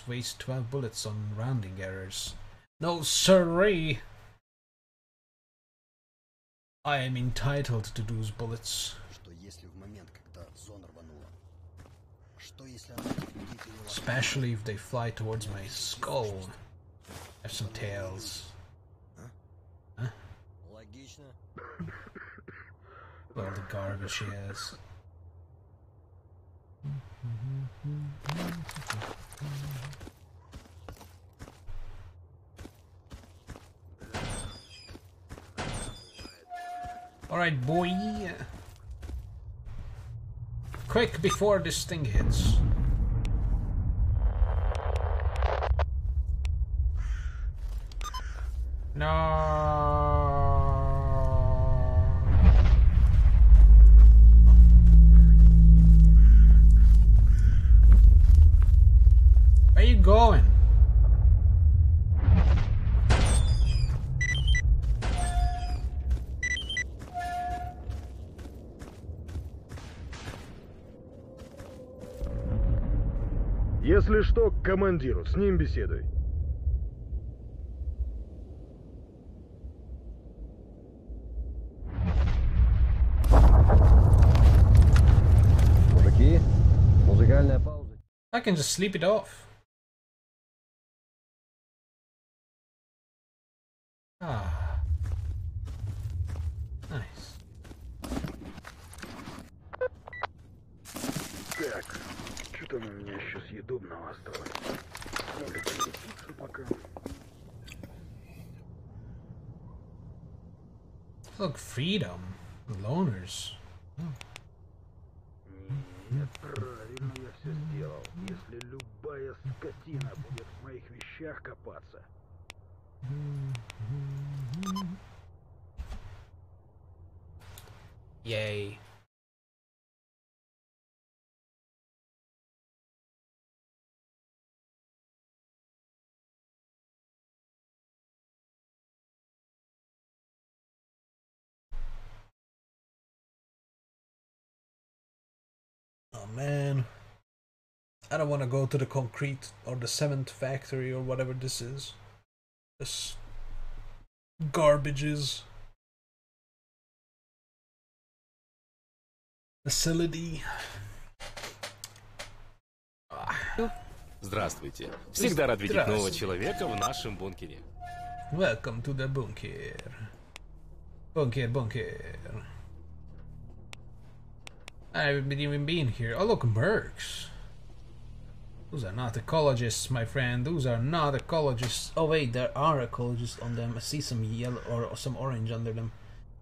Speaker 1: waste 12 bullets on rounding errors. No siree! I am entitled to those bullets. Especially if they fly towards my skull. Have some tails.
Speaker 4: Huh?
Speaker 1: Well, the garbage is. Alright, boy. Quick before this thing hits.
Speaker 2: Командиру, с ним беседуй.
Speaker 7: Мужики, музыкальная пауза.
Speaker 1: I can just sleep it off. man. I don't want to go to the concrete or the cement factory or whatever this is. This garbage is. Facility.
Speaker 8: Здравствуйте. Всегда рад видеть нового
Speaker 1: Здравствуйте.
Speaker 8: человека в нашем бункере.
Speaker 1: Welcome to the bunker. Bunker, bunker. I haven't even been here. Oh, look, mercs. Those are not ecologists, my friend. Those are not ecologists. Oh, wait, there are ecologists on them. I see some yellow or some orange under them.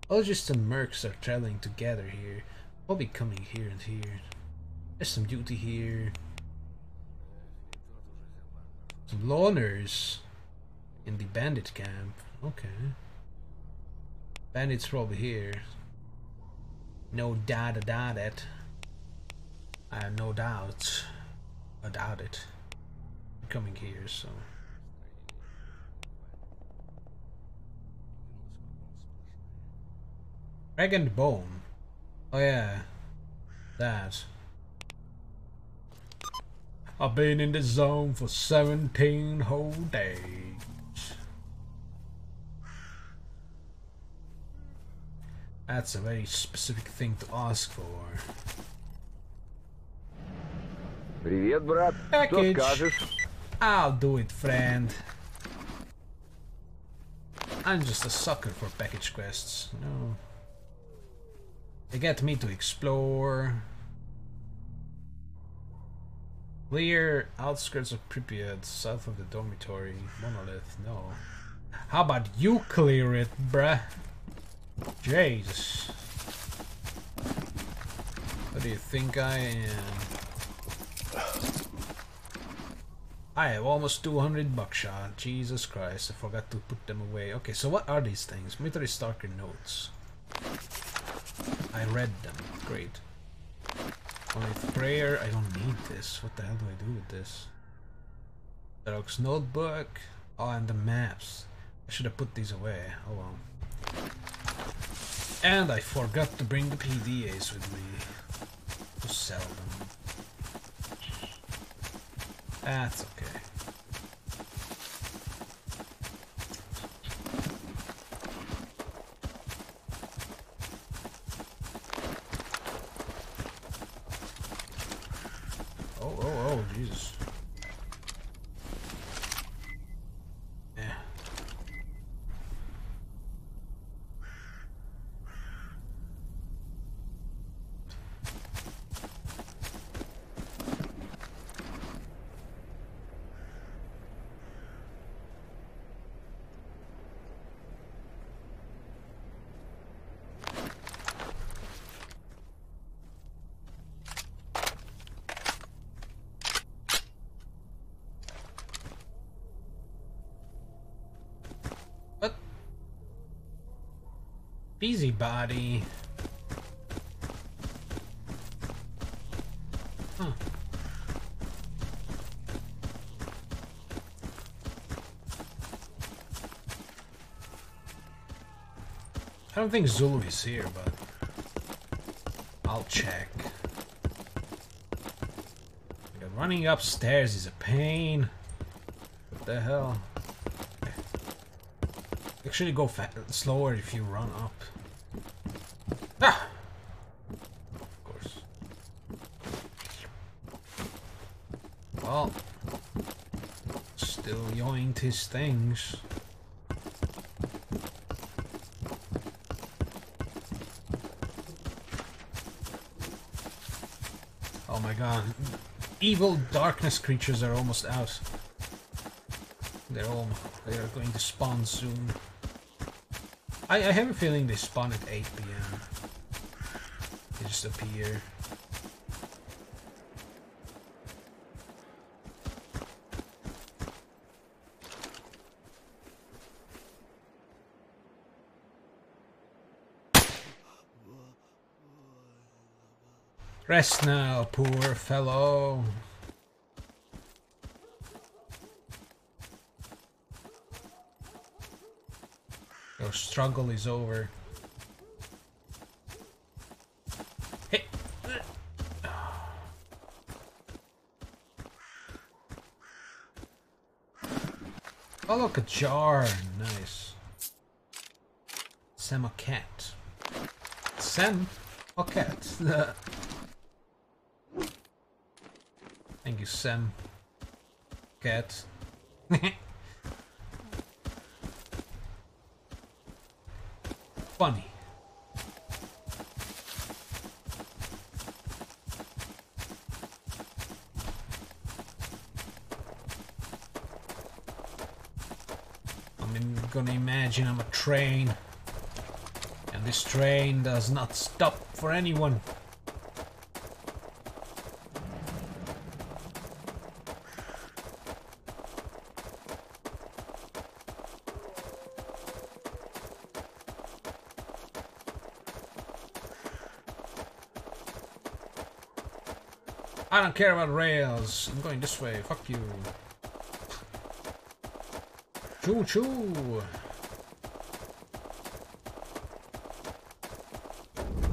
Speaker 1: Ecologists and mercs are traveling together here. Probably coming here and here. There's some duty here. Some loners in the bandit camp. Okay. Bandits probably here. No doubt about it. I have no doubt about it. Coming here, so. Rag and Bone. Oh yeah. That. I've been in the zone for 17 whole days. That's a very specific thing to ask for.
Speaker 7: Привет, брат. Что
Speaker 1: Package.
Speaker 7: скажешь?
Speaker 1: I'll do it, friend. I'm just a sucker for package quests, you know. They get me to explore. Clear outskirts of Pripyat, south of the dormitory. Monolith, no. How about you clear it, bruh? Jesus. What do you think I am? I have almost 200 buckshot. Jesus Christ, I forgot to put them away. Okay, so what are these things? Military Stalker notes. I read them. Great. With prayer, I don't need this. What the hell do I do with this? Xerox notebook. Oh, and the maps. I should have put these away. Oh well. And I forgot to bring the PDAs with me. To sell them. That's okay. Oh, oh, oh, Jesus. Yeah. What? Busybody. Huh. I don't think Zulu is here, but I'll check. Running upstairs is a pain. What the hell? Actually, go slower if you run up. Ah! Of course. Well, his things. Oh my god. Evil darkness creatures are almost out. They're all they are going to spawn soon. I, I have a feeling they spawn at 8 p.m. They just appear. Rest now, poor fellow. Your struggle is over. Hey. Oh look, a jar. Nice. Sam a cat. Sam a cat. Thank you, Sam. Cat. Funny. I'm gonna imagine I'm a train. And this train does not stop for anyone. Care about rails. I'm going this way. Fuck you. Choo choo.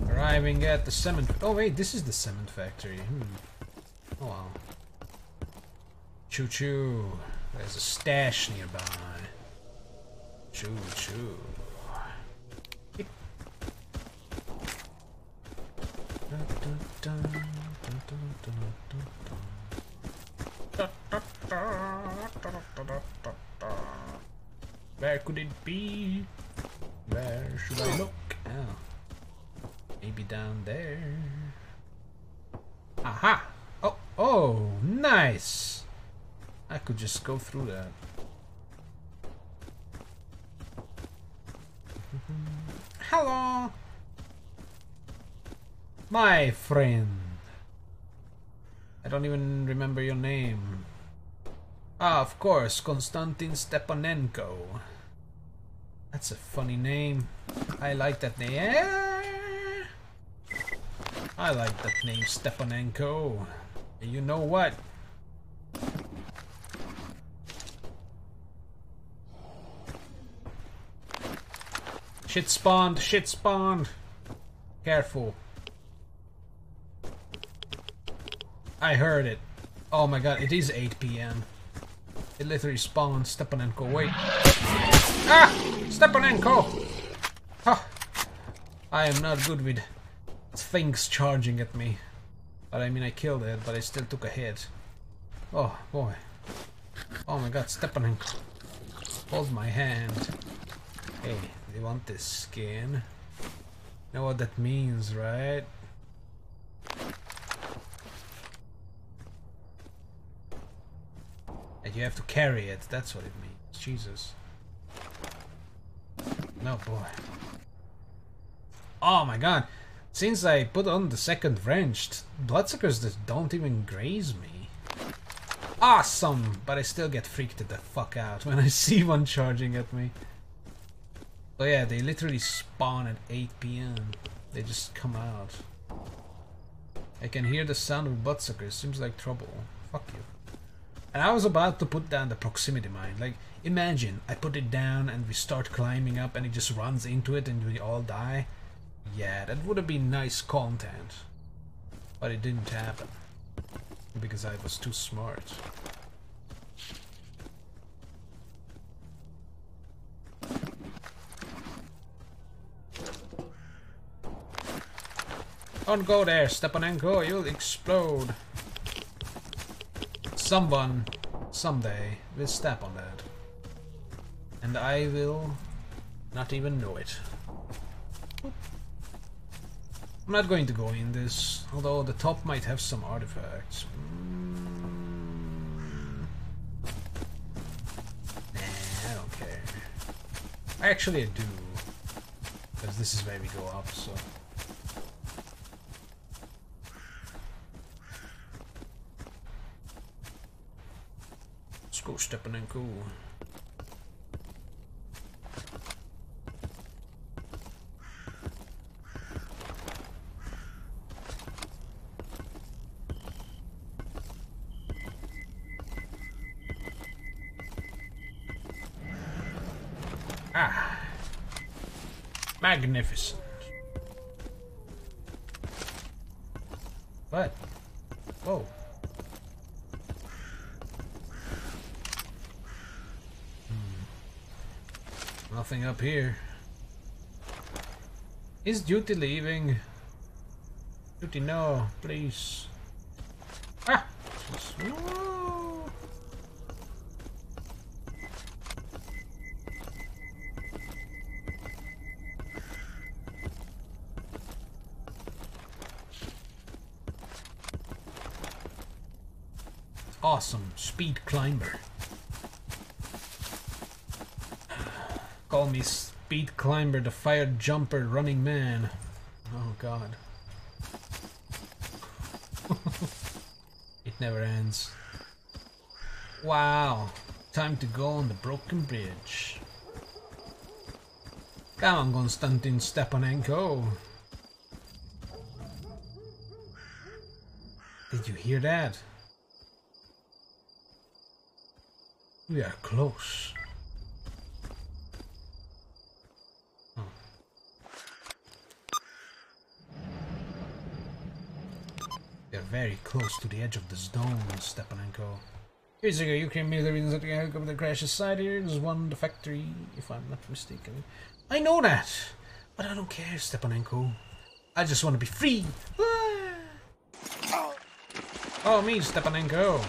Speaker 1: Arriving at the cement. Oh wait, this is the cement factory. Hmm. Oh wow. Choo choo. There's a stash nearby. Choo choo. Dun, dun, dun, Where could it be? Where should I look? Oh. Maybe down there. Aha! Oh, oh, nice! I could just go through that. Hello! My friend. Don't even remember your name. Ah, of course, Konstantin Stepanenko. That's a funny name. I like that name. I like that name, Stepanenko. You know what? Shit spawned, shit spawned. Careful. I heard it. Oh my god, it is 8 p.m. It literally spawned Stepanenko. Wait. Ah! Stepanenko! Ah. I am not good with things charging at me. But I mean, I killed it, but I still took a hit. Oh, boy. Oh my god, Stepanenko. Hold my hand. Hey, they want this skin? Know what that means, right? You have to carry it, that's what it means. Jesus. No, boy. Oh my god. Since I put on the second wrench, bloodsuckers that don't even graze me. Awesome! But I still get freaked the fuck out when I see one charging at me. So yeah, they literally spawn at 8 p.m. They just come out. I can hear the sound of bloodsuckers. Seems like trouble. Fuck you. And I was about to put down the proximity mine. Like, imagine I put it down and we start climbing up and it just runs into it and we all die. Yeah, that would have been nice content. But it didn't happen. Because I was too smart. Don't go there, Stepanenko, you'll explode. Someone, someday, will step on that. And I will not even know it. I'm not going to go in this, although the top might have some artifacts. Mm. Nah, I don't care. Actually, I do. Because this is where we go up, so... go stepping in cool. Ah. Magnificent. What? Whoa. Hmm. Nothing up here. Is Duty leaving? Duty, no, please. Ah! Awesome speed climber. Call me speed climber, the fire jumper, running man. Oh god. it never ends. Wow. Time to go on the broken bridge. Come on, Konstantin Stepanenko. Did you hear that? We are close. Oh. We are very close to the edge of the zone, Stepanenko. Here's a Ukraine military reasons that the helicopter crashes side here. There's one the factory, if I'm not mistaken. I know that! But I don't care, Stepanenko. I just want to be free! Ah! Oh, me, Stepanenko!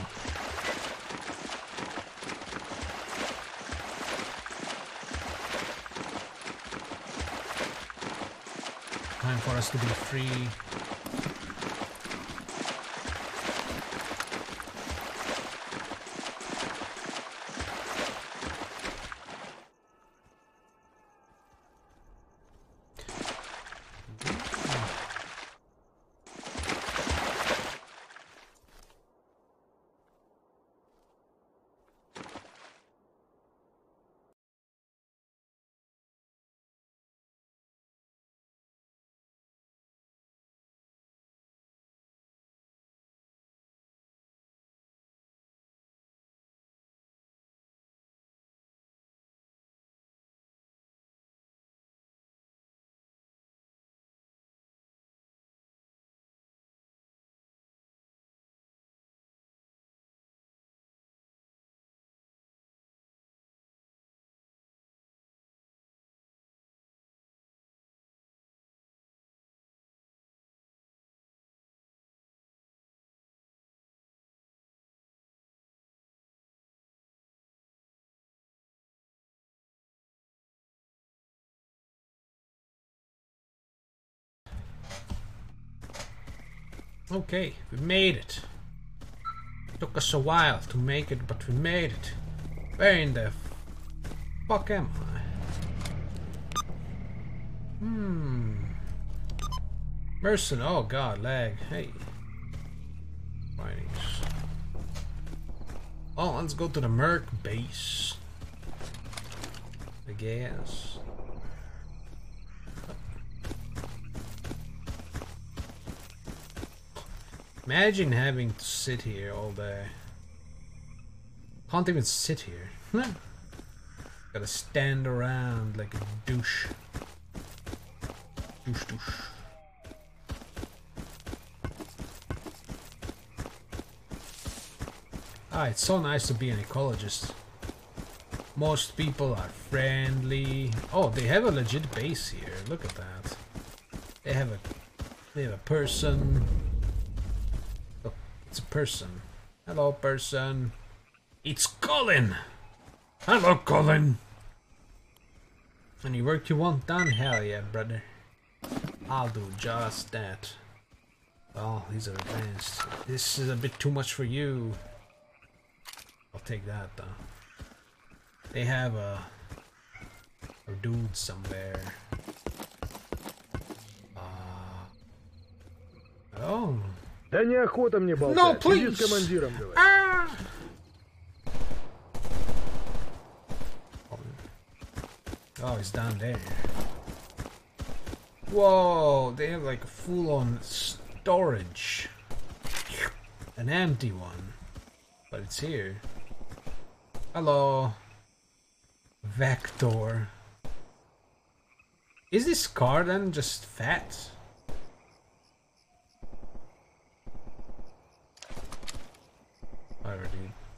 Speaker 1: Time for us to be free. Okay, we made it. Took us a while to make it, but we made it. Where in the fuck am I? Hmm. Merson, oh god, lag. Hey. Findings. Oh, let's go to the Merc base. I guess. Imagine having to sit here all day. Can't even sit here. Gotta stand around like a douche. Douche douche. Ah, it's so nice to be an ecologist. Most people are friendly. Oh, they have a legit base here. Look at that. They have a they have a person. Oh, it's a person. Hello, person. It's Colin. Hello, Colin. Any work you want done? Hell yeah, brother. I'll do just that. Well, these are advanced. This is a bit too much for you. I'll take that though. They have a, a dude somewhere. Uh, oh.
Speaker 2: Да неохота мне болтать.
Speaker 1: No,
Speaker 2: Иди
Speaker 1: please.
Speaker 2: с командиром говори.
Speaker 1: Ah! Oh, he's down there. Whoa, they have like a full-on storage. An empty one. But it's here. Hello. Vector. Is this car then just fat?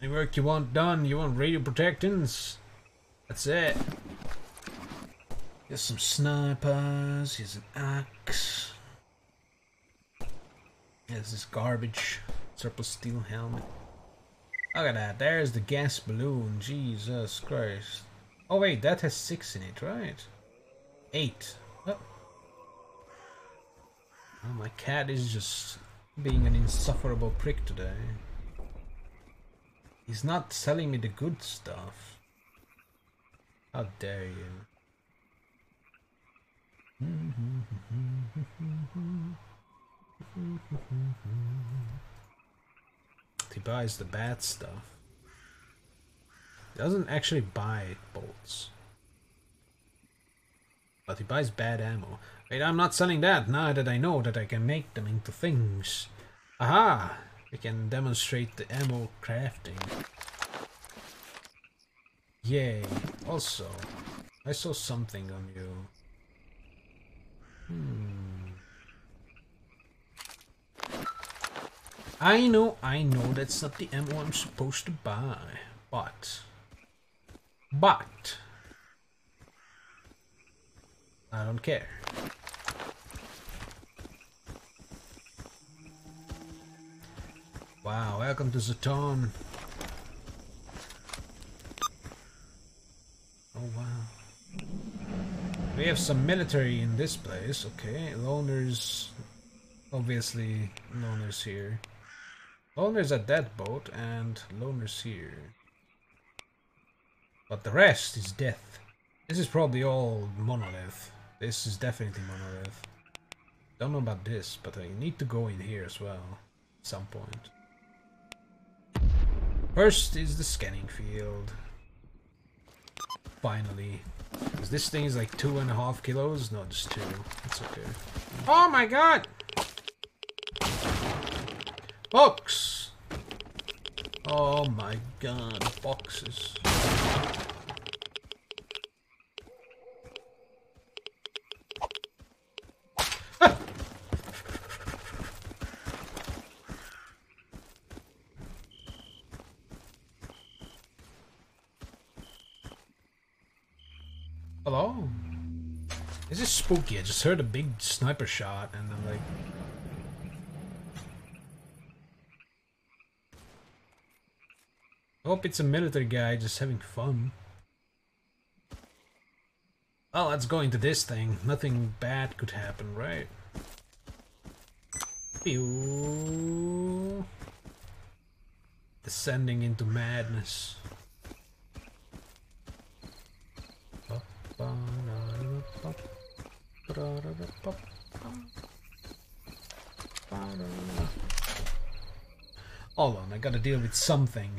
Speaker 1: Any work you want done? You want radio protectance? That's it. Here's some snipers. Here's an axe. Here's this garbage. Surplus steel helmet. Look at that. There's the gas balloon. Jesus Christ. Oh wait, that has six in it, right? Eight. Oh. Oh, my cat is just being an insufferable prick today. He's not selling me the good stuff. How dare you? He buys the bad stuff. Doesn't actually buy bolts. But he buys bad ammo. Wait, I'm not selling that now that I know that I can make them into things. Aha! We can demonstrate the ammo crafting. Yay. Also, I saw something on you. Hmm. I know, I know that's not the ammo I'm supposed to buy, but, but, I don't care. Wow, welcome to the Zaton. Oh wow. We have some military in this place, okay. Loners, obviously, loners here. Loners at that boat, and loners here. But the rest is death. This is probably all monolith. This is definitely monolith. Don't know about this, but I need to go in here as well. At some point. First is the scanning field. Finally. Because this thing is like two and a half kilos? No, just two. It's okay. Oh my god! Books! Oh my god, boxes. Hello? This is spooky. I just heard a big sniper shot and I'm like... Hope it's a military guy just having fun. Well, let's go into this thing. Nothing bad could happen, right? Pew. Descending into madness. Hold on, I gotta deal with something.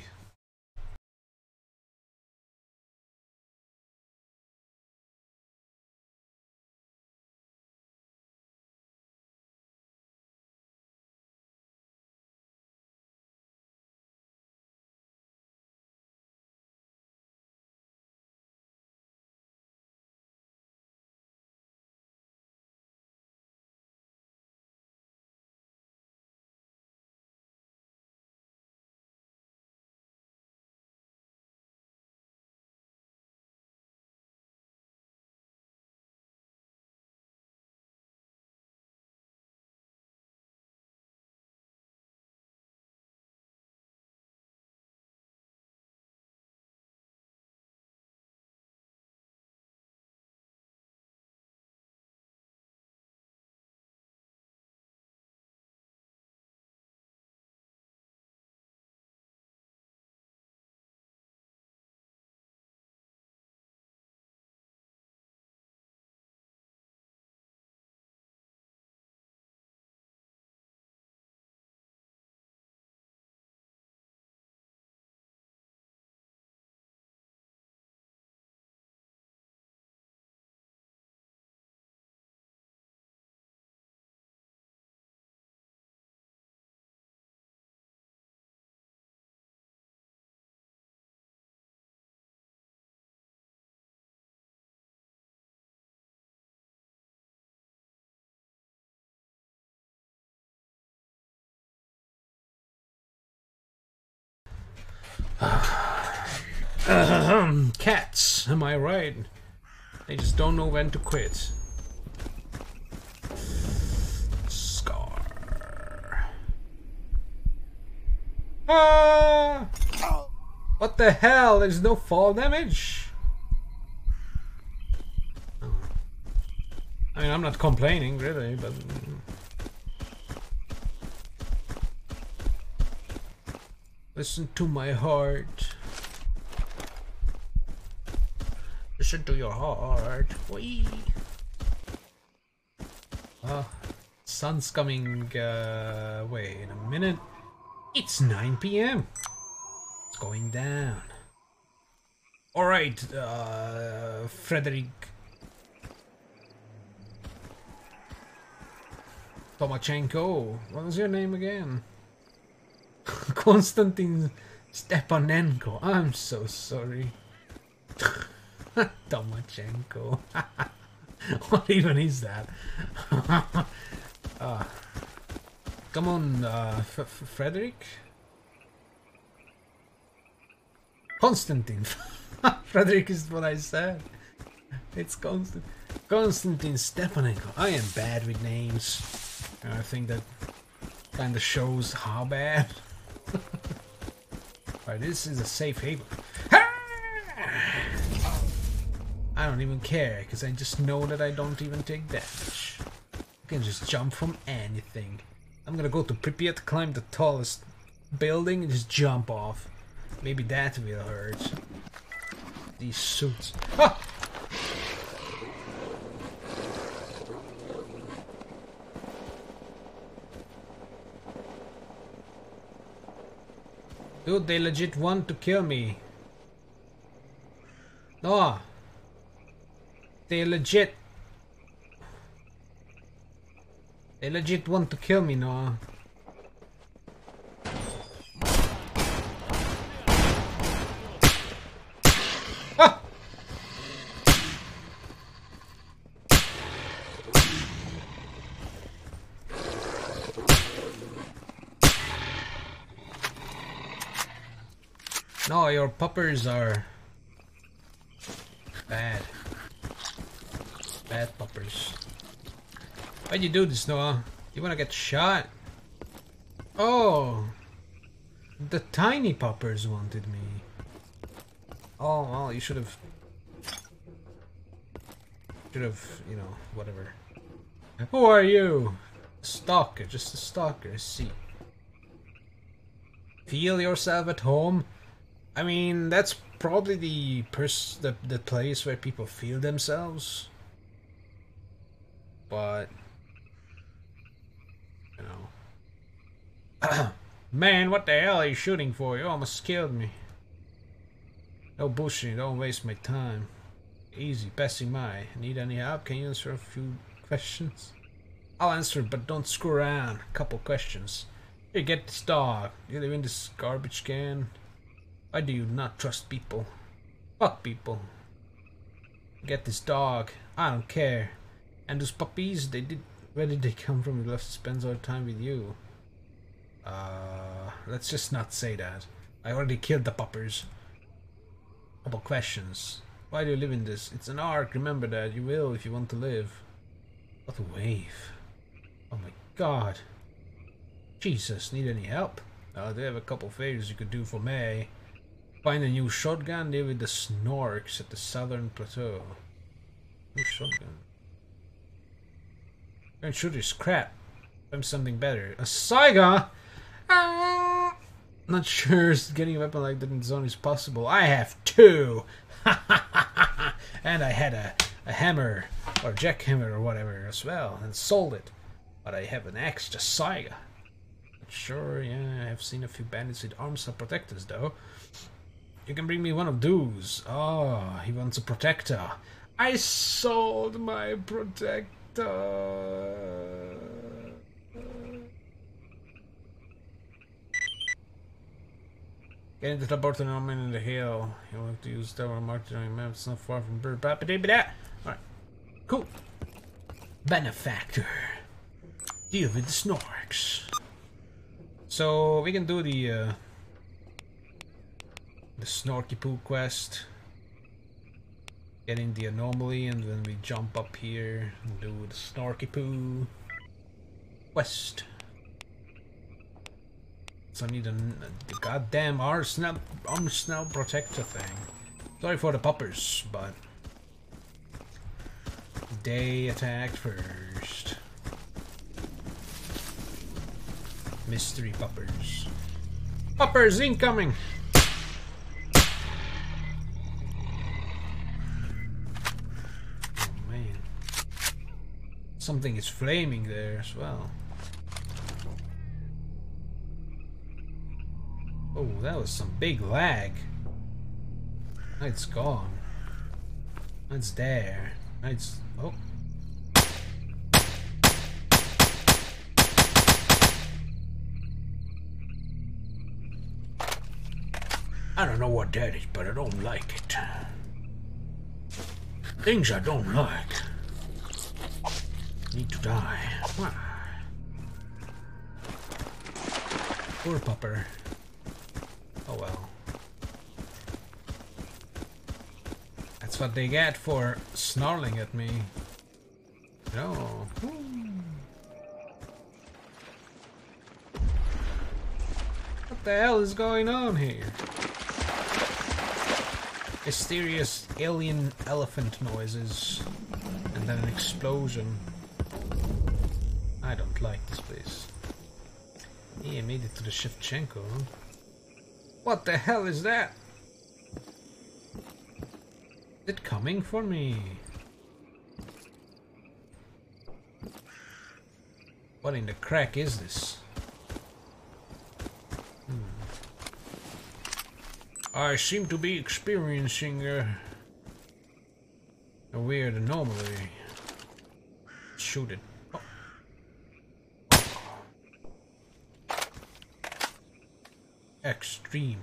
Speaker 1: Cats, am I right? They just don't know when to quit. Scar. Ah! What the hell? There's no fall damage? I mean, I'm not complaining, really, but... Listen to my heart. Listen to your heart. Whee! Oh, sun's coming. Uh, wait a minute. It's 9 p.m. It's going down. All right, uh, Frederick. Tomachenko. What was your name again? Konstantin Stepanenko. I'm so sorry. Tomachenko. what even is that? uh, come on, uh, F F Frederick? Konstantin. Frederick is what I said. It's Constant. Konstantin Stepanenko. I am bad with names. And I think that kind of shows how bad. Alright, this is a safe haven. I don't even care, because I just know that I don't even take damage. I can just jump from anything. I'm gonna go to Pripyat, climb the tallest building, and just jump off. Maybe that will hurt. These suits. Ah! Dude, they legit want to kill me. No. They legit... They legit want to kill me, Noah. Ah! No, your puppers are bad. Bad puppers. Why'd you do this, Noah? You wanna get shot? Oh! The tiny poppers wanted me. Oh, well, you should have... Should have, you know, whatever. Who are you? A Stalker, just a stalker, see. Feel yourself at home? I mean, that's probably the pers- the, the place where people feel themselves. But you know. Man, what the hell are you shooting for? You almost killed me. No bullshit, don't waste my time. Easy, passing my. Need any help? Can you answer a few questions? I'll answer, but don't screw around. A couple questions. Here, get this dog. You live in this garbage can. Why do you not trust people? Fuck people. Get this dog. I don't care. And those puppies, they did. Where did they come from? They left to spend all time with you. Uh, let's just not say that. I already killed the puppers. Couple questions. Why do you live in this? It's an ark. Remember that. You will if you want to live. What a wave. Oh my god. Jesus, need any help? Uh, they have a couple favors you could do for me. Find a new shotgun, live with the Snorks at the southern plateau. New shotgun. Don't shoot this crap. Find something better. A Saiga? Ah, not sure getting a weapon like that in the zone is possible. I have two! and I had a, a hammer, or jackhammer or whatever as well, and sold it. But I have an extra Saiga. Sure, yeah, I have seen a few bandits with arms that protect us, though. You can bring me one of those. Oh, he wants a protector. I sold my protector. Get into the Barton Army in the hill. You'll have to use that one marked on your map. It's not far from Bird. Alright. Cool. Benefactor. Deal with the Snorks. So we can do the uh, the Snorky Poo quest. Getting the anomaly and then we jump up here and do the snarky Poo quest. So I need a, the goddamn arm snap protector thing. Sorry for the puppers, but they attacked first. Mystery puppers. Puppers incoming! Oh man. Something is flaming there as well. Oh, that was some big lag. It's gone. It's there. It's... Oh. I don't know what that is, but I don't like it. Things I don't like. Need to die. Poor pupper. Oh well. That's what they get for snarling at me. No. What the hell is going on here? Mysterious alien elephant noises. And then an explosion. I don't like this place. Yeah, made it to the Shevchenko. What the hell is that? Is it coming for me? What in the crack is this? Hmm. I seem to be experiencing a, a weird anomaly. Shoot it. Extreme.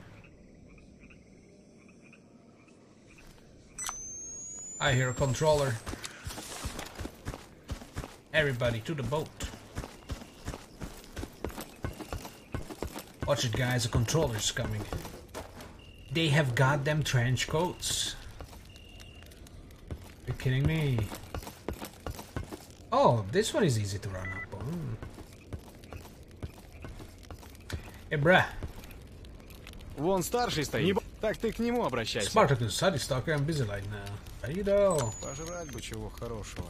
Speaker 1: I hear a controller. Everybody to the boat. Watch it guys, a controller's coming. They have goddamn trench coats. You're kidding me. Oh, this one is easy to run up on. Hey, bruh.
Speaker 8: Вон старший стоит. Так ты к нему обращайся.
Speaker 1: Spartacus, sorry, Stalker, I'm busy right now. How you do?
Speaker 8: Пожрать бы чего хорошего.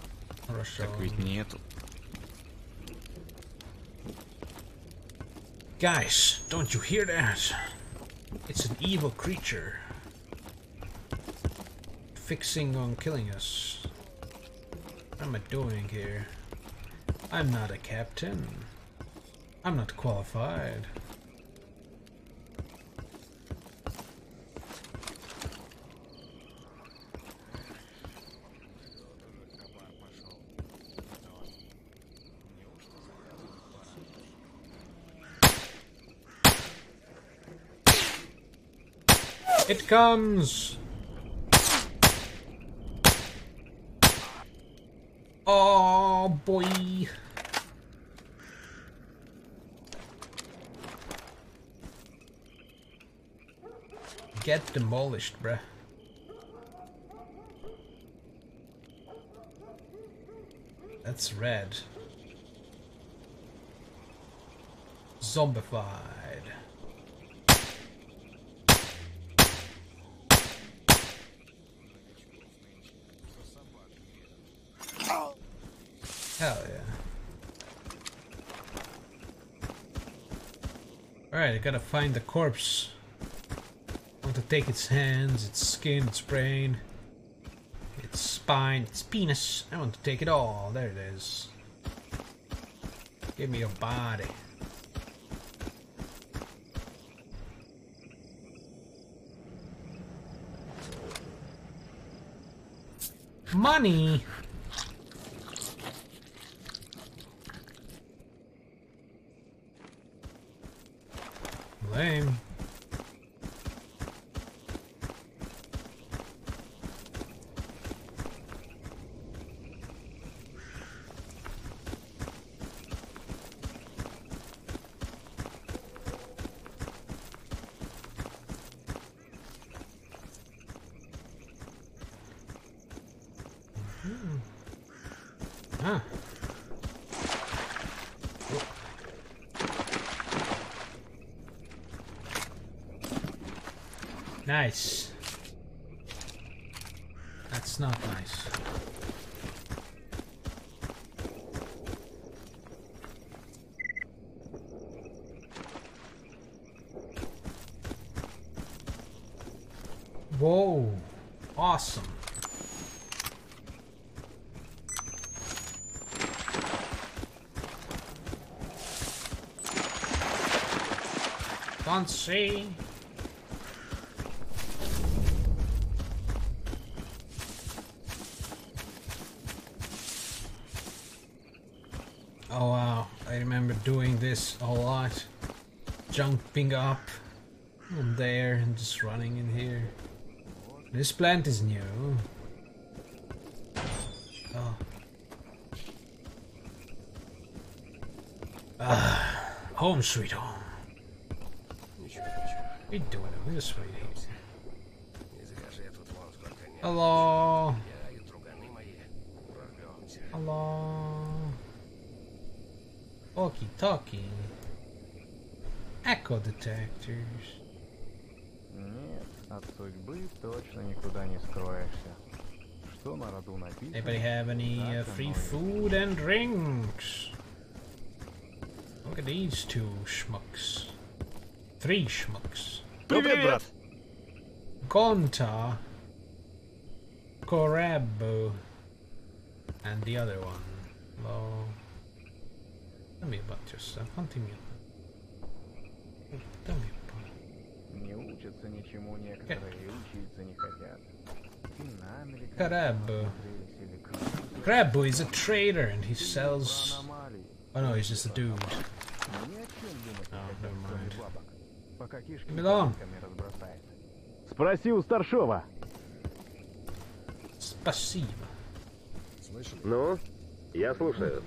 Speaker 1: Хорошо.
Speaker 8: Так ведь нету.
Speaker 1: Guys, don't you hear that? It's an evil creature. Fixing on killing us. What am I doing here? I'm not a captain. I'm not qualified. It comes! Oh boy! Get demolished, bruh. That's red. Zombified. Hell yeah. Alright, I gotta find the corpse. I want to take its hands, its skin, its brain, its spine, its penis. I want to take it all. There it is. Give me your body. Money! Lame. Ah. Nice. That's not nice. Whoa. Awesome. Can't see. Oh wow, I remember this a lot. Jumping up and there and just running in here. This plant is new. Oh. Ah, home sweet home. Are you doing? Just waiting. Hello. Hello. Walkie talkie. Echo detectors.
Speaker 9: Нет, от судьбы точно никуда не скроешься. Что на роду написано?
Speaker 1: Anybody have any uh,
Speaker 9: так
Speaker 1: free
Speaker 9: оно и
Speaker 1: food and drinks? Look at these two schmucks. Three schmucks.
Speaker 8: Привет, брат!
Speaker 1: Gonta, Korabu, and the other one. учатся, а мир. Да мне пора.
Speaker 9: Не учатся ничему некоторые, э. учиться не хотят. Crab.
Speaker 1: Crab is a trader and he sells... Oh no, he's just a dude. Oh, never mind.
Speaker 9: Милон!
Speaker 8: Спроси у старшова.
Speaker 1: Спасибо.
Speaker 7: Ну, я слушаю.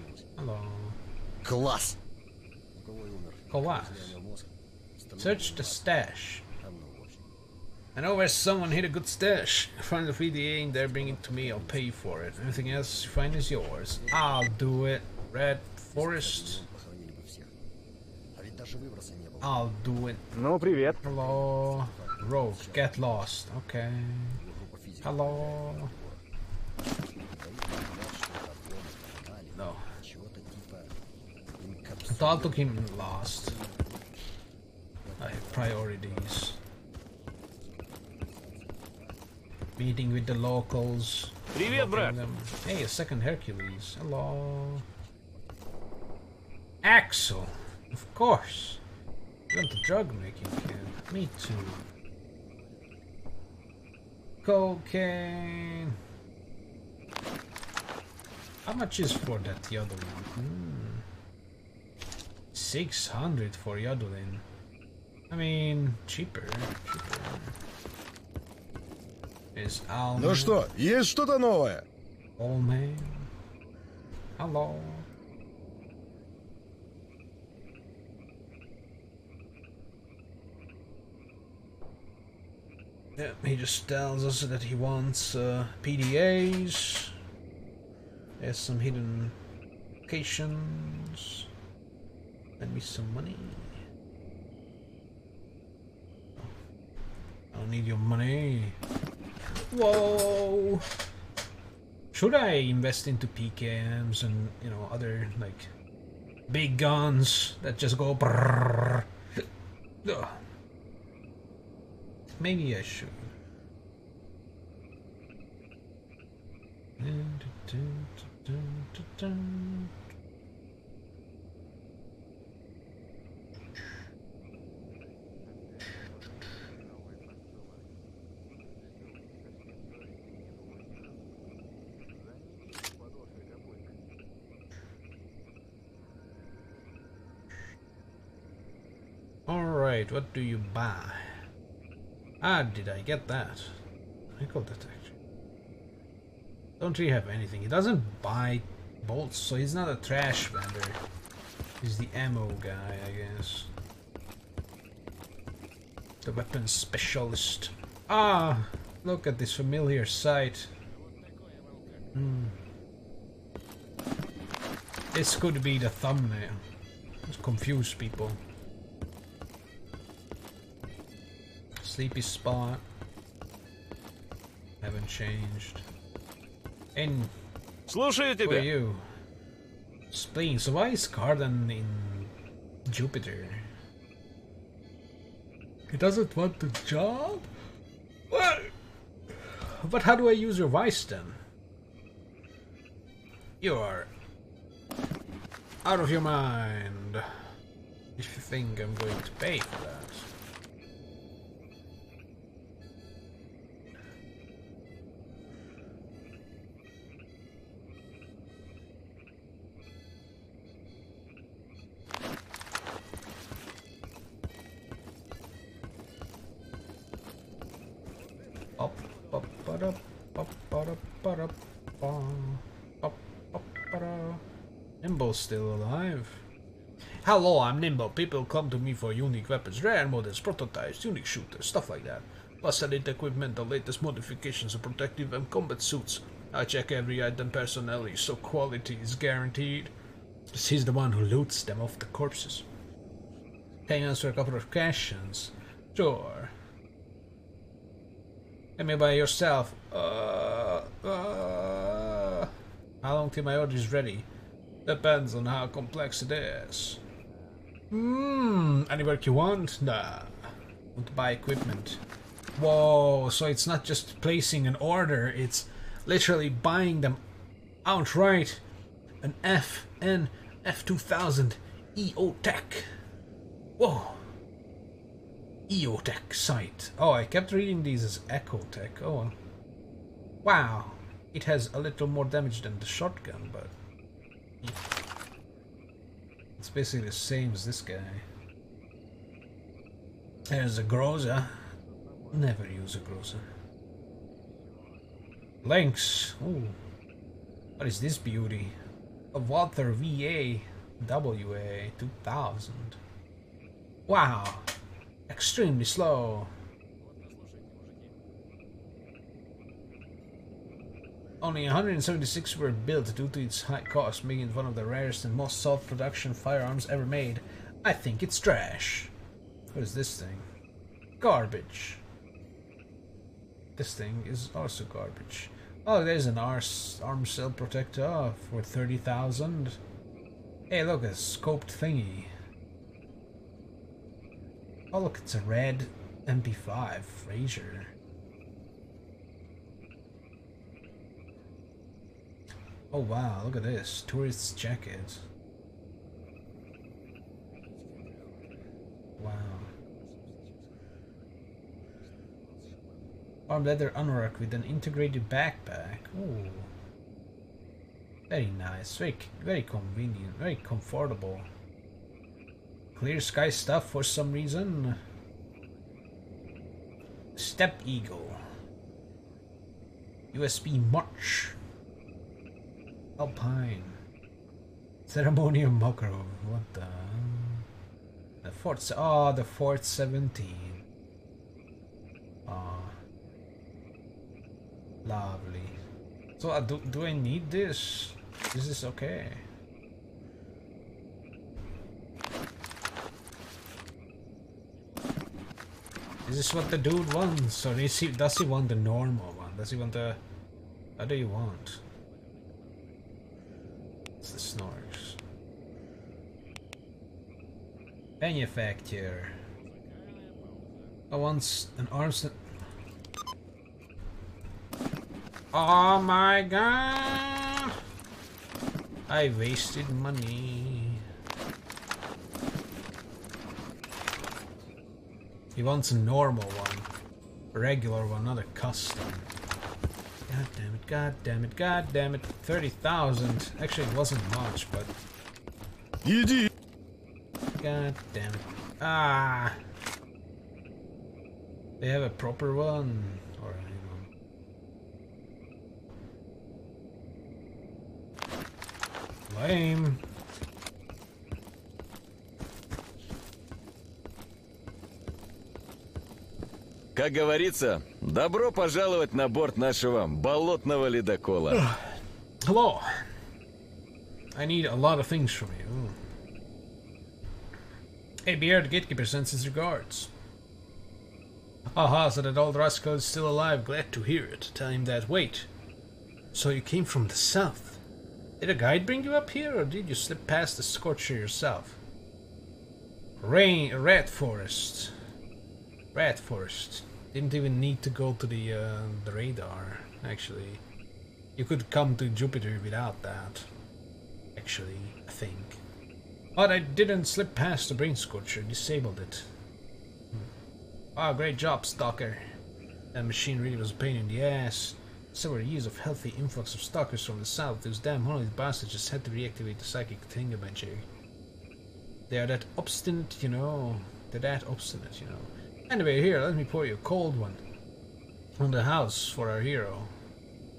Speaker 3: Класс! У кого и умер?
Speaker 1: Класс.
Speaker 3: Потерял мозг. Остальное
Speaker 1: Search the stash.
Speaker 3: говно в общем.
Speaker 1: I know where someone hid a good stash. Find the 3DA in there, bring it to me, I'll pay you for it. Anything else you find is yours. I'll do it. Red Forest,
Speaker 3: Похоронили бы всех. А ведь даже выброса не было.
Speaker 1: I'll do it.
Speaker 8: Ну, привет.
Speaker 1: Hello. Rogue, get lost. Okay.
Speaker 3: Его группа физиков
Speaker 1: Hello. I'll take him last. I have priorities. Meeting with the locals. Hey, a second Hercules. Hello. Axel. Of course. You want the drug making kid? Me too. Cocaine. How much is for that the other one? Hmm. 600 for Yodlin. I mean, cheaper. cheaper. Is Al
Speaker 3: Ну что, есть что-то новое?
Speaker 1: Old man. Hello. Yeah, he just tells us that he wants uh, PDAs. There's some hidden locations. Lend me some money. I don't need your money. Whoa! Should I invest into PKMs and you know other like big guns that just go? brrrr? Maybe I should. Alright, what do you buy? Ah, did I get that? I got that actually. Don't really have anything. He doesn't buy bolts, so he's not a trash vendor. He's the ammo guy, I guess. The weapons specialist. Ah, look at this familiar sight. Hmm. This could be the thumbnail. Just confuse people. Sleepy spot. Haven't changed. And
Speaker 8: Слушаю
Speaker 1: for
Speaker 8: тебя.
Speaker 1: you. Spleen. So why is Carden in Jupiter? He doesn't want the job? What? But how do I use your vice then? You are out of your mind. If you think I'm going to pay for that. Still alive. Hello, I'm Nimble. People come to me for unique weapons, rare models, prototypes, unique shooters, stuff like that. Plus elite equipment, the latest modifications of protective and combat suits. I check every item personally, so quality is guaranteed. He's the one who loots them off the corpses. Can you answer a couple of questions? Sure. Let me by yourself. Uh, uh, how long till my order is ready? Depends on how complex it is. Hmm, any work you want? Nah. Want to buy equipment. Whoa, so it's not just placing an order, it's literally buying them outright. An FN F2000 EOTech. Whoa. EOTech sight. Oh, I kept reading these as Ecotech. Oh. Wow. It has a little more damage than the shotgun, but... It's basically the same as this guy. There's a Groza. Never use a Groza. Lynx. Ooh. What is this beauty? A Walther VA WA 2000. Wow. Extremely slow. Only 176 were built due to its high cost, making it one of the rarest and most sought production firearms ever made. I think it's trash. What is this thing? Garbage. This thing is also garbage. Oh, there's an arse, Armsel Protecta oh, for 30,000. Hey, look, a scoped thingy. Oh look, it's a red MP5 Fraser. Oh wow, look at this. Tourist's jacket. Wow. Arm leather anorak with an integrated backpack. Ooh. Very nice, very, very convenient, very comfortable. Clear sky stuff for some reason. Steppe Eagle. USB March. Alpine. Ceremonial Makarov. What the? The fourth. Oh, the fourth 17. Ah. Lovely. So, uh, do, do I need this? This is okay. Is this what the dude wants? Or is he, does he want the normal one? Does he want the... What do you want? It's the snores. Manufacture. I want an arms... Oh my god! I wasted money. He wants a normal one. A regular one, not a custom. God damn it, god damn it, god damn it. 30,000. Actually, it wasn't much, but...
Speaker 5: You did.
Speaker 1: God damn it. Ah! They have a proper one. Or. Lame.
Speaker 5: Как говорится, добро пожаловать на борт нашего болотного ледокола.
Speaker 1: Hello. I need a lot of things from you. Hey, Beard, Gatekeeper sends his regards. Aha, so that old rascal is still alive. Glad to hear it. Tell him that. Wait. So you came from the south. Did a guide bring you up here, or did you slip past the scorcher yourself? Rain, rat forest. Rat forest. Didn't even need to go to the uh, the radar. Actually, you could come to Jupiter without that. Actually, I think. But I didn't slip past the brain scorcher. Disabled it. Ah, great job, Stalker. That machine really was a pain in the ass. Several years of healthy influx of stalkers from the south, those damn Holly bastards just had to reactivate the psychic thingamajig. They are that obstinate, you know. They're that obstinate, you know. Anyway, here, let me pour you a cold one. On the house for our hero.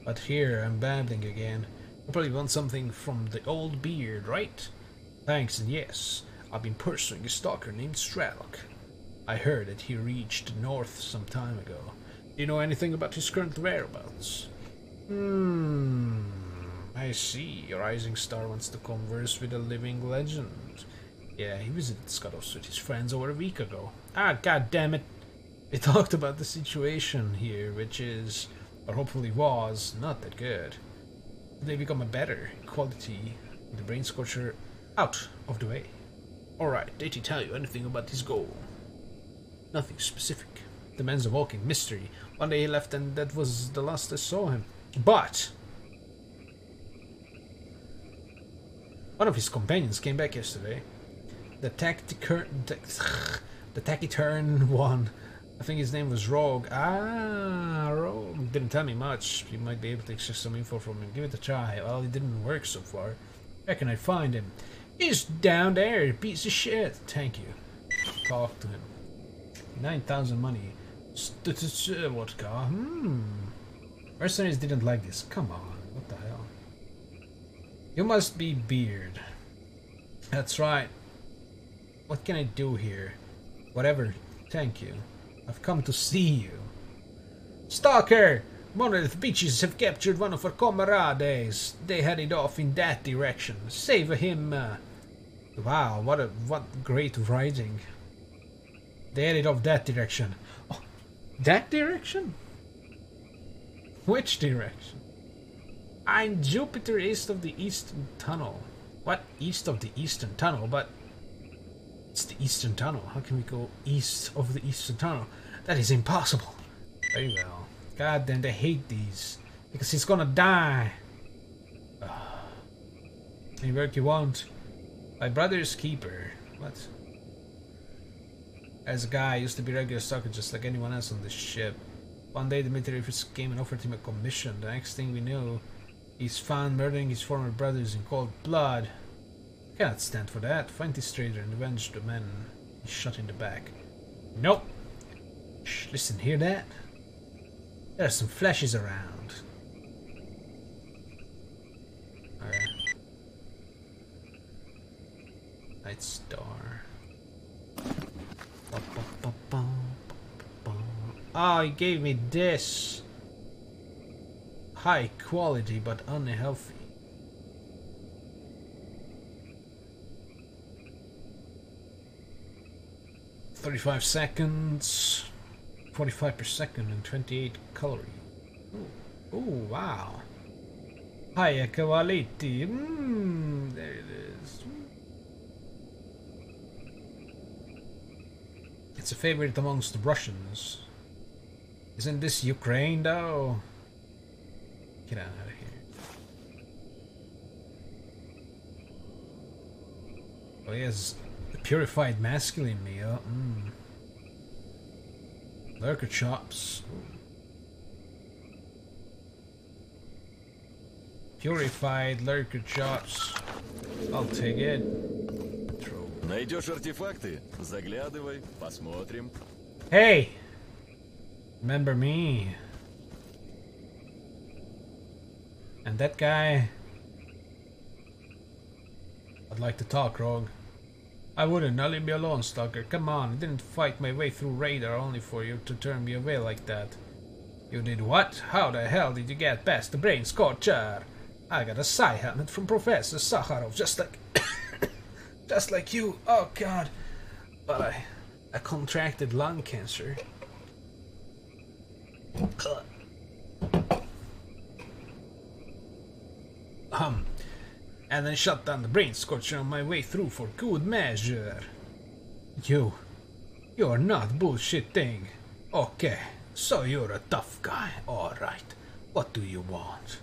Speaker 1: But here, I'm babbling again. You probably want something from the old beard, right? Thanks, and yes, I've been pursuing a stalker named Strelok. I heard that he reached the north some time ago. Do you know anything about his current whereabouts? Hmm, I see. Your rising star wants to converse with a living legend. Yeah, he visited Skadovsk with his friends over a week ago. Ah, god damn it! We talked about the situation here, which is, or hopefully was, not that good. They become a better quality. The brain scorcher out of the way. Alright, did he tell you anything about his goal? Nothing specific. The man's a walking mystery. One day he left and that was the last I saw him. But one of his companions came back yesterday. The tacticer the taciturn one. I think his name was Rogue. Ah, Rogue. Didn't tell me much. You might be able to extract some info from him. Give it a try. Well, it didn't work so far. Where can I find him? He's down there, piece of shit. Thank you. Talk to him. 9,000 money. Vodka. Hmm. Mercenaries didn't like this. Come on. What the hell? You must be Beard. That's right. What can I do here? Whatever. Thank you. I've come to see you. Stalker! Monolith Beaches have captured one of our comrades. They headed off in that direction. Save him. Uh... Wow, what a what great writing. They headed off that direction. Oh, that direction? Which direction? I'm Jupiter east of the Eastern Tunnel. What east of the Eastern Tunnel? But It's the Eastern Tunnel. How can we go east of the Eastern Tunnel? That is impossible. Very well. God damn, they hate these. Because he's gonna die. Any work you want? My brother's keeper. What? As a guy, I used to be regular stalker just like anyone else on the ship. One day, Dmitri first came and offered him a commission. The next thing we knew, he's found murdering his former brothers in cold blood. Cannot stand for that. Find this traitor and avenge the man shot in the back. Nope. Shh, listen, hear that? There are some flashes around. Alright. Night Star. Oh, he gave me this. High quality but unhealthy. Thirty-five seconds, forty-five per second, and twenty-eight calorie. Oh, wow! High quality. Mmm, there it is. It's a favorite amongst the Russians. Isn't this Ukraine though? Get out of here. Oh, a purified masculine meal. Mm. Lurker chops. Ooh. Purified lurker chops. I'll take it. Throw.
Speaker 5: Найдешь артефакты? Заглядывай, посмотрим.
Speaker 1: Hey! Remember me. And that guy... I'd like to talk, Rogue. I wouldn't, now leave me alone, Stalker. Come on, I didn't fight my way through radar only for you to turn me away like that. You did what? How the hell did you get past the brain scorcher? I got a psi helmet from Professor Sakharov, just like... just like you. Oh god. But I... I contracted lung cancer. Um, and then shut down the brain scorcher on my way through for good measure. You, you're not bullshitting. Okay, so you're a tough guy. Alright, what do you want?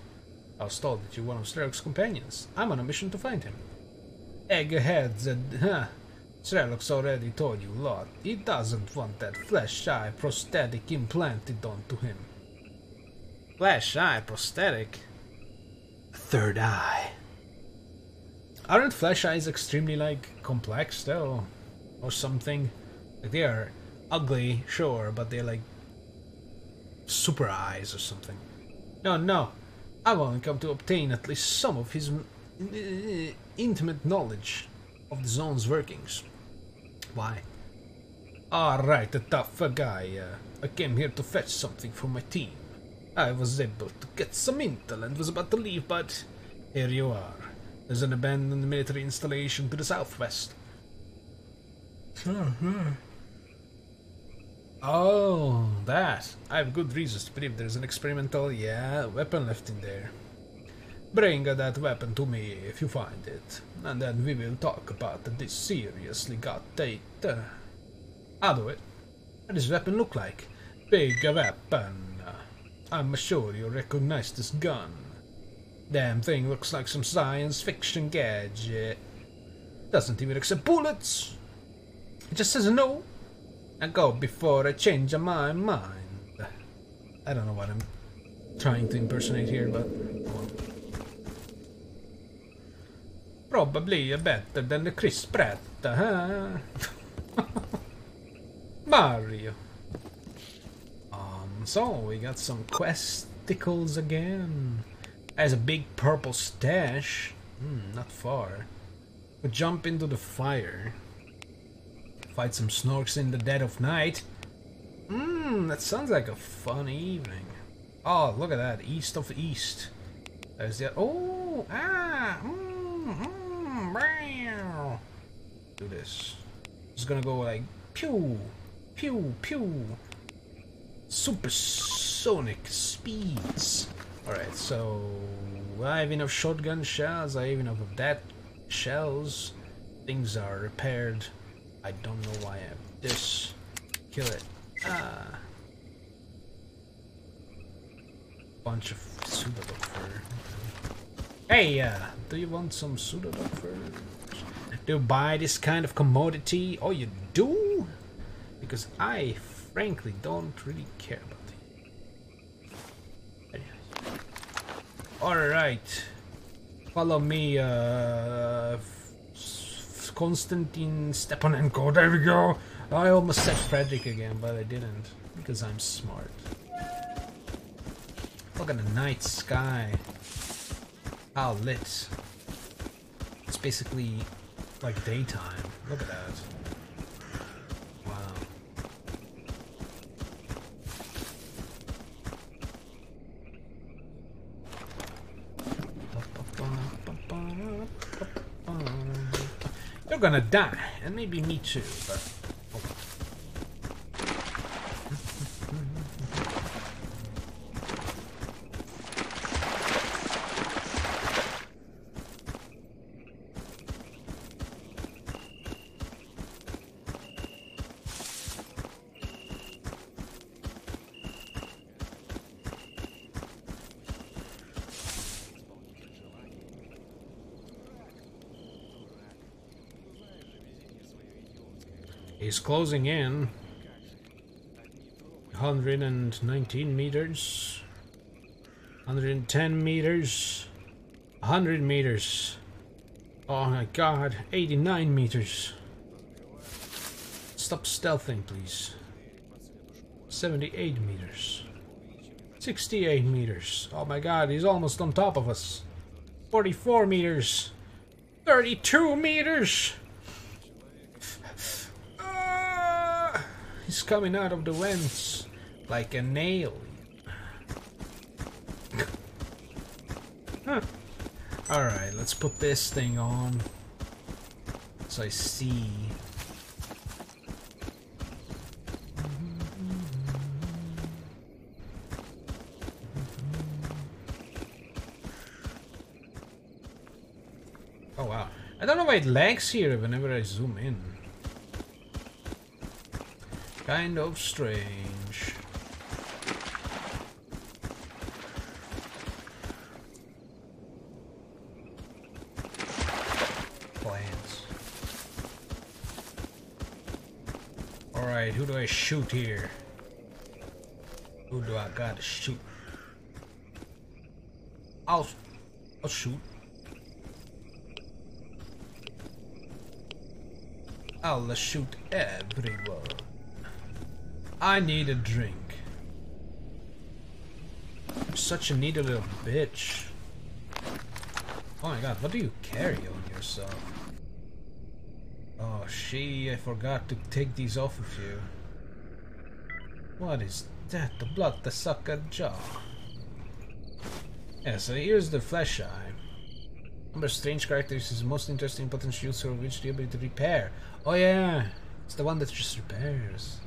Speaker 1: I was told that you're one of Strelok's companions. I'm on a mission to find him. Eggheads huh, Strelok's already told you a lot. He doesn't want that flesh eye prosthetic implanted onto him. Flash eye prosthetic? Third eye. Aren't flash eyes extremely like complex though? Or something? Like they are ugly, sure, but they're like super eyes or something. No, no. I've only come to obtain at least some of his uh, intimate knowledge of the zone's workings. Why? Alright, a tough guy. Uh, I came here to fetch something for my team. I was able to get some intel and was about to leave, but here you are. There's an abandoned military installation to the southwest. Mm-hmm. Oh, that. I have good reasons to believe there's an experimental, yeah, weapon left in there. Bring that weapon to me if you find it, and then we will talk about this seriously got data. I'll do it. What does weapon look like? Big weapon. I'm sure you recognize this gun. Damn thing looks like some science fiction gadget. Doesn't even accept bullets. It just says no. I go before I change my mind. I don't know what I'm trying to impersonate here, but Probably better than the Chris Pratt, huh? Mario. Um, so we got some questicles again. Has a big purple stash. Hmm, not far. We jump into the fire. Fight some snorks in the dead of night. Mmm, that sounds like a fun evening. Oh, look at that. East of East. There's the... Oh! Ah! Mmm! Mmm! Wow. Do this. It's gonna go like... Pew! Pew! Pew! Supersonic speeds. Alright, so... I have enough shotgun shells. I have enough of that shells. Things are repaired I don't know why I have this. Kill it. Ah. Bunch of pseudodog fur. Hey, uh, do you want some pseudodog fur? Do you buy this kind of commodity? Oh, you do? Because I, frankly, don't really care about it. Alright. Follow me, uh... Konstantin Stepanenko. There we go. I almost said Frederick again, but I didn't. Because I'm smart. Look at the night sky. How lit. It's basically like daytime. Look at that. Wow. Gonna die, and maybe me too, but He's closing in. 119 meters. 110 meters. 100 meters. Oh my god, 89 meters. Stop stealthing, please. 78 meters. 68 meters. Oh my god, he's almost on top of us. 44 meters. 32 meters. Ah, he's coming out of the vents like a nail. Huh. Alright, let's put this thing on. So I see. Oh wow. I don't know why it lags here whenever I zoom in. Kind of strange. Plants. Alright, who do I shoot here? Who do I gotta shoot? I'll, I'll shoot. I'll shoot everyone. I need a drink. I'm such a needy little bitch. Oh my god, what do you carry on yourself? Oh, she, I forgot to take these off of you. What is that? The blood, the sucker jaw. Yeah, so here's the flesh eye. Number strange characters is most interesting potential use for which the ability to repair. Oh yeah, it's the one that just repairs.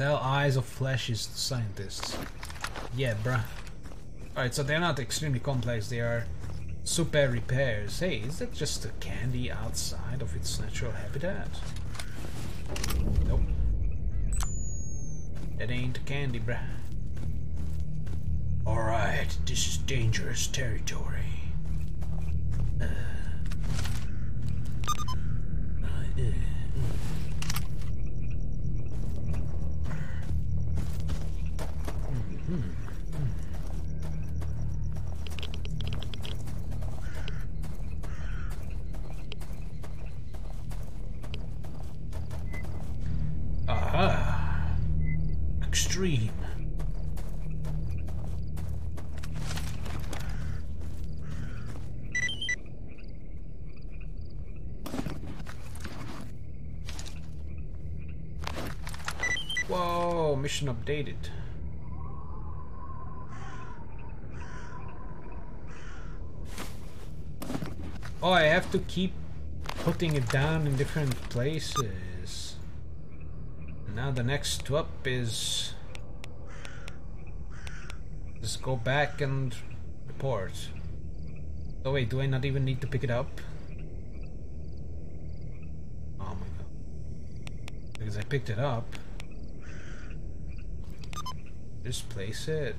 Speaker 1: Tell eyes of is scientists. Yeah, bruh. Alright, so they're not extremely complex, they are super repairs. Hey, is that just a candy outside of its natural habitat? Nope. That ain't candy, bruh. Alright, this is dangerous territory. Uh, uh, uh, Aha! Extreme. Whoa, mission updated. Oh, I have to keep putting it down in different places. Now the next up is just go back and report. Oh wait, do I not even need to pick it up? Oh my god. Because I picked it up. Just place it.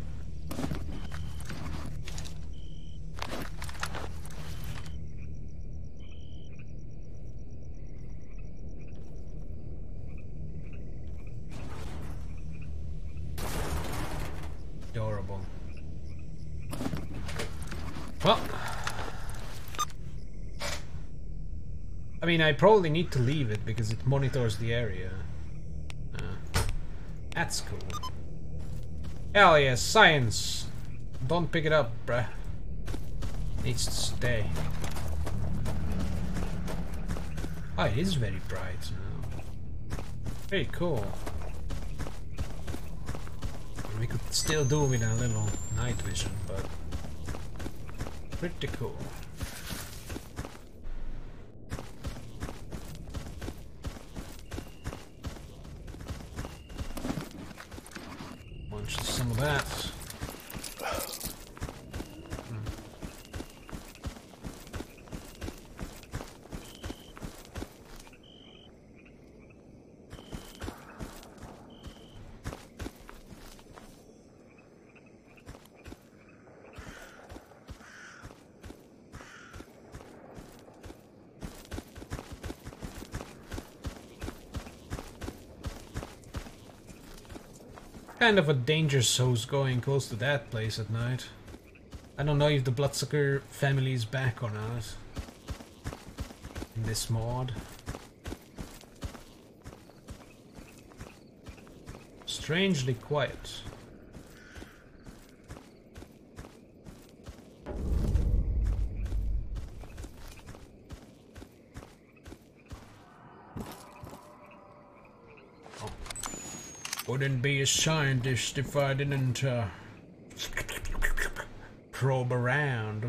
Speaker 1: Adorable. Well, I mean, I probably need to leave it because it monitors the area. Uh, that's cool. Hell yes, science! Don't pick it up, bruh. Needs to stay. Oh, it is very bright now. Very cool. We could still do with a little night vision, but pretty cool. Some of that. Hmm. Kind of a danger zone going close to that place at night. I don't know if the Bloodsucker family is back or not. In this mod. Strangely quiet. Wouldn't be a scientist if I didn't uh, probe around.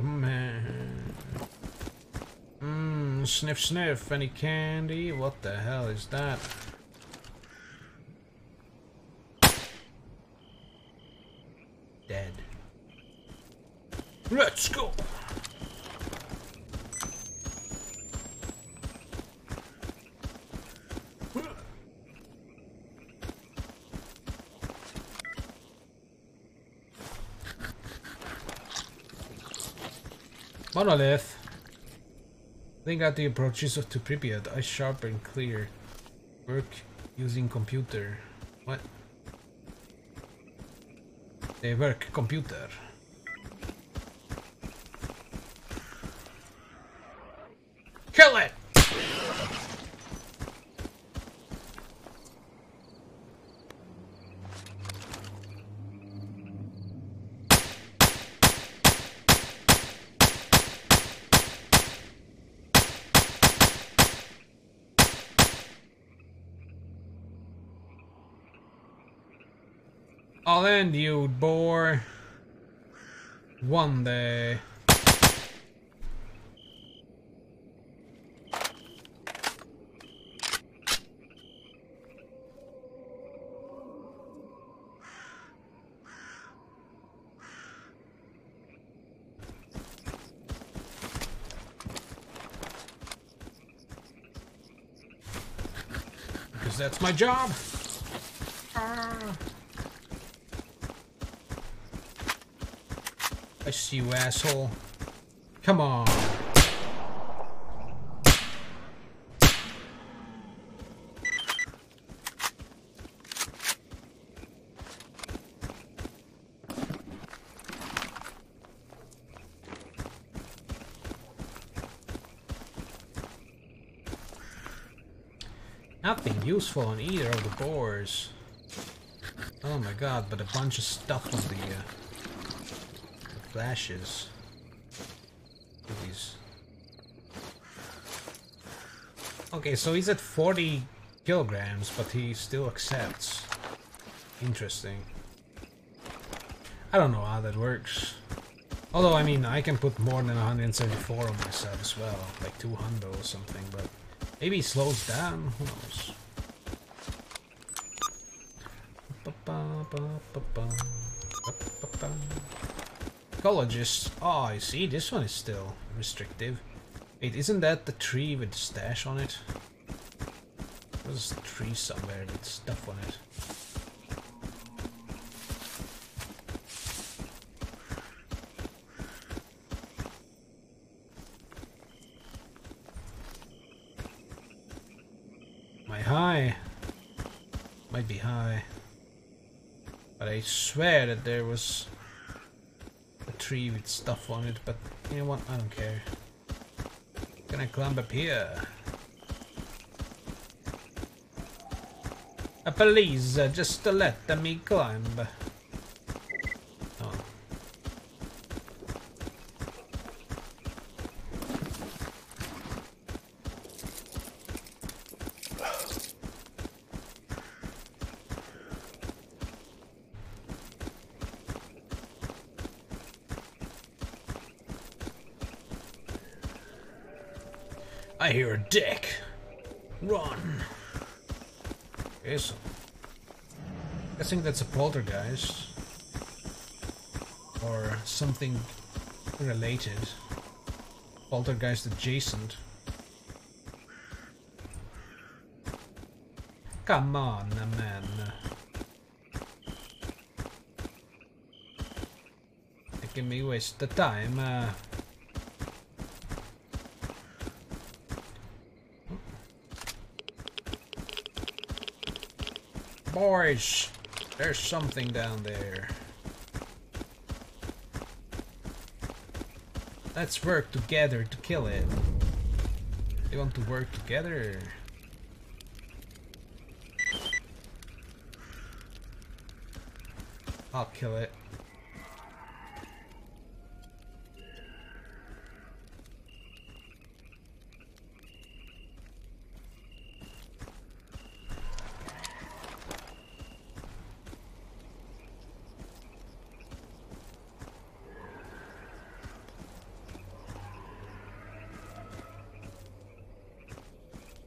Speaker 1: Mmm, sniff sniff. Any candy? What the hell is that? Dead. Let's go! Monolith. Think out the approaches of to Pripyat. Ice sharp and clear. Work using computer. What? They work computer. Kill it! I'll end you, boy. One day. Because that's my job. Ah. I see you, asshole. Come on. Nothing useful on either of the boars. Oh my god, but a bunch of stuff on the uh, flashes. Please. Okay, so he's at 40 kilograms, but he still accepts. Interesting. I don't know how that works. Although, I mean, I can put more than 174 on myself as well, like 200 or something, but maybe he slows down, who knows. Ecologist. Oh, I see. This one is still restrictive. Wait, isn't that the tree with the stash on it? There's a tree somewhere with stuff on it. I high? Might be high. But I swear that there was tree with stuff on it, but you know what? I don't care. Gonna climb up here? Uh, please, uh, just let me climb. Oh. I hear a dick. Run. Okay, so I think that's a poltergeist or something related. Poltergeist adjacent. Come on, man. Making me waste the time. Uh, Boys, there's something down there. Let's work together to kill it. They want to work together. I'll kill it.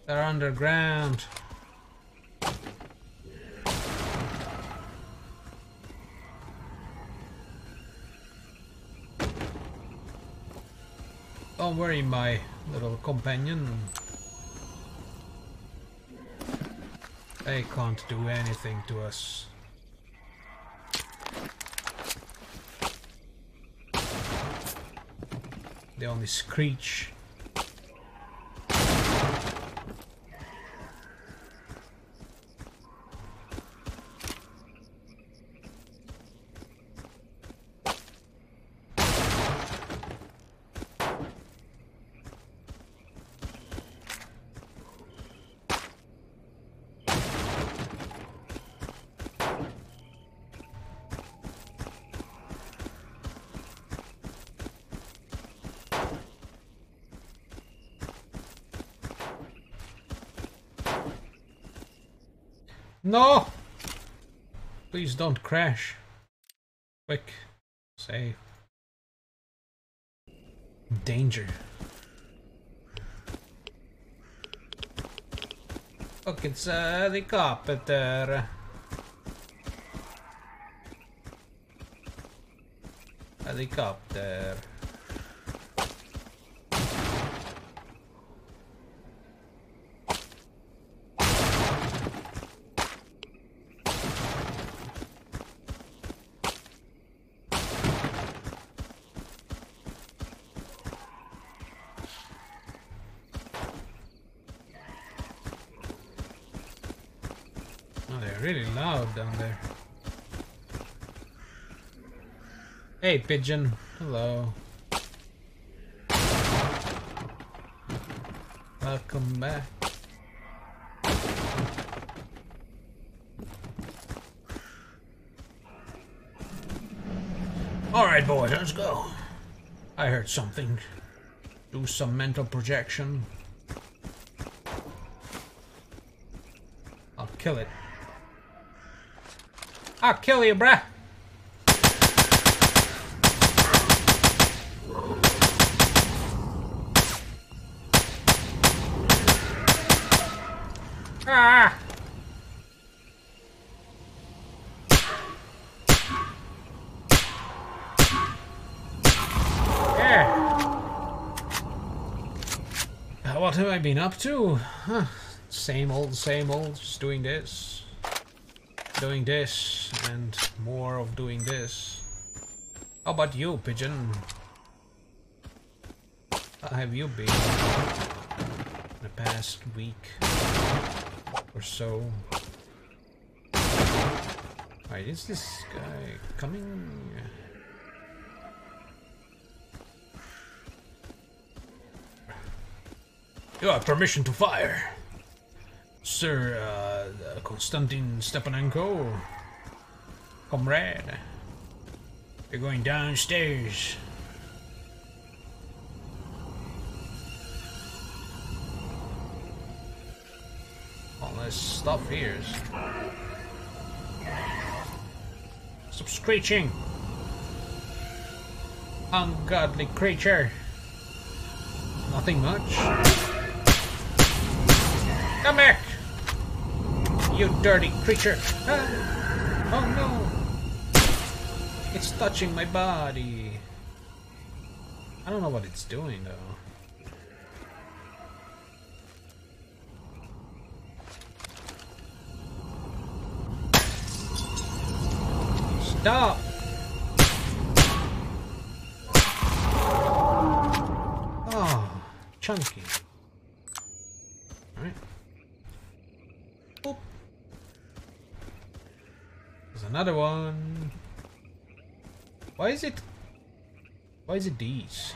Speaker 1: They're underground. Don't worry, my little companion. They can't do anything to us. They only screech. No! Please don't crash. Quick. Save. Danger. Look, it's a helicopter. Helicopter. Oh, they're really loud down Hey, pigeon. Hello. Welcome back. Alright, boys, let's go. I heard something. Do some mental projection. I'll kill it. I'll kill you, bruh. Ah! Yeah. What have I been up to? Huh. Same old, same old, just doing this. Doing this, and more of doing this. How about you, Pigeon? How have you been in the past week or so? Alright, is this guy coming? You have permission to fire. Sir uh, Uh, Konstantin Stepanenko. Comrade. You're going downstairs. All this stuff here. Stop screeching! Ungodly creature! Nothing much. Come back! You dirty creature! Ah. Oh no! It's touching my body. I don't know what it's doing though. Stop! Oh, chunky. Alright. Boop. There's another one. Why is it... Why is it these?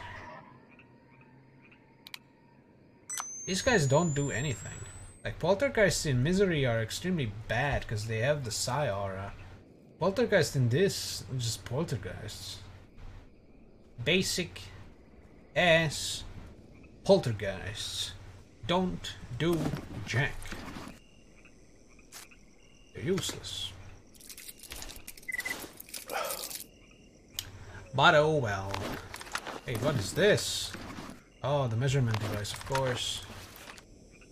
Speaker 1: These guys don't do anything. Like, Poltergeists in Misery are extremely bad because they have the Psi aura. Poltergeist in this, just Poltergeists. Basic ass Poltergeists. Don't do jack. They're useless. But oh well. Hey, what is this? Oh, the measurement device, of course.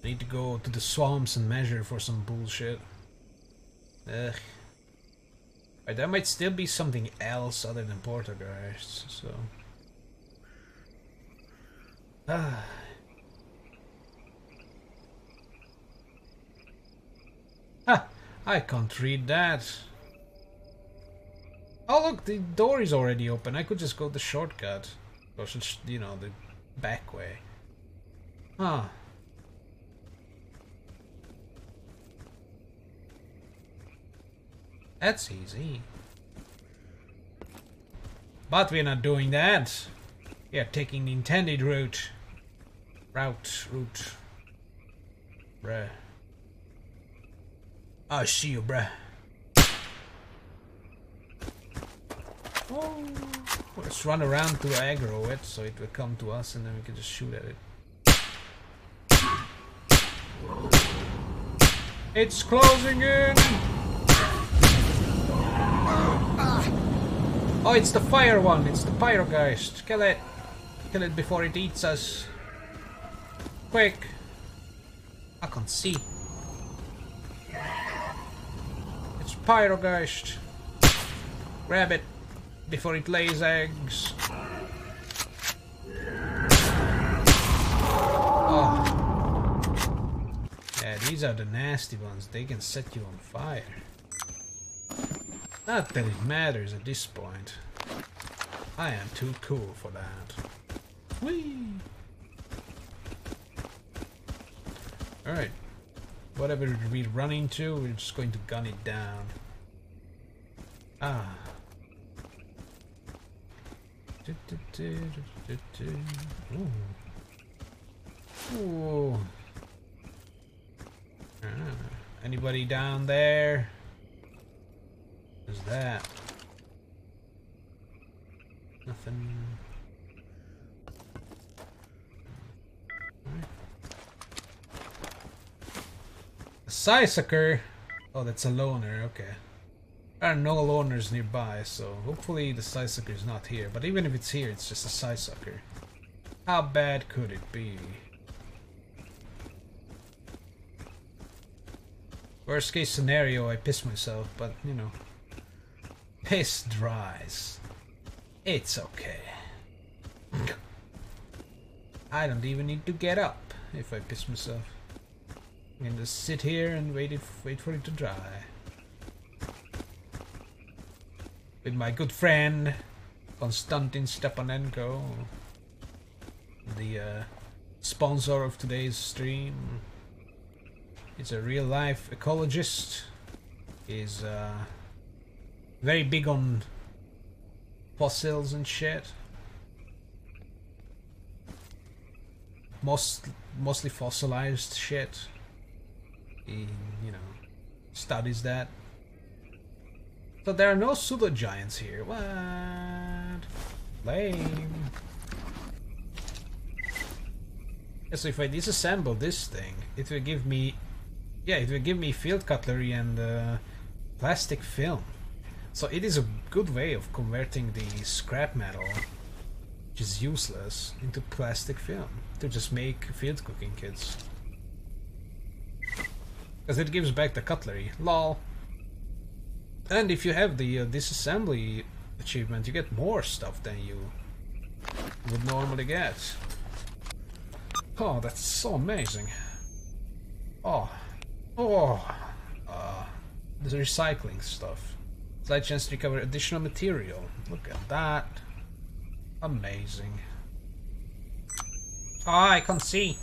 Speaker 1: I Need to go to the swamps and measure for some bullshit. Ugh. Right, that might still be something else other than Poltergeists, so... Ah. Ha! I can't read that. Oh look, the door is already open. I could just go the shortcut. Or just, you know, the back way. Huh. That's easy. But we're not doing that. We are taking the intended route. Route, route. Bruh. I see you, bruh. Oh, let's run around to aggro it so it will come to us and then we can just shoot at it. It's closing in! Oh, it's the fire one. It's the pyrogeist. Kill it. Kill it before it eats us. Quick. I can't see. It's pyrogeist. Grab it before it lays eggs. Oh. Yeah, these are the nasty ones. They can set you on fire. Not that it matters at this point. I am too cool for that. Whee! Alright. Whatever we run into, we're just going to gun it down. Ah. Ah. Anybody down there? What's that? Nothing. A Psysucker? Oh, that's a loner, okay. There are no loners nearby, so hopefully the Psysucker is not here. But even if it's here, it's just a Psysucker. How bad could it be? Worst case scenario, I piss myself, but you know. Piss dries. It's okay. I don't even need to get up. if I piss myself. I can just sit here and wait it, wait for it to dry. With my good friend Konstantin Stepanenko, the uh, sponsor of today's stream. He's a real life ecologist. He's uh, very big on fossils and shit. Most mostly fossilized shit. He, you know, studies that. So there are no pseudo giants here. What? Lame. Yeah, so if I disassemble this thing, it will give me, yeah, it will give me field cutlery and uh, plastic film. So it is a good way of converting the scrap metal, which is useless, into plastic film to just make field cooking kits. Because it gives back the cutlery. Lol. And if you have the uh, disassembly achievement, you get more stuff than you would normally get. Oh, that's so amazing. Oh. Oh. Uh, the recycling stuff. Slight chance to recover additional material. Look at that. Amazing. Ah, I can't see.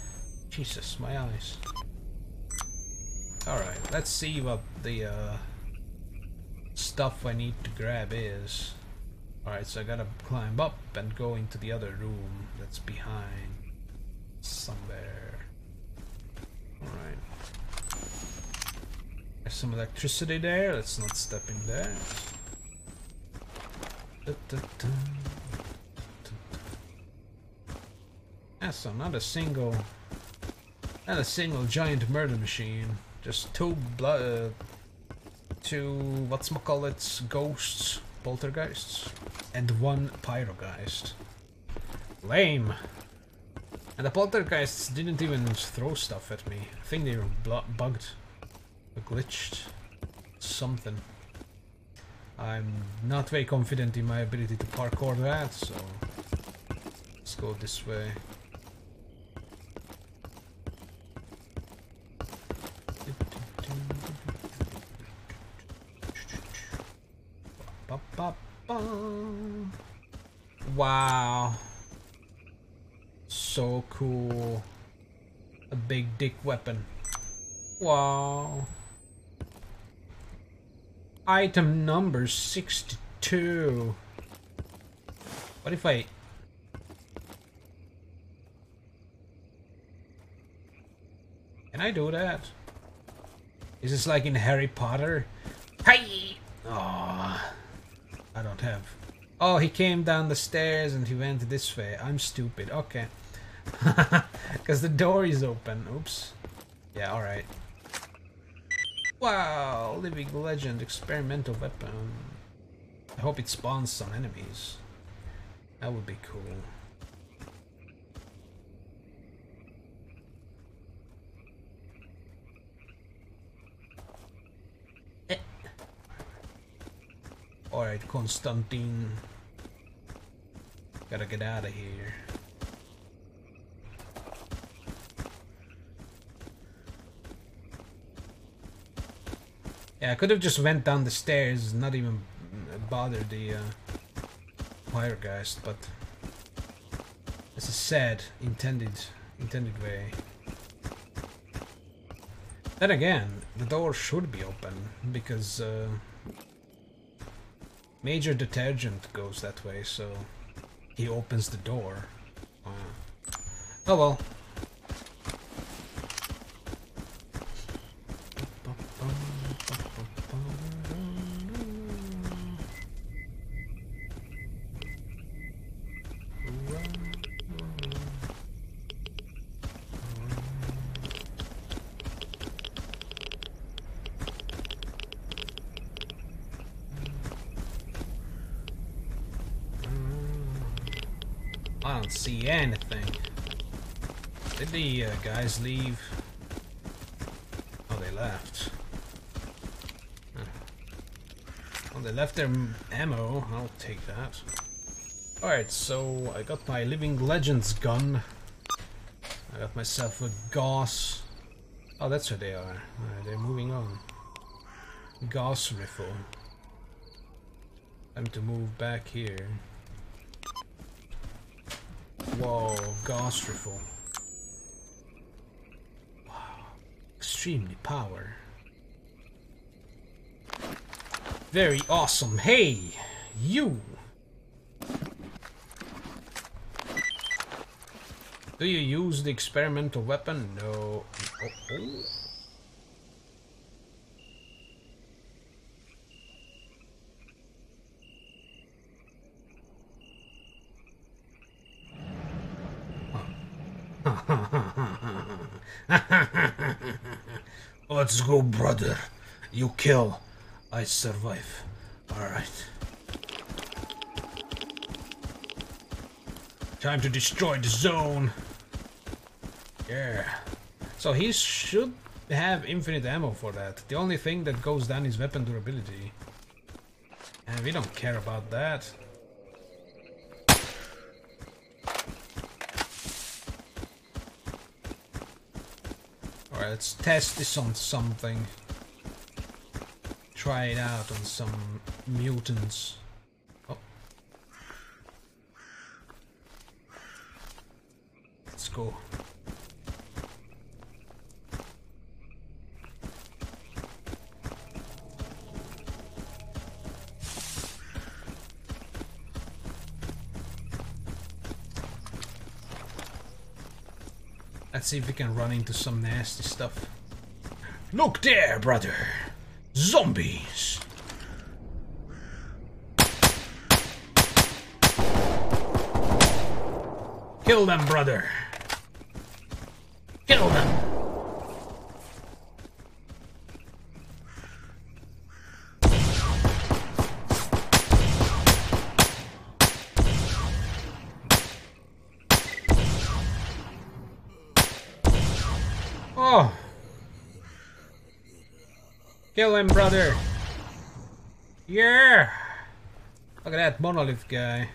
Speaker 1: Jesus, my eyes. Alright, let's see what the uh, stuff I need to grab is. Alright, so I gotta climb up and go into the other room that's behind somewhere. Alright. There's some electricity there, let's not step in there. That's so not a single, not a single giant murder machine. Just two blood, uh, two what's call it ghosts, poltergeists, and one pyrogeist. Lame. And the poltergeists didn't even throw stuff at me. I think they were bugged, glitched, something. I'm not very confident in my ability to parkour that, so let's go this way. Wow. So cool. A big dick weapon. Wow. Item number 62. What if I... Can I do that? Is this like in Harry Potter? Hey! Oh, I don't have. Oh, he came down the stairs and he went this way. I'm stupid. Okay. Because the door is open. Oops. Yeah, alright. Wow, living legend, experimental weapon. I hope it spawns some enemies. That would be cool. Eh. Alright, Constantine. Gotta get out of here. Yeah, I could have just went down the stairs, not even bothered the uh, Pyrogeist, but it's a sad intended intended way. Then again, the door should be open because uh, Major Detergent goes that way, so he opens the door. Oh well. I don't see anything. Did the uh, guys leave? Oh, they left. Oh, they left their ammo. I'll take that. Alright, so I got my Living Legends gun. I got myself a gauss. Oh, that's where they are. Alright, they're moving on. Gauss riffle. Time to move back here. Whoa, Gauss riffle. Wow, extremely power. Very awesome. Hey, you. Do you use the experimental weapon? No. Oh, oh. Let's go, brother. You kill, I survive. Alright. Time to destroy the zone. Yeah. So he should have infinite ammo for that. The only thing that goes down is weapon durability. And we don't care about that. Alright, let's test this on something. Try it out on some mutants. Oh. Let's go. Let's see if we can run into some nasty stuff. Look there, brother! Zombies! Kill them, brother! Kill them! Monolith guy.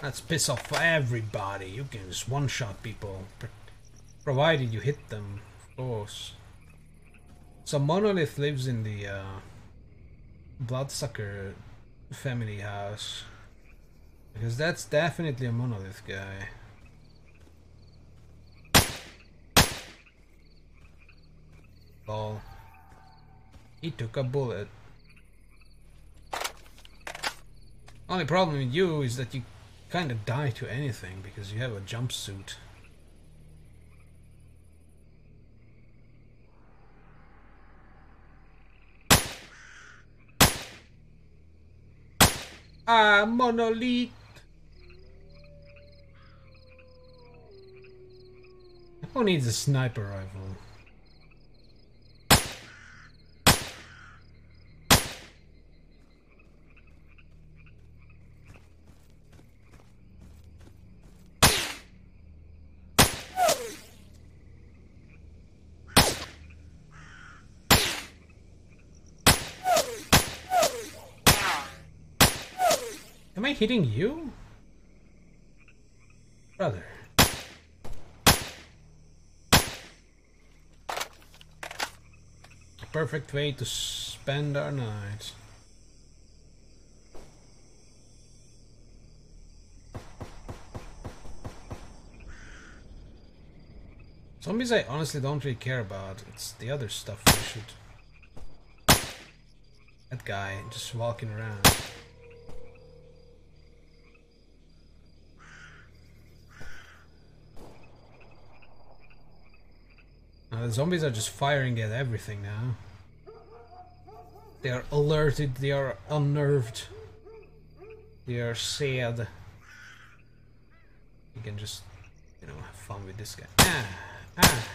Speaker 1: Let's piss off for everybody. You can just one-shot people. Provided you hit them, of course. So Monolith lives in the uh, Bloodsucker family house. Because that's definitely a monolith guy. Lol. He took a bullet. Only problem with you is that you kind of die to anything because you have a jumpsuit. Ah, monolith! Who needs a sniper rifle? Hitting you? Brother. Perfect way to spend our night. Zombies I honestly don't really care about. It's the other stuff I should... That guy just walking around. The zombies are just firing at everything now. They are alerted, they are unnerved. They are sad. You can just, you know, have fun with this guy. Ah! Ah!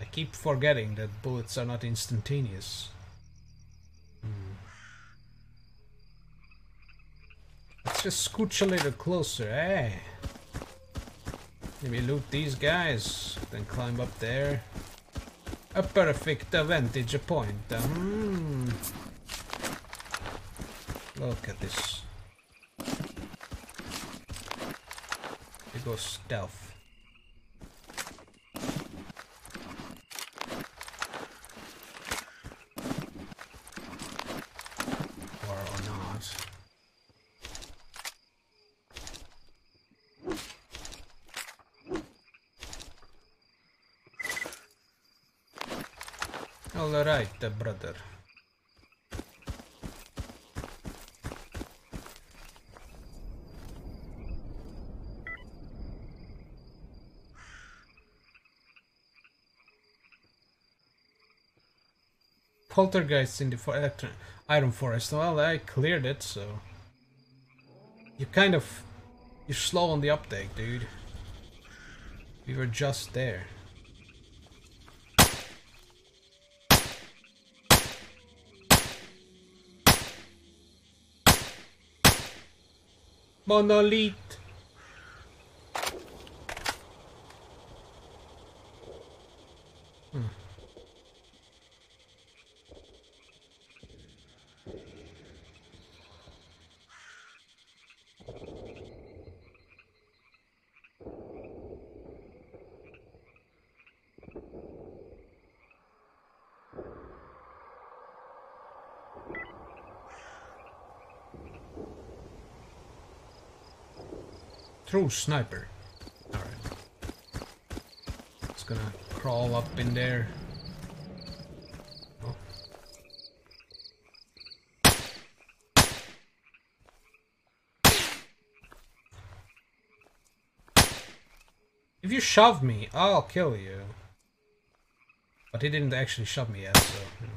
Speaker 1: I keep forgetting that bullets are not instantaneous. Hmm. Let's just scooch a little closer, eh? Maybe loot these guys, then climb up there. A perfect vantage point. Hmm. Look at this. It goes stealth. Or, or not. All right, uh, brother. Poltergeist in the for electron Iron Forest. Well, I cleared it, so you kind of you're slow on the uptake, dude. We were just there. Monolith. True sniper. Alright. It's gonna crawl up in there. Oh. If you shove me, I'll kill you. But he didn't actually shove me yet, so... You know.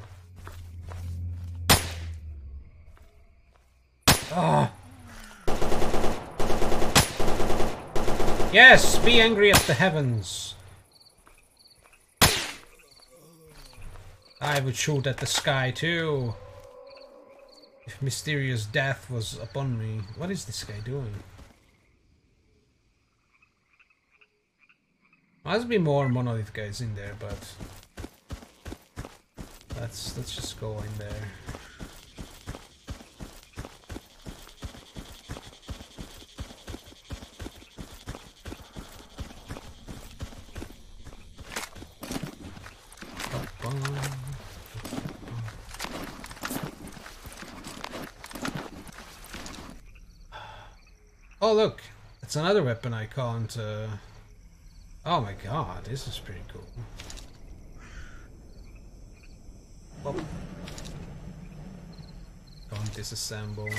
Speaker 1: Ah! Yes, be angry at the heavens. I would shoot at the sky too. If mysterious death was upon me. What is this guy doing? Must be more monolith guys in there, but let's let's just go in there. Oh look, it's another weapon I can't. Uh... Oh my god, this is pretty cool. Oh. Can't disassemble.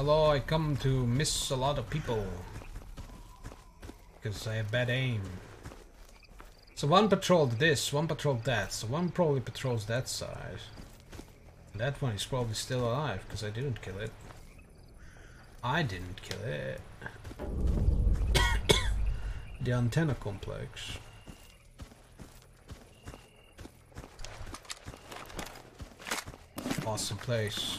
Speaker 1: Hello, I come to miss a lot of people. Because I have bad aim. So one patrolled this, one patrolled that, so one probably patrols that side. That one is probably still alive, because I didn't kill it. I didn't kill it. the antenna complex. Awesome place.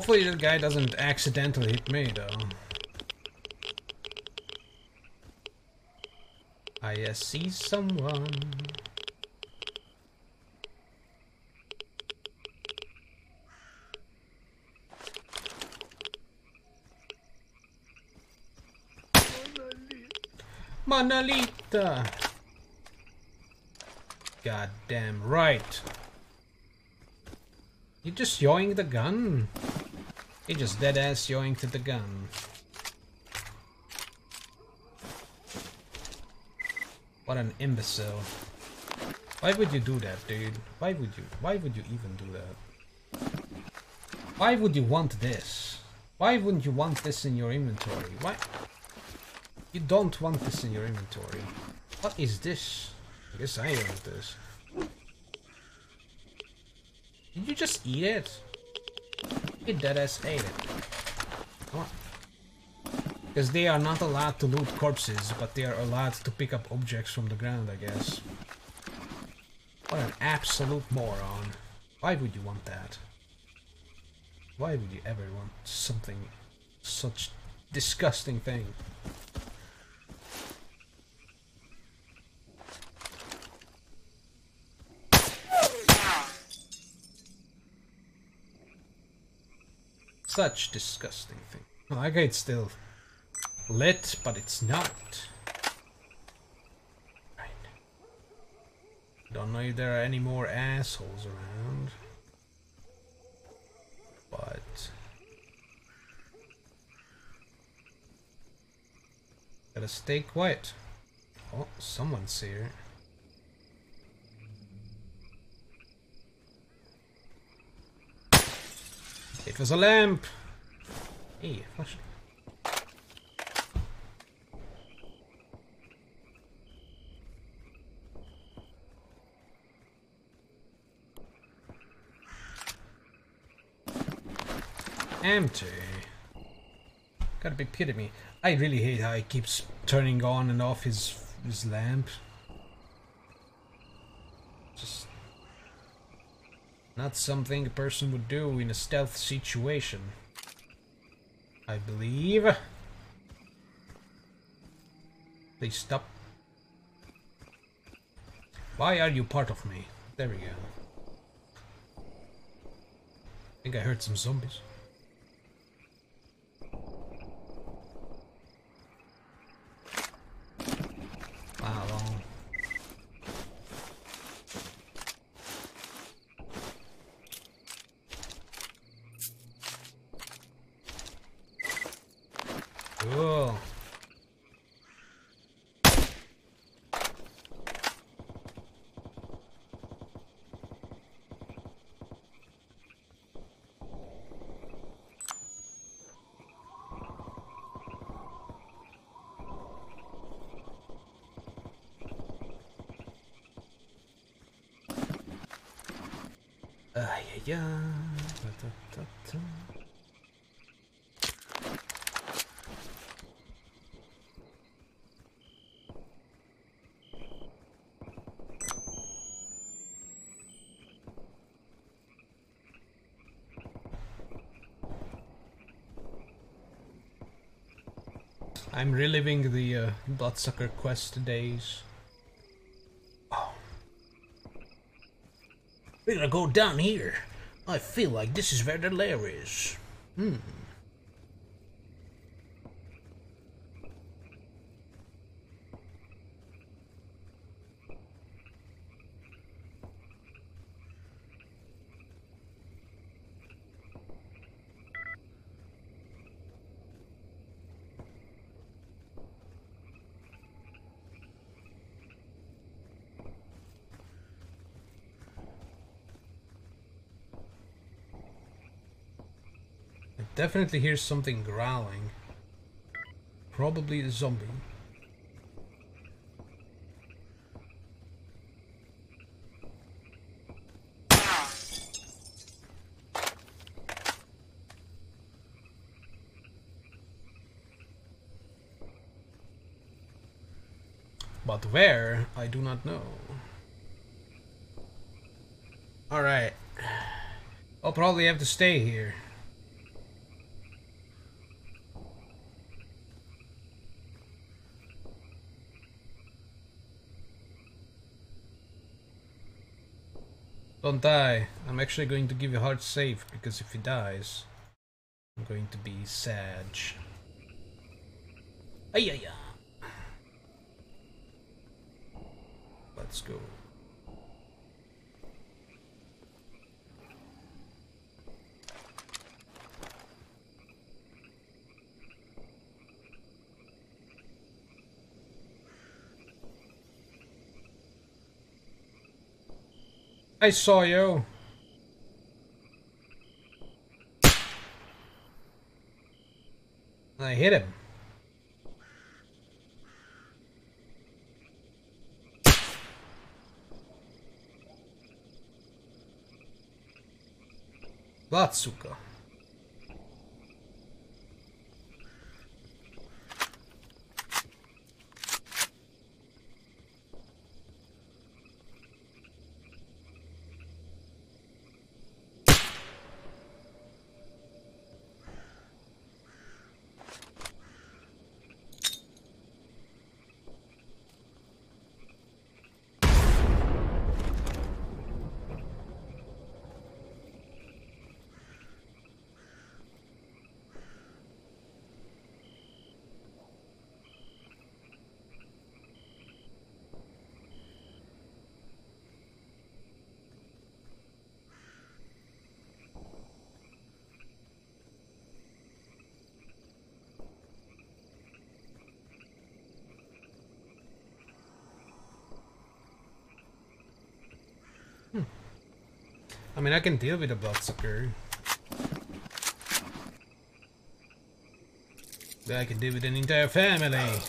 Speaker 1: Hopefully that guy doesn't accidentally hit me though. I see someone. Manalita! God damn right. You just yoink the gun? He just dead ass yoinked the gun. What an imbecile. Why would you do that, dude? Why would you? Why would you even do that? Why would you want this? Why wouldn't you want this in your inventory? Why? You don't want this in your inventory. What is this? I guess I want this. Did you just eat it? He deadass ate it. Because they are not allowed to loot corpses, but they are allowed to pick up objects from the ground, I guess. What an absolute moron. Why would you want that? Why would you ever want something such disgusting thing? Such disgusting thing. Like it's still lit, but it's not. Right. Don't know if there are any more assholes around. But gotta stay quiet. Oh, someone's here. It was a lamp. Hey, flash. Empty. Gotta be kidding me. I really hate how he keeps turning on and off his his lamp. Just not something a person would do in a stealth situation. I believe. Please stop. Why are you part of me? There we go. I think I heard some zombies. Wow, long. Cool. Ay, ay, ay. Ta, ta, ta, ta. I'm reliving the uh, Bloodsucker quest days. Oh. We're gonna go down here. I feel like this is where the lair is. Hmm. Definitely hear something growling. Probably a zombie. But where, I do not know. Alright. I'll probably have to stay here. Don't die. I'm actually going to give you a hard save because if he dies, I'm going to be sad. Ay ay ay. Let's go. I saw you. I hit him. Vatsuka. I mean, I can deal with a bloodsucker. I can deal with an entire family.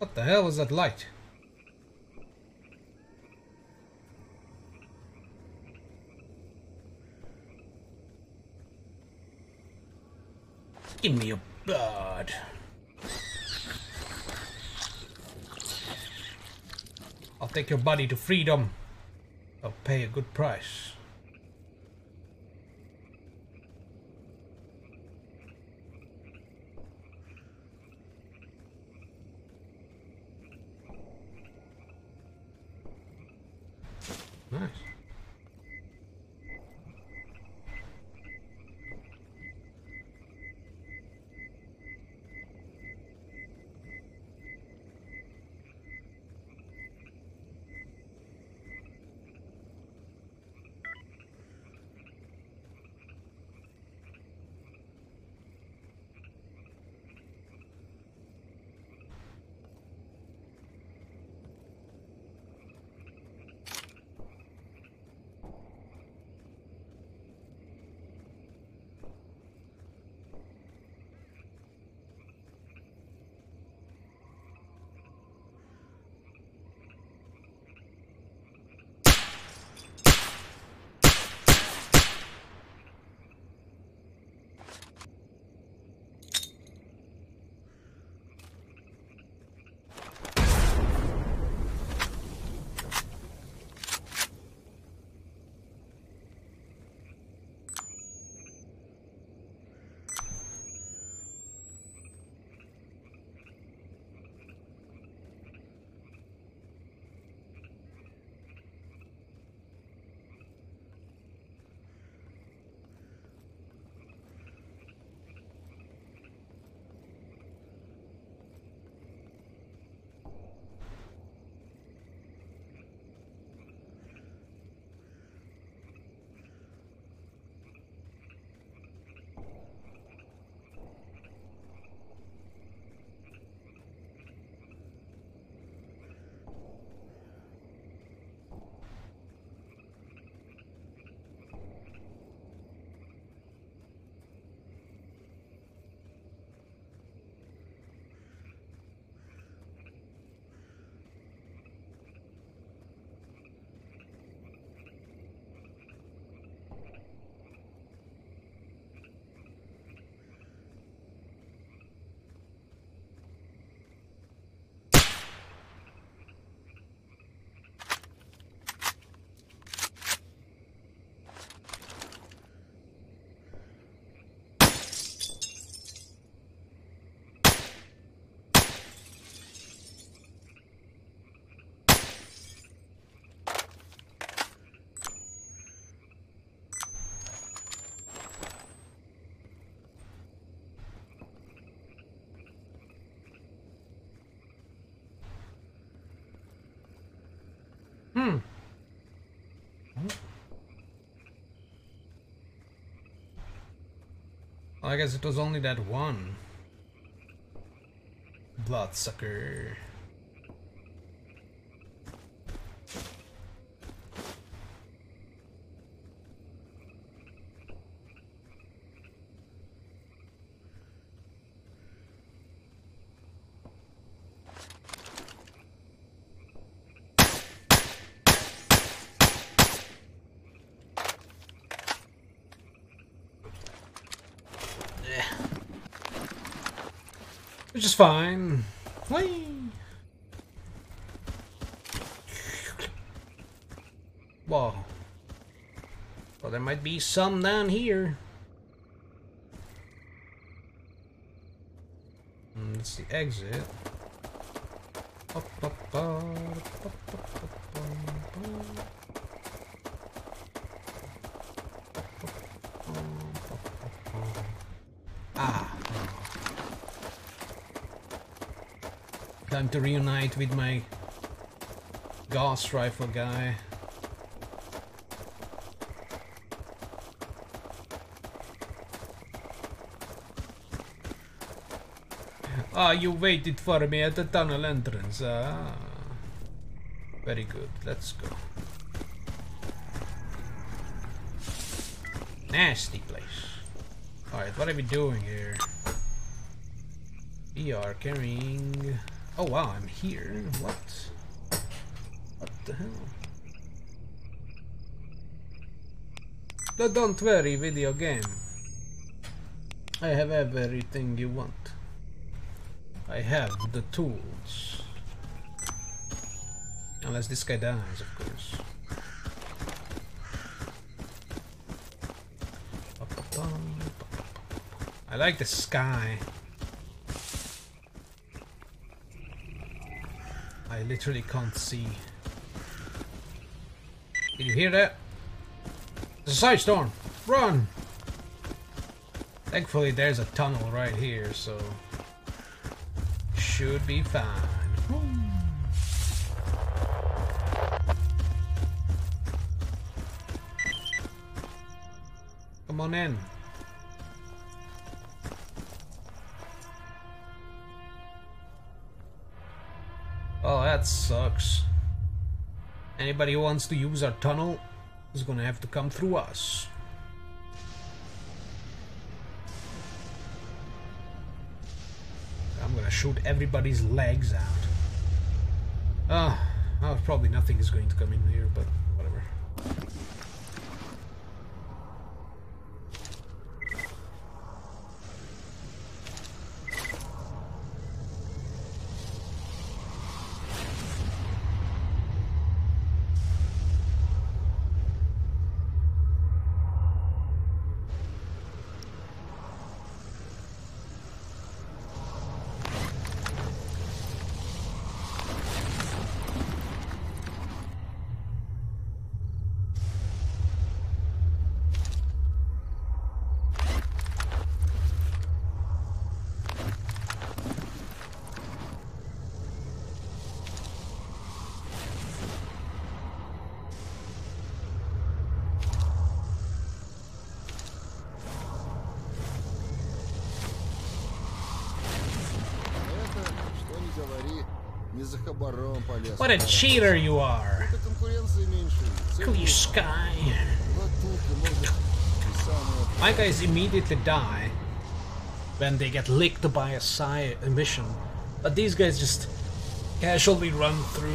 Speaker 1: What the hell was that light? Give me your bird. I'll take your body to freedom. I'll pay a good price. I guess it was only that one. Bloodsucker. Which is fine. Whee! Whoa. Well, there might be some down here. Mm, that's the exit. Ah. To reunite with my gauss rifle guy. Ah, you waited for me at the tunnel entrance. Ah. Very good. Let's go. Nasty place. Alright, what are we doing here? We are carrying... Oh wow, I'm here. What? What the hell? But don't worry, video game. I have everything you want. I have the tools. Unless this guy dies, of course. I like the sky. I literally can't see. Did you hear that? There's a psi storm! Run! Thankfully there's a tunnel right here, so should be fine. Come on in. Sucks. Anybody who wants to use our tunnel is gonna have to come through us. I'm gonna shoot everybody's legs out. Ah, oh, probably nothing is going to come in here, but What a cheater you are!
Speaker 3: Это конкуренции меньше.
Speaker 1: Clear sky.
Speaker 3: Вот тут и может и самое
Speaker 1: My guys immediately die when they get licked by a psi emission, but these guys just casually run through.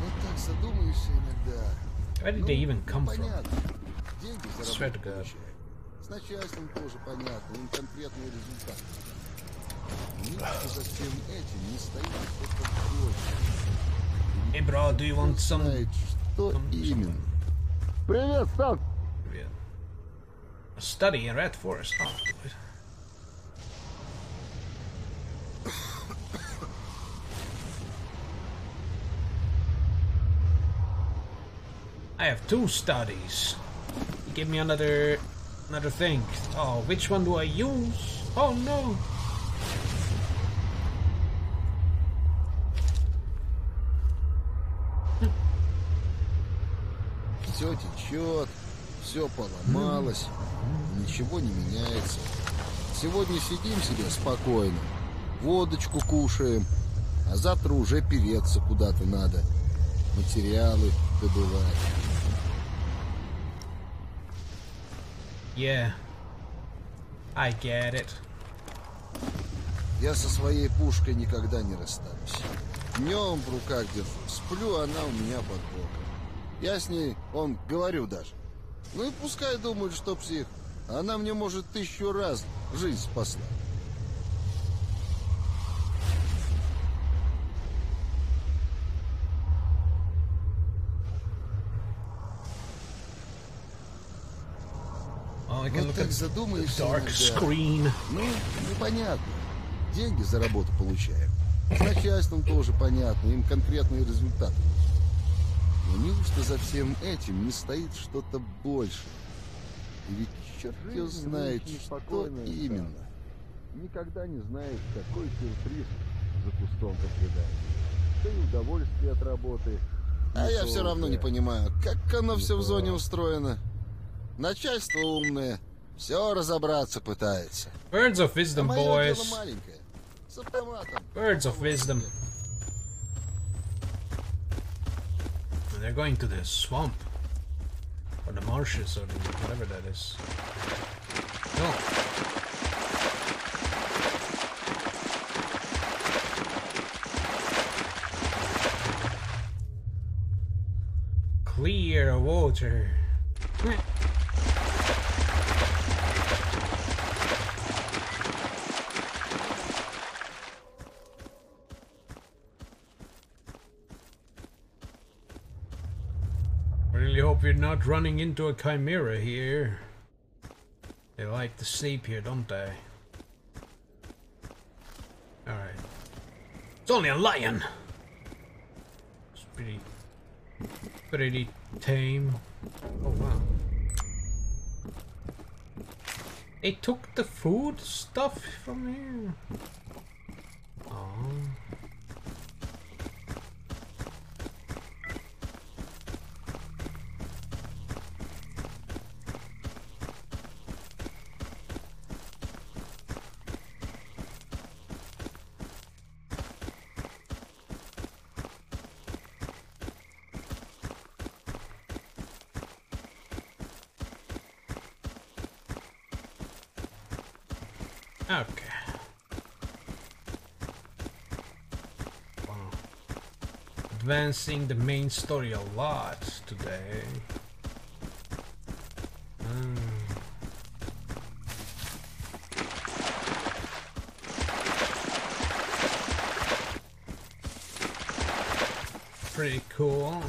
Speaker 3: Вот так задумаешься иногда.
Speaker 1: Where did they even come from?
Speaker 3: Понятно. Деньги
Speaker 1: Swear to
Speaker 3: заработать
Speaker 1: God.
Speaker 3: получают. С начальством тоже понятно, им конкретный результат. Никто за всем этим не стоит что-то больше.
Speaker 1: Hey bro, do you want some?
Speaker 3: Знает, что именно. Привет, Сталк!
Speaker 1: A study in Red Forest. Oh, good. I have two studies. Give me another another thing. Oh, which one do I use? Oh no.
Speaker 3: Течет, все поломалось, ничего не меняется. Сегодня сидим себе спокойно, водочку кушаем, а завтра уже переться куда-то надо. Материалы добывать.
Speaker 1: Yeah. I get it.
Speaker 3: Я со своей пушкой никогда не расстанусь. Днем в руках держу, сплю, она у меня под боком. Я с ней, он, говорю даже. Ну и пускай думают, что псих. Она мне, может, тысячу раз жизнь спасла.
Speaker 1: Look
Speaker 3: так задумаешься иногда.
Speaker 1: screen.
Speaker 3: Ну, непонятно. Деньги за работу получаем. С начальством тоже понятно, им конкретные результаты. Но неужто за всем этим не стоит что-то большее? И ведь черт его знает, что именно.
Speaker 2: Никогда не знаешь, какой сюрприз за кустом поджидает. Да и удовольствие от работы.
Speaker 3: А я все равно не понимаю, как оно все в зоне устроено. Начальство умное, все разобраться пытается.
Speaker 1: Birds of
Speaker 3: А
Speaker 1: wisdom,
Speaker 3: дело
Speaker 1: boys.
Speaker 3: С автоматом.
Speaker 1: Birds of wisdom. They're going to the swamp. Or the marshes, or the, whatever that is. No. Clear water. Really hope you're running into a chimera here. They like to sleep here, don't they? Alright. It's only a lion! It's pretty... pretty tame. Oh wow. They took the food stuff from here. Oh. Okay. Wow. Advancing the main story a lot today. Hmm. Pretty cool.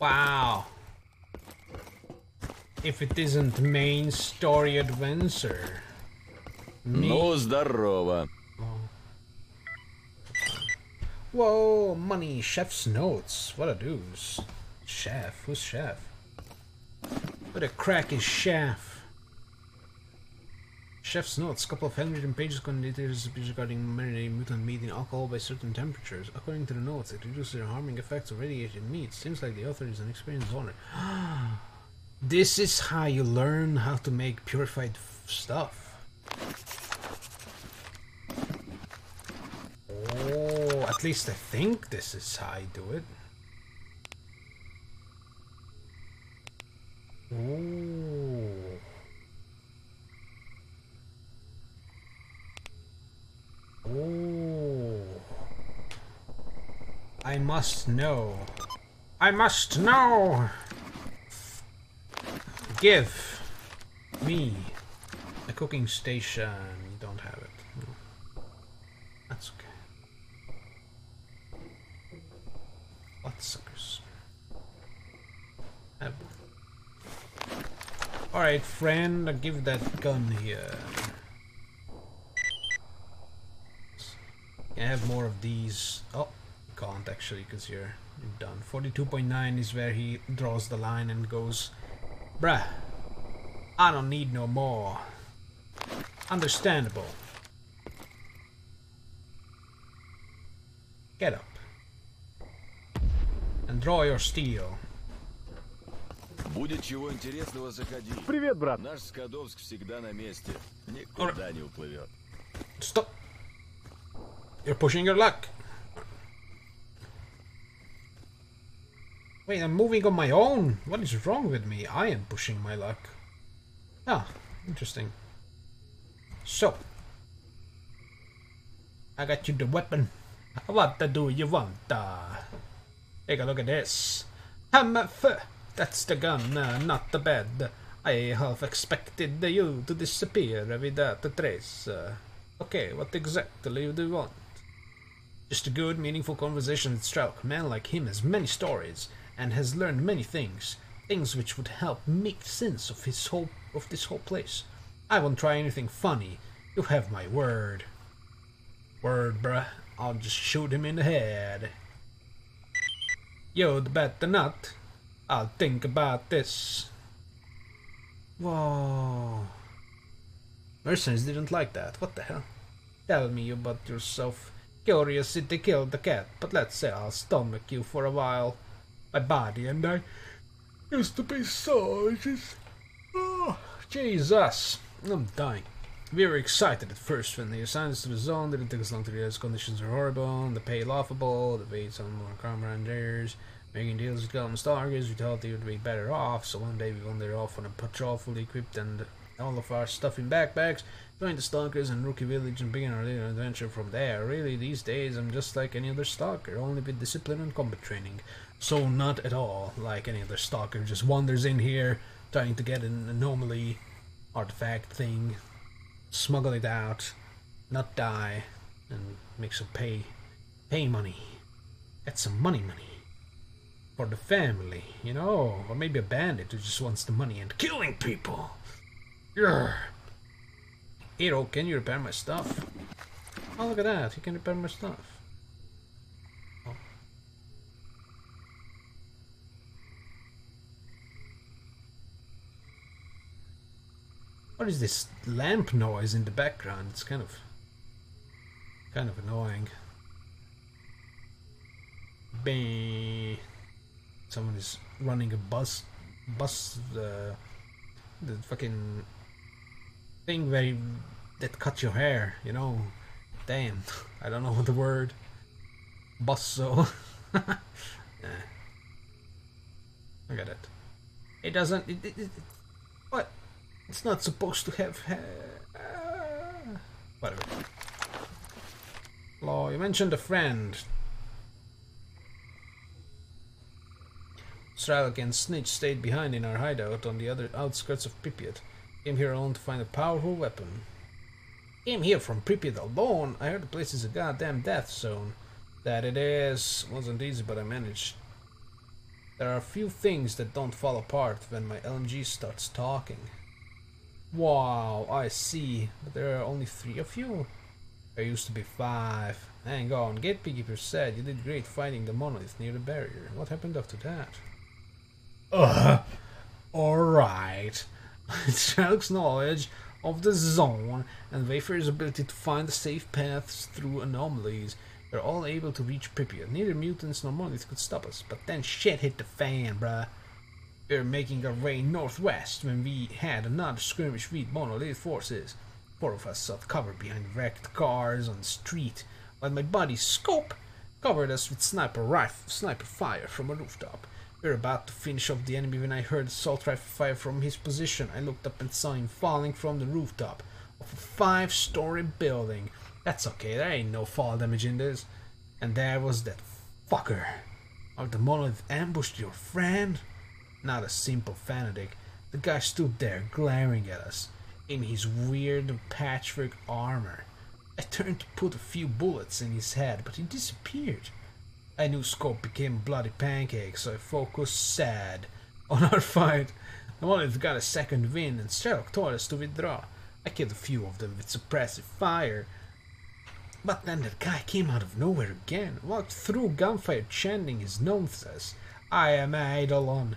Speaker 1: Wow If it isn't main story adventure. Me.
Speaker 5: Ну, здорово.
Speaker 1: Whoa, money, chef's notes. What a deuce. Chef? Who's chef? What a crack is chef? Chef's notes, couple of handwritten pages contain details regarding marinating mutant meat in alcohol by certain temperatures. According to the notes, it reduces the harming effects of radiated meat. Seems like the author is an experienced owner. this is how you learn how to make purified stuff. Oh, at least I think this is how I do it. Ooh. Ooh. I must know. I must know. Give me a cooking station. You don't have it. That's okay. Have one. Alright, friend, I'll give that gun here. I have more of these? Oh, can't actually, because you're done. 42.9 is where he draws the line and goes, Bruh, I don't need no more. Understandable. Get up. And draw your steel.
Speaker 5: Будет чего интересного, заходи.
Speaker 2: Привет, брат.
Speaker 5: Наш Скадовск всегда на месте. Никуда не уплывет.
Speaker 1: Stop. You're pushing your luck. Wait, I'm moving on my own. What is wrong with me? I am pushing my luck. Ah, interesting. So, I got you the weapon. What the do you want? Take a look at this. Hammer. That's the gun, uh, not the bed. I half expected you to disappear without a trace. Uh, Okay, what exactly do you want? Just a good, meaningful conversation with. A man like him has many stories and has learned many things, things which would help make sense of his whole of this whole place. I won't try anything funny. You have my word. Word, bruh. I'll just shoot him in the head. You'd better not. I'll think about this. Whoa. Mercenaries didn't like that. What the hell? Tell me about yourself. Curiosity killed the cat, but let's say I'll stomach you for a while. My body and I used to be soldiers. Oh, Jesus. I'm dying. We were excited at first when they assigned us to the zone. Didn't take us long to realize conditions are horrible, the pay laughable, the waits on more comrades, making deals with Golden Stargers. We thought they would be better off, so one day we wandered off on a patrol fully equipped and all of our stuff in backpacks, joined the Stalkers and Rookie Village and began our little adventure from there. Really, these days I'm just like any other Stalker, only with discipline and combat training. So not at all like any other Stalker, just wanders in here trying to get an anomaly artifact thing, smuggle it out, not die, and make some pay, pay money, get some money, money for the family, you know, or maybe a bandit who just wants the money and killing people. Grr. Hero, can you repair my stuff? Oh, look at that! He can repair my stuff. What is this lamp noise in the background? It's kind of kind of annoying. Bang. Someone is running a bus bus uh, the fucking thing where you, that cut your hair, you know. Damn. I don't know what the word. Busso. yeah. I got it. It doesn't it, it, it? It's not supposed to have. Uh, whatever. Law, you mentioned a friend. Strelok and Snitch stayed behind in our hideout on the other outskirts of Pripyat. Came here alone to find a powerful weapon. Came here from Pripyat alone? I heard the place is a goddamn death zone. That it is. Wasn't easy, but I managed. There are a few things that don't fall apart when my LMG starts talking. Wow, I see. But there are only three of you? There used to be five. Hang on, Gatekeeper said you did great finding the monolith near the barrier. What happened after that? Ugh. Alright. Strelok's knowledge of the zone and Wayfarer's ability to find the safe paths through anomalies we're all able to reach Pripyat. Neither mutants nor monoliths could stop us, but then shit hit the fan, bruh. Were making our way northwest when we had another skirmish with monolith forces. Four of us sought cover behind wrecked cars on the street, while my buddy's scope covered us with sniper rifle, sniper fire from a rooftop. We were about to finish off the enemy when I heard assault rifle fire from his position. I looked up and saw him falling from the rooftop of a five-story building. That's okay, there ain't no fall damage in this. And there was that fucker. Or the monolith ambushed your friend? Not a simple fanatic. The guy stood there glaring at us in his weird patchwork armor. I turned to put a few bullets in his head, but he disappeared. I knew Scope became a bloody pancake, so I focused sad on our fight. The monolith got a second wind and Strelok told us to withdraw. I killed a few of them with suppressive fire, but then that guy came out of nowhere again, walked through gunfire chanting his nonsense. I am Eidolon.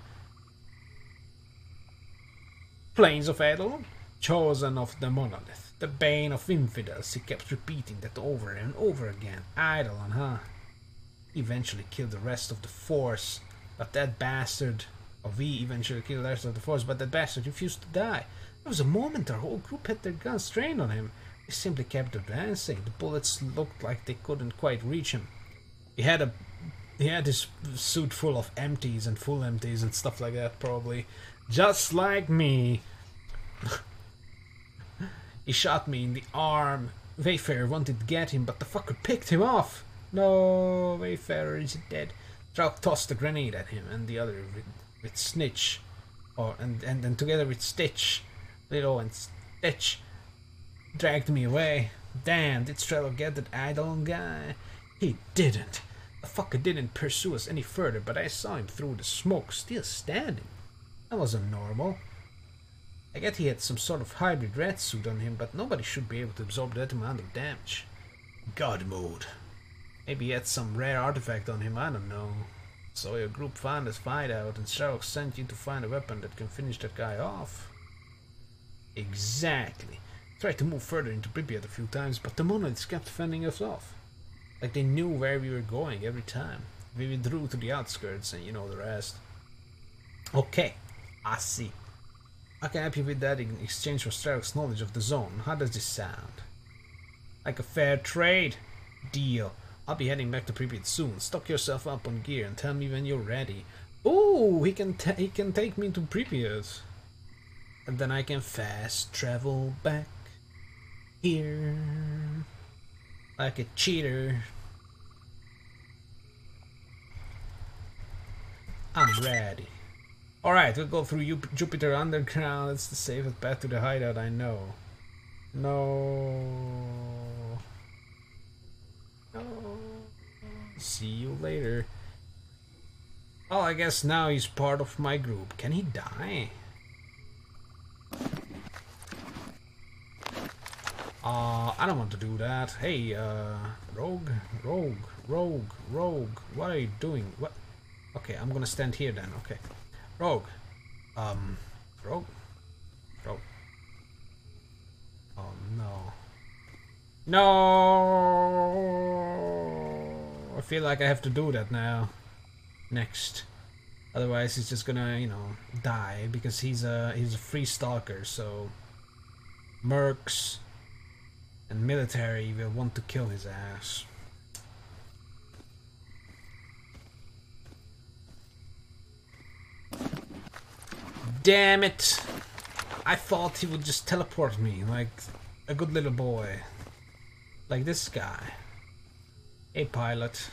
Speaker 1: Plains of Eidolon? Chosen of the monolith. The bane of infidels. He kept repeating that over and over again. Eidolon, huh? Eventually killed the rest of the force, but that bastard... Or we eventually killed the rest of the force, but that bastard refused to die. There was a moment our whole group had their guns trained on him. He simply kept advancing. The bullets looked like they couldn't quite reach him. He had a he had his suit full of empties and full empties and stuff like that, probably. Just like me. he shot me in the arm. Wayfarer wanted to get him, but the fucker picked him off. No, Wayfarer is dead. Strelok tossed a grenade at him, and the other with, with Snitch, or and and then together with Stitch, Little and Stitch, dragged me away. Damn, did Strelo get that idle guy? He didn't. The fucker didn't pursue us any further, but I saw him through the smoke, still standing. That wasn't normal. I get he had some sort of hybrid red suit on him, but nobody should be able to absorb that amount of damage. God mode. Maybe he had some rare artifact on him, I don't know. So your group found fight out, and Sherlock sent you to find a weapon that can finish that guy off. Exactly. Tried to move further into Pripyat a few times, but the monoliths kept fending us off. Like they knew where we were going every time. We withdrew to the outskirts, and you know the rest. Okay, I see. I can help you with that in exchange for Strelok's knowledge of the zone. How does this sound? Like a fair trade? Deal. I'll be heading back to Pripyat soon. Stock yourself up on gear and tell me when you're ready. Ooh, he can he can take me to Pripyat. And then I can fast travel back here. Like a cheater. I'm ready. Alright, we'll go through Jupiter Underground. It's the safest path to the hideout, I know. No. No. See you later. Oh, I guess now he's part of my group. Can he die? Uh, I don't want to do that. Hey, uh, Rogue, Rogue, Rogue, Rogue, what are you doing? What? Okay, I'm gonna stand here then, okay. Rogue, um, Rogue, Rogue. Oh no. No! I feel like I have to do that now. Next. Otherwise he's just gonna, you know, die because he's a he's a free stalker, so mercs and military will want to kill his ass. Damn it! I thought he would just teleport me like a good little boy. Like this guy. A pilot.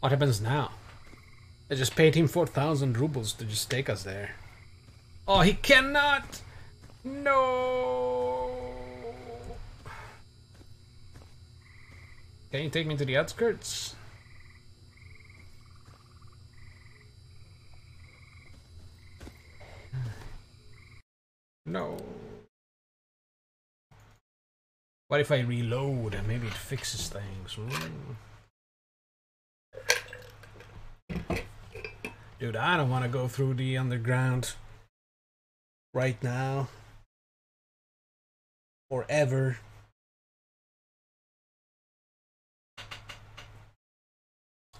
Speaker 1: What happens now? I just paid him 4,000 rubles to just take us there. Oh, he cannot! No! Can you take me to the outskirts? No. What if I reload and maybe it fixes things? Ooh. Dude, I don't want to go through the underground right now. Or ever.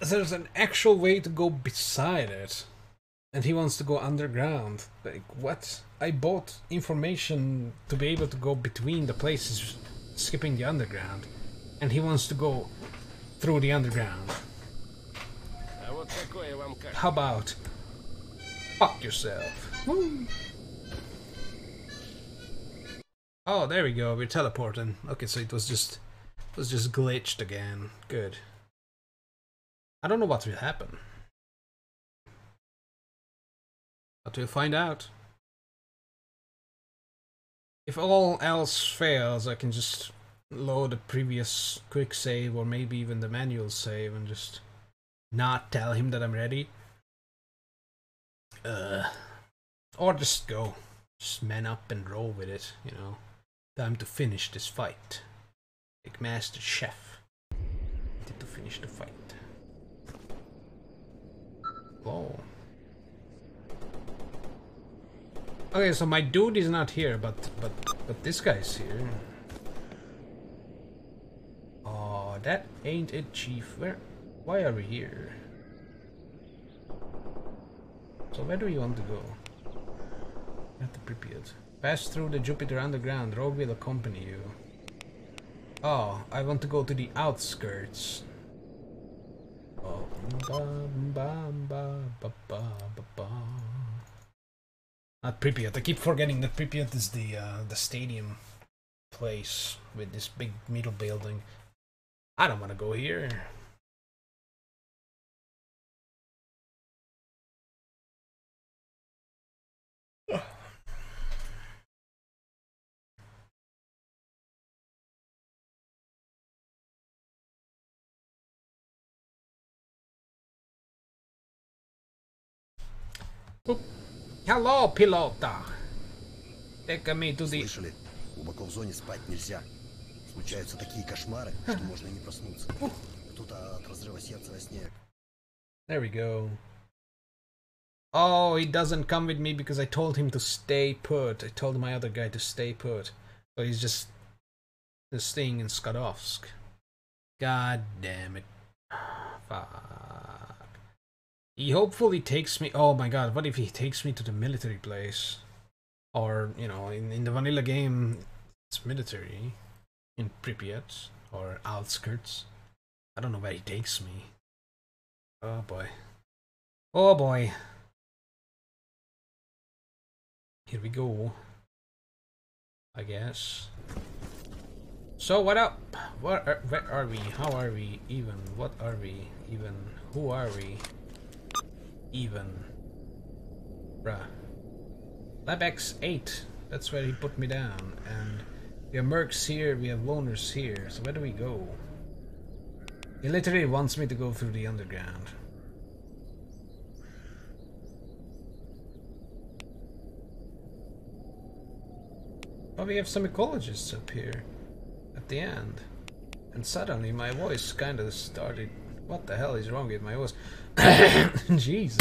Speaker 1: There's an actual way to go beside it. And he wants to go underground. Like, what? I bought information to be able to go between the places, skipping the underground. And he wants to go through the underground. How about fuck yourself? Woo. Oh, there we go. We're teleporting. Okay, so it was just it was just glitched again. Good. I don't know what will happen. But we'll find out. If all else fails, I can just load a previous quick save or maybe even the manual save and just not tell him that I'm ready. Uh, or just go. Just man up and roll with it, you know. Time to finish this fight. Like Master Chief. Need to finish the fight. Whoa. Okay, so my dude is not here, but but but this guy's here. Oh, that ain't it, Chief. Where? Why are we here? So where do you want to go? At the Pripyat. Pass through the Jupiter underground. Rogue will accompany you. Oh, I want to go to the outskirts. Ba. Not Pripyat. I keep forgetting that Pripyat is the uh, the stadium place with this big middle building. I don't want to go here. Hello, pilota. Take me to the
Speaker 10: Слышали? Глубоко в зоне спать нельзя. Случаются такие кошмары, что можно и не проснуться. Кто-то от разрыва сердца во сне.
Speaker 1: There we go. Oh, he doesn't come with me because I told him to stay put. I told my other guy to stay put. So he's just, just staying in Skadovsk. God damn it. Fuck. He hopefully takes me. Oh my god, what if he takes me to the military place? Or, you know, in, in the vanilla game, it's military. In Pripyat or outskirts. I don't know where he takes me. Oh boy. Oh boy. Here we go. I guess. So what up? What are, where are we? How are we? Even? What are we? Even? Who are we? Even. Bruh. Lab X8. That's where he put me down. And we have mercs here, we have loners here. So where do we go? He literally wants me to go through the underground. But we have some ecologists up here at the end. And suddenly my voice kind of started. What the hell is wrong with my voice? Jesus.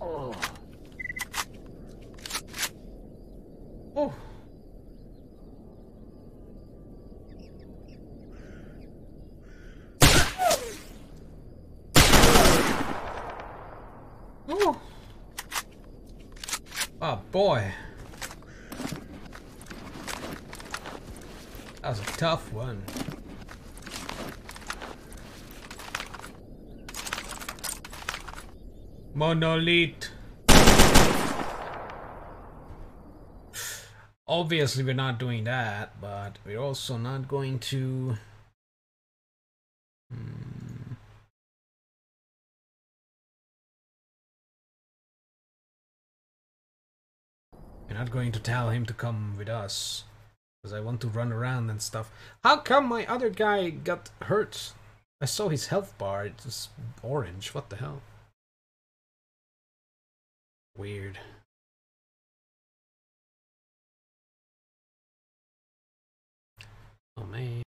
Speaker 1: Oh. Oh. Oh. Oh boy. That was a tough one. Monolith. Obviously, we're not doing that, but we're also not going to. Hmm. We're not going to tell him to come with us. Because I want to run around and stuff. How come my other guy got hurt? I saw his health bar, it's orange. What the hell? Weird. Oh man.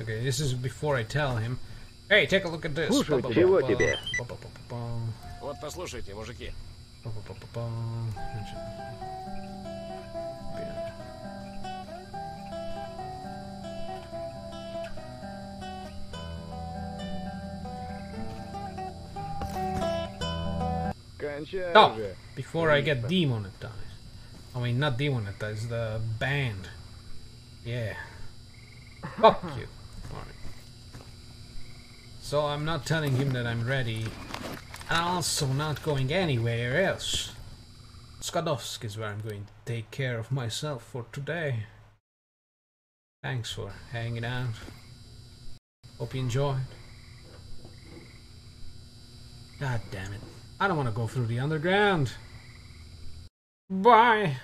Speaker 1: Okay, this is before I tell him. Hey, take a look at this.
Speaker 7: Слушаю,
Speaker 1: Ба-ба-ба-ба.
Speaker 7: чего тебе?
Speaker 1: Ба-ба-ба-ба-ба.
Speaker 8: Вот послушайте, мужики.
Speaker 1: Ба-ба-ба-ба-ба. Значит, пять.
Speaker 8: Кончай
Speaker 1: Oh,
Speaker 8: уже.
Speaker 1: before I get demonetized. I mean, not demonetized, the banned. Yeah. Fuck you. So I'm not telling him that I'm ready. And I'm also not going anywhere else. Skadovsk is where I'm going to take care of myself for today. Thanks for hanging out. Hope you enjoyed. God damn it. I don't want to go through the underground. Bye.